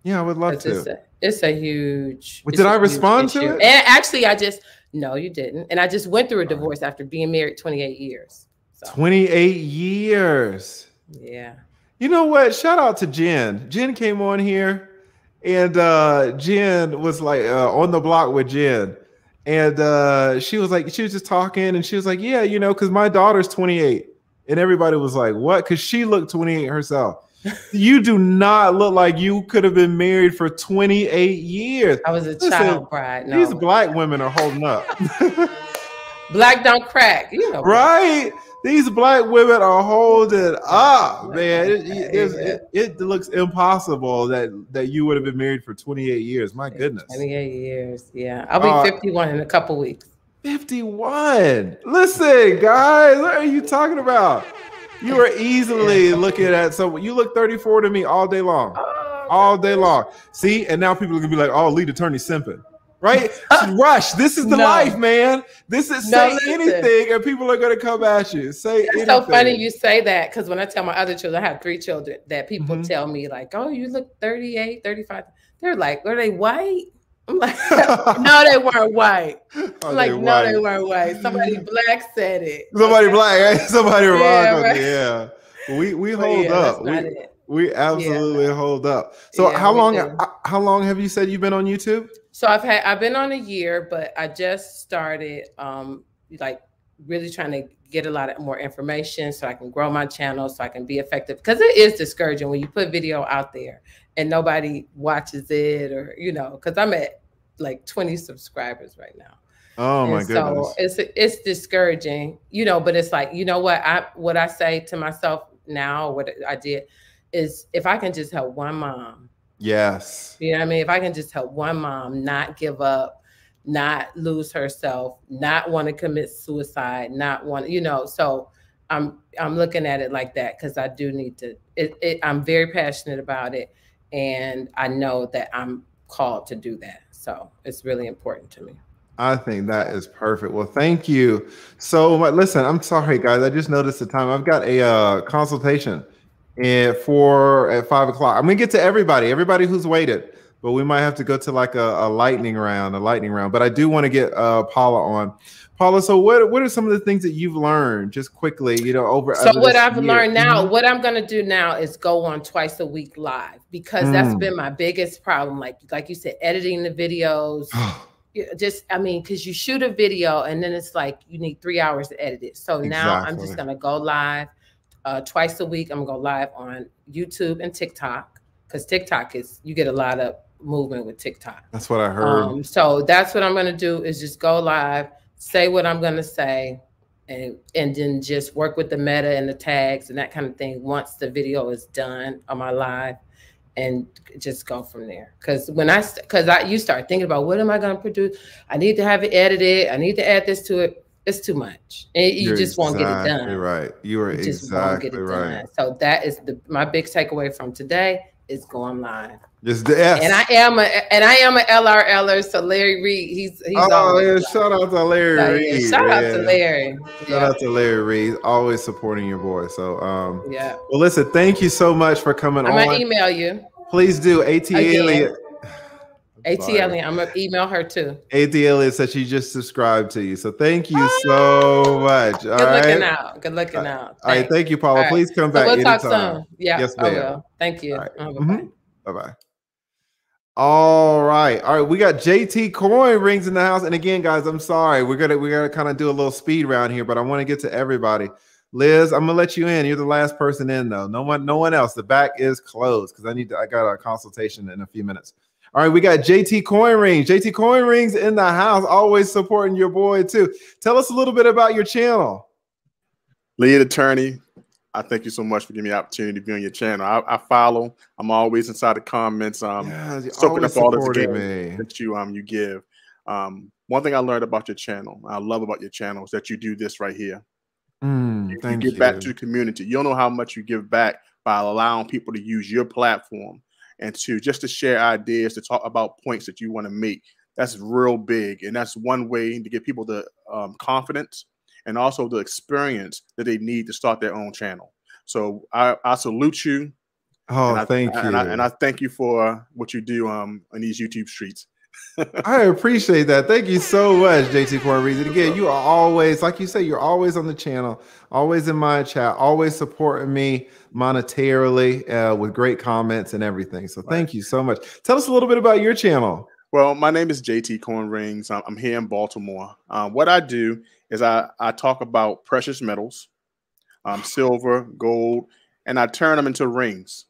Yeah, I would love to. It's a, it's a huge. Did I respond to it? And actually, I just no, you didn't. And I just went through a divorce after being married 28 years. So. 28 years. Yeah. You know what? Shout out to Jen. Jen came on here, and uh Jen was like uh, on the block with Jen. And uh, she was like, she was just talking, and she was like, Yeah, you know, because my daughter's 28. And everybody was like, what? Because she looked 28 herself. you do not look like you could have been married for 28 years. I was a Listen, child bride. No. These black women are holding up. black don't crack, you know. Right? These black women are holding up, man. It, it, it, it, looks impossible that that you would have been married for 28 years. My goodness. 28 years. Yeah. I'll be uh, 51 in a couple weeks. 51. Listen, guys, what are you talking about? You are easily looking at someone. You look 34 to me all day long. Oh, all day long. See, and now people are gonna be like, oh, lead attorney simping. Right? Rush. This is the no. life, man. This is no, say listen. anything, and people are gonna come at you. Say it's anything. so funny you say that because when I tell my other children, I have three children that people mm-hmm. tell me, like, oh, you look 38, 35. They're like, are they white? Like, no, they weren't white. I'm like, no, white? they weren't white. Somebody black said it. Somebody okay. black, right? Somebody yeah, right. yeah. We we hold yeah, up. We, we absolutely yeah. hold up. So how long how long have you said you've been on YouTube? So I've had I've been on a year, but I just started um like really trying to get a lot of more information so I can grow my channel so I can be effective because it is discouraging when you put video out there and nobody watches it or you know because i'm at like 20 subscribers right now. Oh and my so goodness. it's it's discouraging you know but it's like you know what? I what i say to myself now what i did is if i can just help one mom yes. you know what i mean? If i can just help one mom not give up not lose herself not want to commit suicide not want you know so i'm i'm looking at it like that because i do need to it, it, i'm very passionate about it and I know that I'm called to do that. So it's really important to me. I think that is perfect. Well, thank you so. Listen, I'm sorry, guys. I just noticed the time. I've got a uh, consultation at four at five o'clock. I'm gonna get to everybody, everybody who's waited, but we might have to go to like a, a lightning round, a lightning round. But I do want to get uh, Paula on. Paula, so what what are some of the things that you've learned just quickly, you know, over So what I've year? learned now, mm-hmm. what I'm going to do now is go on twice a week live because mm. that's been my biggest problem like like you said editing the videos. just I mean cuz you shoot a video and then it's like you need 3 hours to edit it. So now I'm just going to go live uh, twice a week. I'm going to go live on YouTube and TikTok cuz TikTok is you get a lot of movement with TikTok. That's what I heard. Um, so that's what I'm going to do is just go live say what I'm going to say, and and then just work with the meta and the tags and that kind of thing once the video is done on my live and just go from there. Because when i because i you start thinking about what am i going to produce? I need to have it edited. I need to add this to it. It's too much. And you You're just won't get it done. right. You are you just exactly won't get it right. done. so that is the my big takeaway from today is going live it's the S. And I am a and I am a LRLer. So Larry Reid, he's he's oh yeah, shout out to Larry so, Reed. Yeah, shout out to Larry. Shout yeah. out to Larry Reid, always supporting your boy. So um yeah. Well, listen, thank you so much for coming I'm on. I'm gonna email you. Please do. AT Elliott. AT Elliott, I'm gonna email her too. AT Elliott said she just subscribed to you. So thank you so much. All Good right? looking out. Good looking out. All right, thank you, Paula. Right. Please come so back. We'll anytime. talk soon. Yeah, yes, ma'am. I will. Thank you. Right. Oh, bye-bye. Mm-hmm. bye-bye. All right. All right. We got JT Coin rings in the house. And again, guys, I'm sorry. We're gonna we're gonna kind of do a little speed round here, but I want to get to everybody. Liz, I'm gonna let you in. You're the last person in though. No one, no one else. The back is closed because I need to, I got a consultation in a few minutes. All right, we got JT Coin Rings. JT Coin Rings in the house, always supporting your boy too. Tell us a little bit about your channel. Lead attorney, I thank you so much for giving me the opportunity to be on your channel. I, I follow. I'm always inside the comments, um, yeah, soaking up all game that you um you give. Um, one thing I learned about your channel, I love about your channel, is that you do this right here. Mm, you, thank you give you. back to the community. You don't know how much you give back by allowing people to use your platform and to just to share ideas, to talk about points that you want to make. That's real big, and that's one way to get people the um, confidence and also the experience that they need to start their own channel. So I, I salute you. Oh, I, thank you. And I, and I, thank you for what you do um on these YouTube streets. I appreciate that. Thank you so much, JT a reason. Again, you are always, like you say, you're always on the channel, always in my chat, always supporting me monetarily uh, with great comments and everything. So thank you so much. Tell us a little bit about your channel. Well, my name is JT Coin Rings. I'm here in Baltimore. Um, what I do is I, I talk about precious metals, um, silver, gold, and I turn them into rings.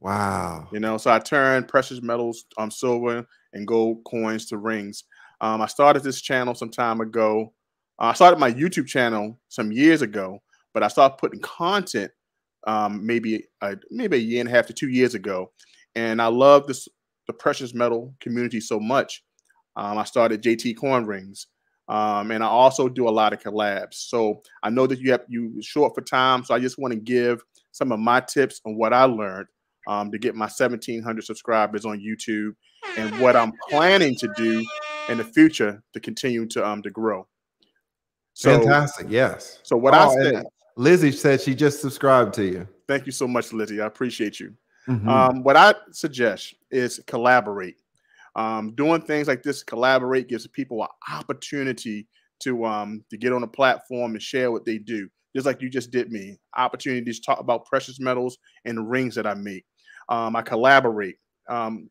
Wow. You know, so I turn precious metals, um, silver and gold coins to rings. Um, I started this channel some time ago. Uh, I started my YouTube channel some years ago, but I started putting content um, maybe a, maybe a year and a half to two years ago, and I love this the precious metal community so much. Um, I started JT Coin Rings, um, and I also do a lot of collabs. So I know that you have you short for time, so I just want to give some of my tips on what I learned um, to get my 1,700 subscribers on YouTube and what I'm planning to do in the future to continue to um to grow. So, Fantastic. Yes. So what oh, I said, Lizzie said she just subscribed to you. Thank you so much, Lizzie. I appreciate you. Mm-hmm. Um, what I suggest is collaborate. Um, doing things like this, collaborate gives people an opportunity to um to get on a platform and share what they do, just like you just did me. Opportunities to talk about precious metals and rings that I make. Um, I collaborate. Um,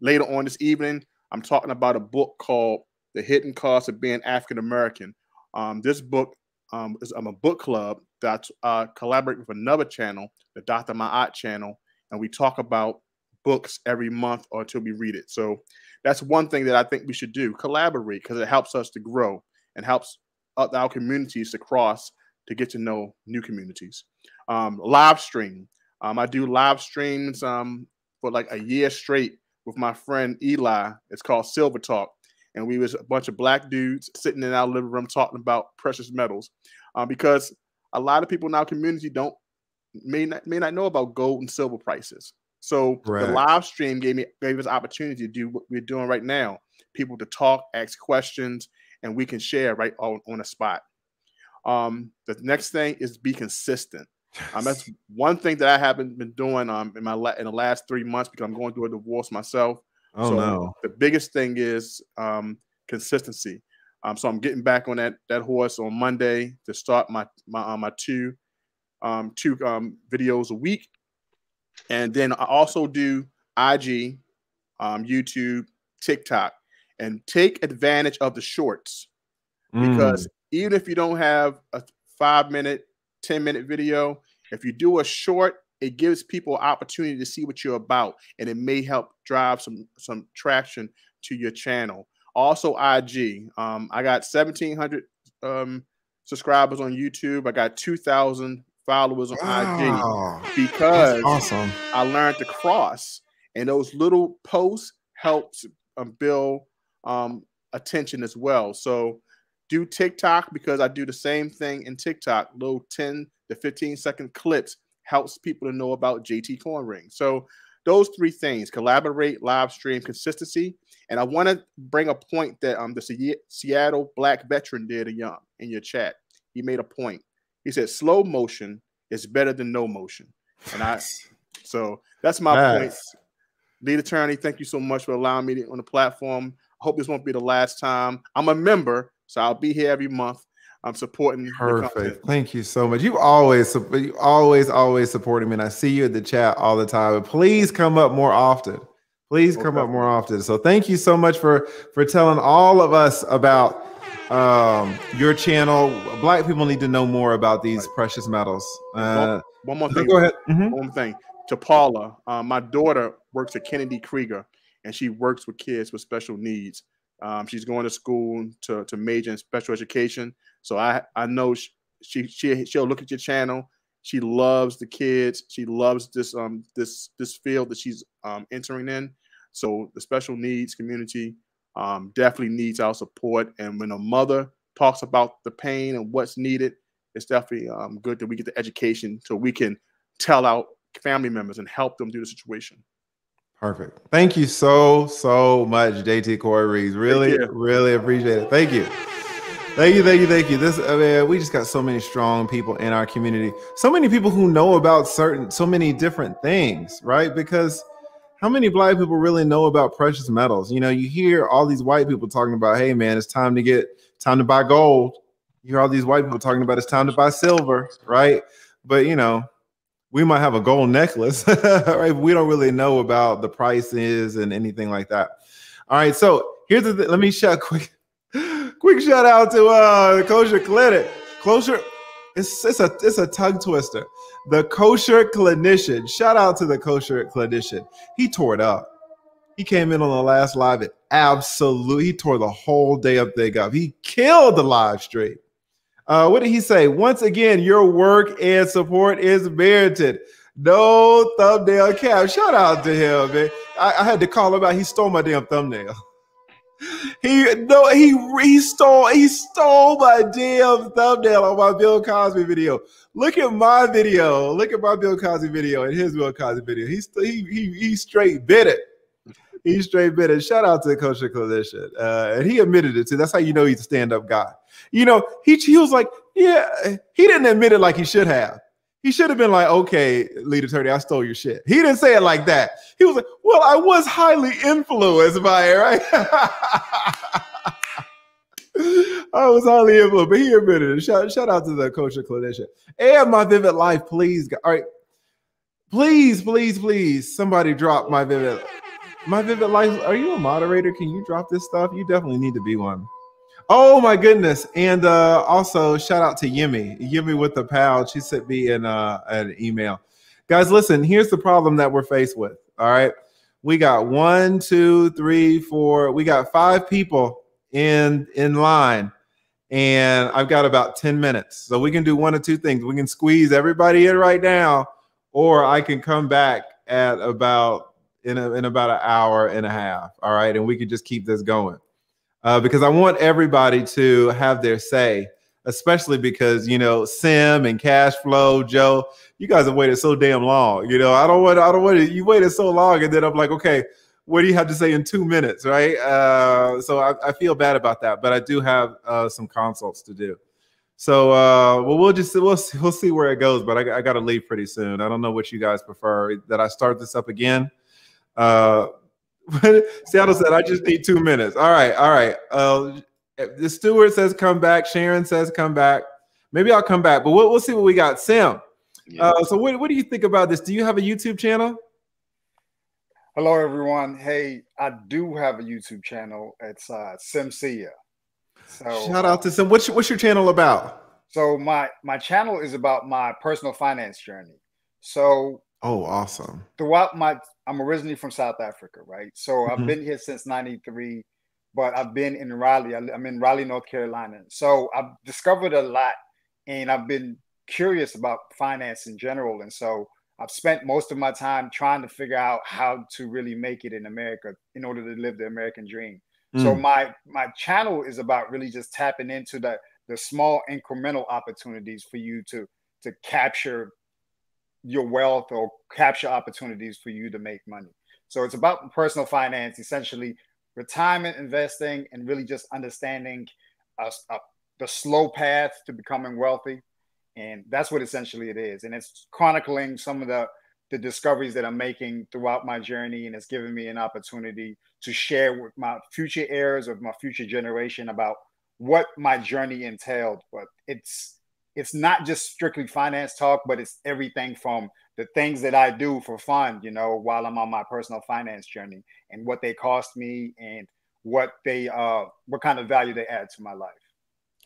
later on this evening, I'm talking about a book called The Hidden Cost of Being African American. Um, this book um, is I'm a book club that uh, collaborate with another channel, the Dr. Ma'at channel, and we talk about books every month or until we read it. So that's one thing that I think we should do: collaborate because it helps us to grow and helps our communities to cross to get to know new communities. Um, live stream. Um, I do live streams um, for like a year straight with my friend Eli. It's called Silver Talk, and we was a bunch of black dudes sitting in our living room talking about precious metals, uh, because a lot of people in our community don't may not may not know about gold and silver prices. So right. the live stream gave me gave us opportunity to do what we're doing right now. People to talk, ask questions, and we can share right on, on the spot. Um, the next thing is be consistent. Um, that's one thing that I haven't been doing um in my la- in the last three months because I'm going through a divorce myself. Oh so no! The biggest thing is um consistency. Um, so I'm getting back on that that horse on Monday to start my my uh, my two um two um videos a week, and then I also do IG, um, YouTube, TikTok, and take advantage of the shorts because mm. even if you don't have a five minute 10 minute video. If you do a short, it gives people opportunity to see what you're about and it may help drive some some traction to your channel. Also, IG. Um, I got 1,700 um, subscribers on YouTube. I got 2,000 followers on wow. IG because awesome. I learned to cross, and those little posts helps um, build um, attention as well. So do TikTok because I do the same thing in TikTok. Little 10 to 15 second clips helps people to know about JT Coin Ring. So those three things: collaborate, live stream, consistency. And I want to bring a point that um the Seattle Black veteran did a young in your chat. He made a point. He said slow motion is better than no motion. And I so that's my nice. point. Lead attorney, thank you so much for allowing me to, on the platform. I hope this won't be the last time. I'm a member, so I'll be here every month. I'm supporting. Her. Perfect. Thank you so much. You always, you always, always supporting me, and I see you in the chat all the time. Please come up more often. Please come okay. up more often. So thank you so much for for telling all of us about um your channel. Black people need to know more about these right. precious metals. Uh, one, one more thing. Go ahead. Mm-hmm. One thing to Paula. Uh, my daughter works at Kennedy Krieger, and she works with kids with special needs. Um, she's going to school to, to major in special education. So I, I know she, she, she, she'll look at your channel. She loves the kids. She loves this, um, this, this field that she's um, entering in. So the special needs community um, definitely needs our support. And when a mother talks about the pain and what's needed, it's definitely um, good that we get the education so we can tell our family members and help them through the situation. Perfect. Thank you so, so much, JT Corey Reeves. Really, really appreciate it. Thank you. Thank you, thank you, thank you. This, uh, I mean, we just got so many strong people in our community. So many people who know about certain, so many different things, right? Because how many black people really know about precious metals? You know, you hear all these white people talking about, hey, man, it's time to get, time to buy gold. You hear all these white people talking about it's time to buy silver, right? But, you know, we might have a gold necklace, right? We don't really know about the prices and anything like that. All right, so here's the th- let me shout quick, quick shout out to uh the kosher clinic. Kosher, it's it's a it's a tongue twister. the kosher clinician. Shout out to the kosher clinician. He tore it up. He came in on the last live and absolutely he tore the whole day up thing up. He killed the live stream. Uh, what did he say? Once again, your work and support is merited. No thumbnail cap. Shout out to him, man. I, I had to call him out. He stole my damn thumbnail. He no, he he stole he stole my damn thumbnail on my Bill Cosby video. Look at my video. Look at my Bill Cosby video and his Bill Cosby video. He he he, he straight bit it. He straight bit it. Shout out to the Coalition. Uh, and he admitted it too. That's how you know he's a stand-up guy. You know, he he was like, yeah, he didn't admit it like he should have. He should have been like, okay, lead attorney, I stole your shit. He didn't say it like that. He was like, well, I was highly influenced by it, right? I was highly influenced, but he admitted it. Shout, shout out to the kosher clinician. And my vivid life, please. All right. Please, please, please, somebody drop my vivid. My vivid life. Are you a moderator? Can you drop this stuff? You definitely need to be one. Oh my goodness! And uh, also shout out to Yemi, Yemi with the pal. She sent me an uh, an email. Guys, listen. Here's the problem that we're faced with. All right, we got one, two, three, four. We got five people in in line, and I've got about ten minutes. So we can do one of two things. We can squeeze everybody in right now, or I can come back at about in a, in about an hour and a half. All right, and we can just keep this going uh, because I want everybody to have their say, especially because you know Sim and Cash Flow, Joe, you guys have waited so damn long. You know, I don't want, I don't want to, you waited so long, and then I'm like, okay, what do you have to say in two minutes, right? Uh, so I, I, feel bad about that, but I do have uh, some consults to do. So uh, well, we'll just we'll see, we'll see where it goes, but I, I got to leave pretty soon. I don't know what you guys prefer that I start this up again. Uh, Seattle said, I just need two minutes. All right, all right. Uh, the steward says come back. Sharon says come back. Maybe I'll come back, but we'll, we'll see what we got. Sam, yeah. uh, so what, what do you think about this? Do you have a YouTube channel? Hello, everyone. Hey, I do have a YouTube channel. It's uh, Simsia. So shout out to Sim. What's your, what's your channel about? So my my channel is about my personal finance journey. So oh, awesome. Throughout my I'm originally from South Africa, right? So mm-hmm. I've been here since '93, but I've been in Raleigh. I'm in Raleigh, North Carolina. So I've discovered a lot, and I've been curious about finance in general. And so I've spent most of my time trying to figure out how to really make it in America in order to live the American dream. Mm. So my my channel is about really just tapping into the the small incremental opportunities for you to to capture your wealth or capture opportunities for you to make money. So it's about personal finance, essentially retirement investing, and really just understanding uh, a, a, uh, the slow path to becoming wealthy. And that's what essentially it is. And it's chronicling some of the the discoveries that I'm making throughout my journey, and it's given me an opportunity to share with my future heirs of my future generation about what my journey entailed. But it's it's not just strictly finance talk, but it's everything from the things that I do for fun, you know, while I'm on my personal finance journey and what they cost me and what they uh what kind of value they add to my life.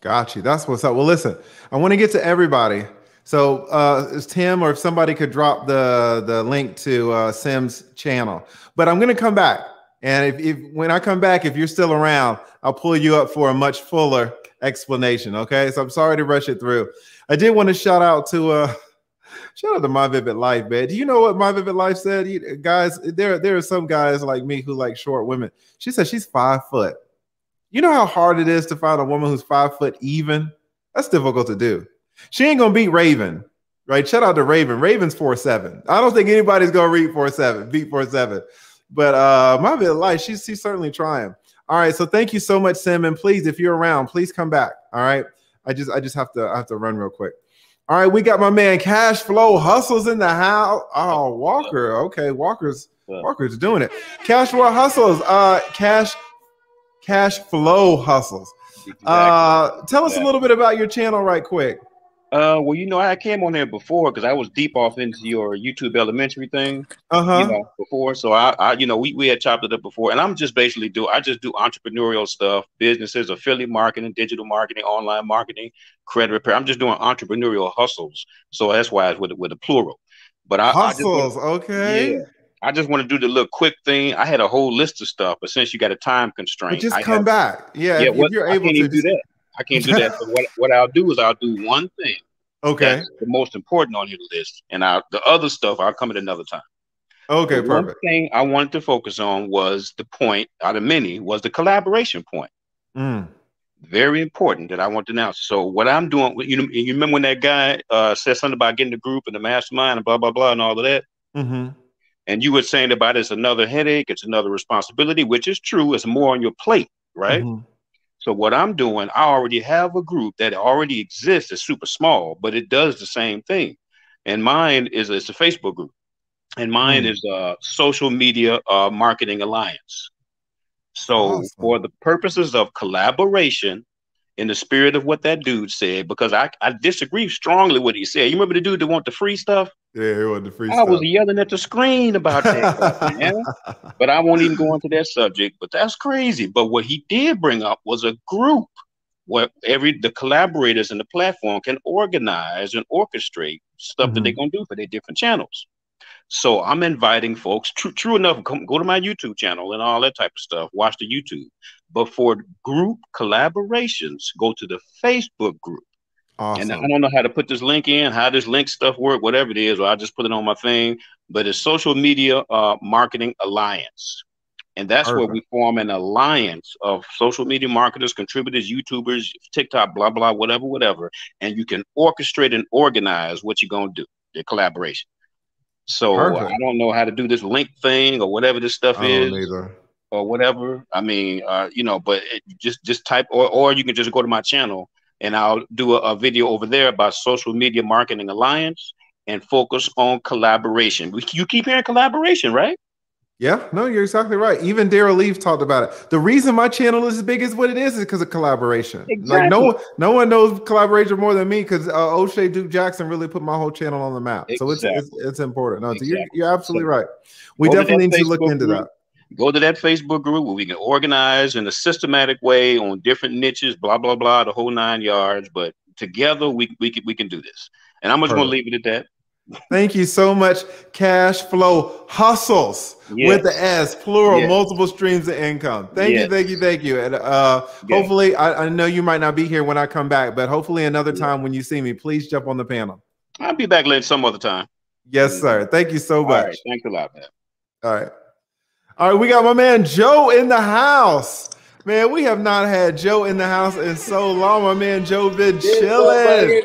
Got you. That's what's up. Well, listen, I want to get to everybody. So uh is Tim or if somebody could drop the the link to uh Sim's channel. But I'm gonna come back. And if, if when I come back, if you're still around, I'll pull you up for a much fuller explanation. Okay. So I'm sorry to rush it through. I did want to shout out to uh shout out to My Vivid Life, man. Do you know what My Vivid Life said? You, guys, there, there are some guys like me who like short women. She said she's five foot. You know how hard it is to find a woman who's five foot even? That's difficult to do. She ain't gonna beat Raven, right? Shout out to Raven. Raven's four seven. I don't think anybody's gonna read four seven, beat four seven. But uh my vivid life, she's she's certainly trying. All right, so thank you so much, Sim. And please, if you're around, please come back. All right. I just I just have to I have to run real quick. All right, we got my man Cash Flow Hustles in the house. Oh, Walker. Okay, Walker's Walker's doing it. Cash Flow Hustles. Uh Cash Cash Flow Hustles. Uh tell us a little bit about your channel right quick. Uh, well, you know, I came on there before because I was deep off into your YouTube elementary thing. Uh-huh. You know, before, so I, I, you know, we, we had chopped it up before, and I'm just basically do I just do entrepreneurial stuff, businesses, affiliate marketing, digital marketing, online marketing, credit repair. I'm just doing entrepreneurial hustles, so that's why it's with with a plural. But I hustles, I wanna, okay. Yeah, I just want to do the little quick thing. I had a whole list of stuff, but since you got a time constraint, but just I come have, back. Yeah, yeah. If, what, you're able to do that. I can't do that. So what, what I'll do is I'll do one thing. Okay. the most important on your list, and I the other stuff I'll come at another time. Okay, the perfect. One thing I wanted to focus on was the point out of many was the collaboration point. Mm. Very important that I want to announce. So what I'm doing, you know, you remember when that guy uh, said something about getting the group and the mastermind and blah blah blah and all of that. Mm-hmm. And you were saying about it's another headache, it's another responsibility, which is true. It's more on your plate, right? Mm-hmm. So what I'm doing, I already have a group that already exists. It's super small, but it does the same thing. And mine is it's a Facebook group, and mine mm. is a social media uh, marketing alliance. So awesome. for the purposes of collaboration, in the spirit of what that dude said, because I, I disagree strongly with what he said. You remember the dude that want the free stuff? Yeah, he wanted the free I was yelling at the screen about that, man. But I won't even go into that subject. But that's crazy. But what he did bring up was a group where every the collaborators in the platform can organize and orchestrate stuff mm-hmm. that they're gonna do for their different channels. So I'm inviting folks. True, true enough, come, go to my YouTube channel and all that type of stuff. Watch the YouTube. But for group collaborations, go to the Facebook group. Awesome. And I don't know how to put this link in, how this link stuff work, whatever it is, or I just put it on my thing. But it's Social Media uh, Marketing Alliance. And that's Perfect. where we form an alliance of social media marketers, contributors, YouTubers, TikTok, blah, blah, whatever, whatever. And you can orchestrate and organize what you're going to do, the collaboration. So Perfect. I don't know how to do this link thing or whatever this stuff is. Either or whatever. I mean, uh, you know, but it, just just type or or you can just go to my channel and I'll do a, a, video over there about social media marketing alliance and focus on collaboration. You keep hearing collaboration, right? Yeah, no, you're exactly right. Even Derral Eves talked about it. The reason my channel is as big as what it is is because of collaboration. Exactly. Like no, no one knows collaboration more than me because uh, Oshay Duke Jackson really put my whole channel on the map. Exactly. So it's, it's, it's important. No, exactly. you're, you're absolutely so, right. We definitely need to look into group, that go to that Facebook group where we can organize in a systematic way on different niches, blah blah blah, the whole nine yards. But together we we can we can do this. And I'm just going to leave it at that. Thank you so much. Cash flow hustles yes. with the S, plural, yes. multiple streams of income. Thank yes. you, thank you, thank you. And uh, hopefully, I, I, know you might not be here when I come back, but hopefully, another time when you see me, please jump on the panel. I'll be back later some other time. Yes, sir. Thank you so much. Thanks a lot, man. All right. All right, we got my man Joe in the house. Man, we have not had Joe in the house in so long. My man Joe been chilling.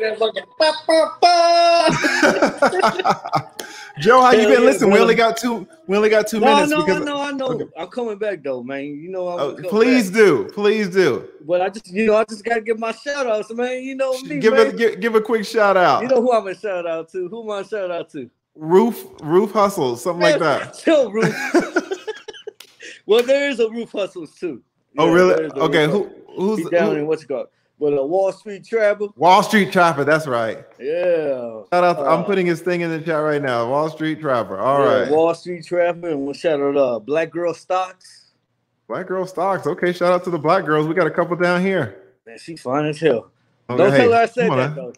Joe, how you been? Listen, we only got two. We only got two no, minutes. No, because, I know, I know. Okay. I'm coming back though, man. You know, I'm oh, please back. do, please do. But I just, you know, I just gotta give my shout outs, man. You know me, give man. a give, give a quick shout out. You know who I'm a shout out to? Who am I shout out to? Roof Roof Hustle, something like that. Joe Roof. well, there is a roof hustles too. Oh, yeah, really? Okay, who who's down who? in what's it called? But a Wall Street Trapper. Wall Street Trapper, that's right. Yeah. Shout out! To, uh, I'm putting his thing in the chat right now. Wall Street Trapper. All yeah, right. Wall Street Trapper, and we'll shout out uh, Black Girl Stocks. Black Girl Stocks. Okay, shout out to the Black Girls. We got a couple down here. Man, she's fine as hell. Okay, Don't hey, tell her I said that, though.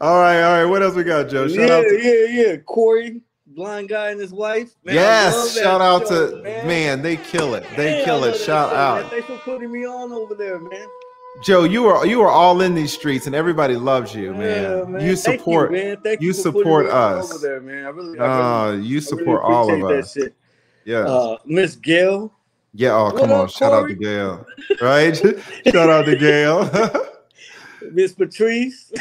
all right, all right. What else we got, Joe? Shout yeah, to- yeah, yeah. Corey, blind guy and his wife. Man, yes, shout out show, to man. man. They kill it. They man, kill it. Shout show, out. Man. Thanks for putting me on over there, man. Joe, you are you are all in these streets, and everybody loves you, man. Yeah, man. You support. Thank you, man. Thank you, you support us over there, man. I really, I really, uh, you support really all of us. Yeah, uh, Miss Gail. Yeah. Oh, come on! Shout out to Gail. Right? Shout out to Gail. Miss Patrice.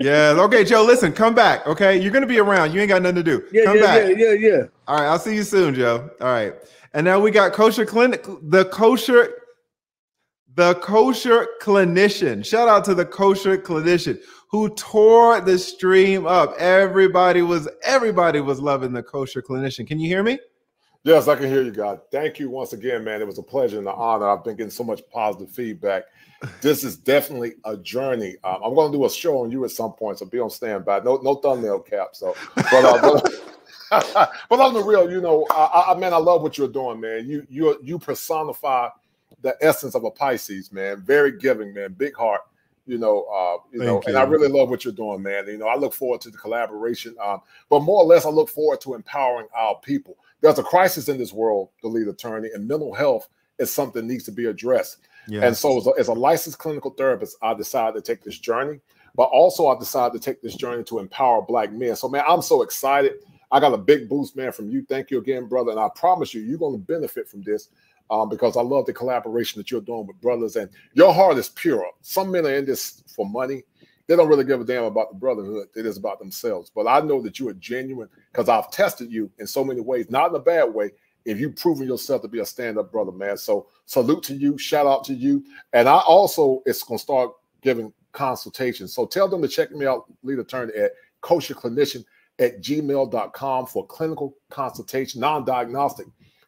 yeah. Okay, Joe. Listen, come back. Okay, you're gonna be around. You ain't got nothing to do. Yeah, come yeah, back. Yeah, yeah, yeah. All right. I'll see you soon, Joe. All right. And now we got kosher clinic, the kosher, the kosher clinician. Shout out to the kosher clinician who tore the stream up. Everybody was everybody was loving the kosher clinician. Can you hear me? Yes, I can hear you, God. Thank you once again, man. It was a pleasure and an honor. I've been getting so much positive feedback. This is definitely a journey. Um, I'm going to do a show on you at some point, so be on standby. No, no thumbnail cap. So, but, uh, but, but on the real, you know, I, I man, I love what you're doing, man. You you you personify the essence of a Pisces, man. Very giving, man. Big heart you know, uh, you Thank know, you. and I really love what you're doing, man. You know, I look forward to the collaboration, um, but more or less, I look forward to empowering our people. There's a crisis in this world, the lead attorney, and mental health is something that needs to be addressed. Yes. And so, as a, as a licensed clinical therapist, I decided to take this journey, but also I decided to take this journey to empower Black men. So, man, I'm so excited. I got a big boost, man, from you. Thank you again, brother. And I promise you, you're going to benefit from this um, because I love the collaboration that you're doing with brothers, and your heart is pure. Some men are in this for money. They don't really give a damn about the brotherhood. It is about themselves. But I know that you are genuine because I've tested you in so many ways, not in a bad way. If you've proven yourself to be a stand-up brother, man. So salute to you, shout out to you. And I also it's gonna start giving consultations. So tell them to check me out, lead attorney at kosher clinician at gmail.com for clinical consultation, non-diagnostic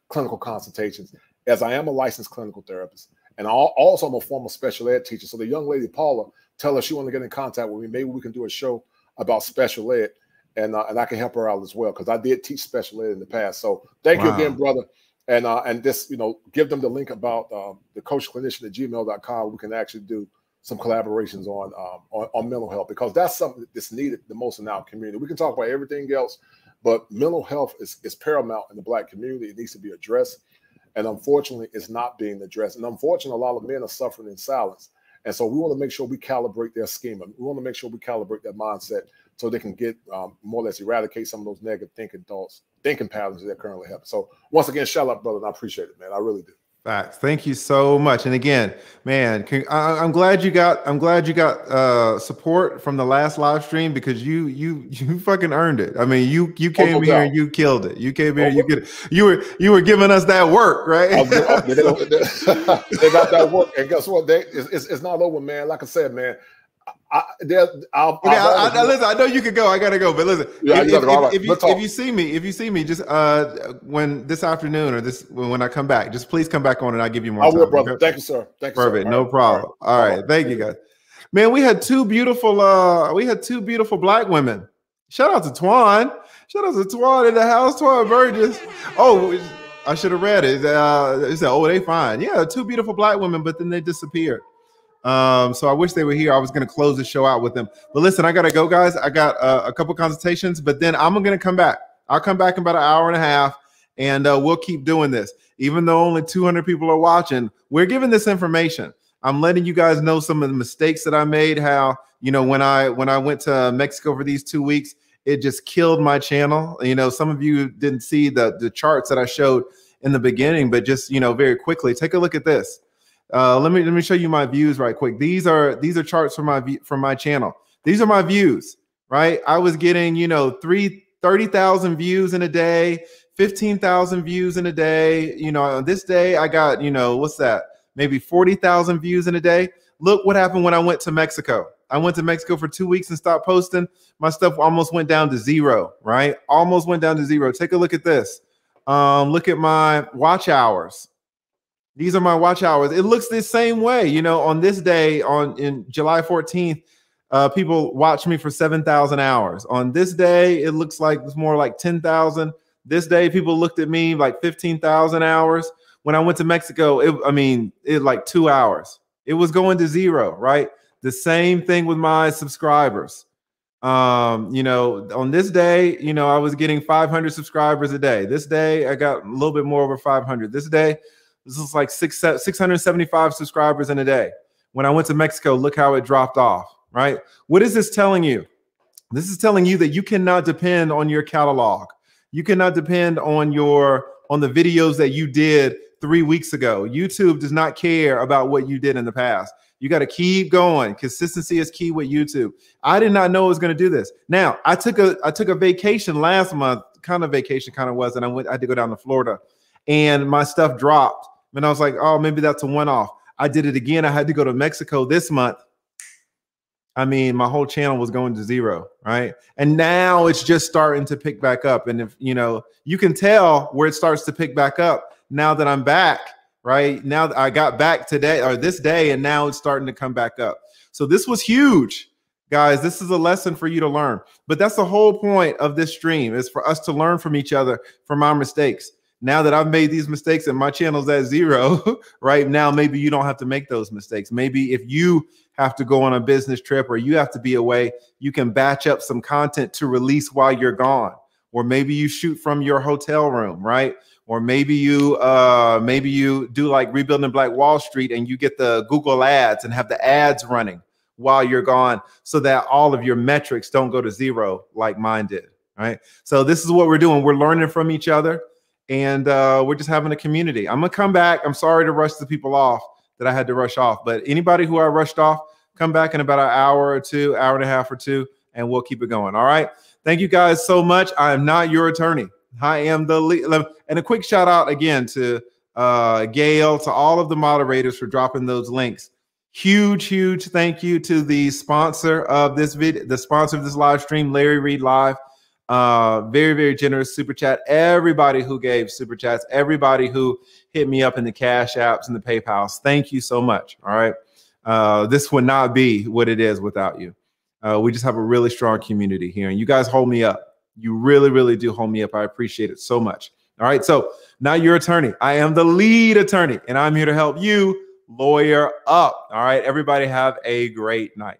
clinical consultations as I am a licensed clinical therapist, and also I'm a former special ed teacher. So the young lady Paula tell her she want to get in contact with me. Maybe we can do a show about special ed, and uh, and I can help her out as well because I did teach special ed in the past. So thank wow. you again, brother. And uh, and this, you know, give them the link about uh, the coach clinician at gmail.com. We can actually do some collaborations on, um, on on mental health because that's something that's needed the most in our community. We can talk about everything else, but mental health is, is paramount in the black community. It needs to be addressed. And unfortunately, it's not being addressed. And unfortunately, a lot of men are suffering in silence. And so we want to make sure we calibrate their schema. We want to make sure we calibrate their mindset so they can get um, more or less eradicate some of those negative thinking thoughts, thinking patterns that they're currently having. So once again, shout out, brother. And I appreciate it, man. I really do. Facts. Thank you so much. And again, man, I, am glad you got. I'm glad you got uh, support from the last live stream because you you you fucking earned it. I mean, you you came oh, here and you killed it. You came here, oh, you get you were you were giving us that work, right? they, got that work, and guess what? They it's, it's not over, man. Like I said, man. I, I'll, okay, I'll, I, I, listen. I know you could go. I gotta go, but listen. Yeah, if, if, if, if you, if you see me, if you see me, just uh, when this afternoon or this when I come back, just please come back on and I'll give you more. I will, brother. Thank you, sir. Thank you. Perfect. Sir. No problem. All right. All right. Thank you, guys. Man, we had two beautiful. uh We had two beautiful black women. Shout out to Twan. Shout out to Twan in the house. Twan Burgess. Oh, I should have read it. Uh, it said, "Oh, they fine." Yeah, two beautiful black women, but then they disappeared. Um, so I wish they were here. I was going to close the show out with them. But listen, I got to go, guys. I got uh, a couple consultations, but then I'm going to come back. I'll come back in about an hour and a half, and uh, we'll keep doing this. Even though only 200 people are watching, we're giving this information. I'm letting you guys know some of the mistakes that I made. How you know when I when I went to Mexico for these two weeks, it just killed my channel. You know, some of you didn't see the the charts that I showed in the beginning, but just you know very quickly, take a look at this. Uh, let me let me show you my views right quick. These are these are charts from my from my channel. These are my views, right? I was getting you know three thirty thousand views in a day, fifteen thousand views in a day. You know, on this day I got you know what's that? Maybe forty thousand views in a day. Look what happened when I went to Mexico. I went to Mexico for two weeks and stopped posting. My stuff almost went down to zero, right? Almost went down to zero. Take a look at this. Um, look at my watch hours these are my watch hours. It looks the same way. You know, on this day, on in July 14th, uh, people watch me for 7,000 hours. On this day, it looks like it's more like 10,000. This day, people looked at me like 15,000 hours. When I went to Mexico, it, I mean, it like two hours. It was going to zero, right? The same thing with my subscribers. Um, you know, on this day, you know, I was getting 500 subscribers a day. This day, I got a little bit more over 500. This day, this is like six, 675 subscribers in a day. When I went to Mexico, look how it dropped off, right? What is this telling you? This is telling you that you cannot depend on your catalog. You cannot depend on your on the videos that you did three weeks ago. YouTube does not care about what you did in the past. You got to keep going. Consistency is key with YouTube. I did not know it was going to do this. Now, I took a I took a vacation last month, kind of vacation, kind of was, and I went. I had to go down to Florida, and my stuff dropped. And I was like, oh, maybe that's a one off. I did it again. I had to go to Mexico this month. I mean, my whole channel was going to zero, right? And now it's just starting to pick back up. And if you know, you can tell where it starts to pick back up now that I'm back, right? Now that I got back today or this day, and now it's starting to come back up. So this was huge, guys. This is a lesson for you to learn. But that's the whole point of this stream is for us to learn from each other from our mistakes. Now that I've made these mistakes and my channel's at zero, right now, maybe you don't have to make those mistakes. Maybe if you have to go on a business trip or you have to be away, you can batch up some content to release while you're gone. Or maybe you shoot from your hotel room, right? Or maybe you uh maybe you do like rebuilding Black Wall Street and you get the Google ads and have the ads running while you're gone so that all of your metrics don't go to zero like mine did. Right. So this is what we're doing. We're learning from each other and uh, we're just having a community. I'm gonna come back. I'm sorry to rush the people off that I had to rush off. But anybody who I rushed off, come back in about an hour or two, hour and a half or two, and we'll keep it going. All right. Thank you guys so much. I am not your attorney. I am the lead. And a quick shout out again to uh, Gail, to all of the moderators for dropping those links. Huge, huge thank you to the sponsor of this video, the sponsor of this live stream, Larry Reid Live. Uh, very, very generous super chat. Everybody who gave super chats, everybody who hit me up in the cash apps and the PayPal's. Thank you so much. All right. Uh, this would not be what it is without you. Uh, we just have a really strong community here, and you guys hold me up. You really, really do hold me up. I appreciate it so much. All right. So now you're attorney. I am the lead attorney, and I'm here to help you lawyer up. All right. Everybody have a great night.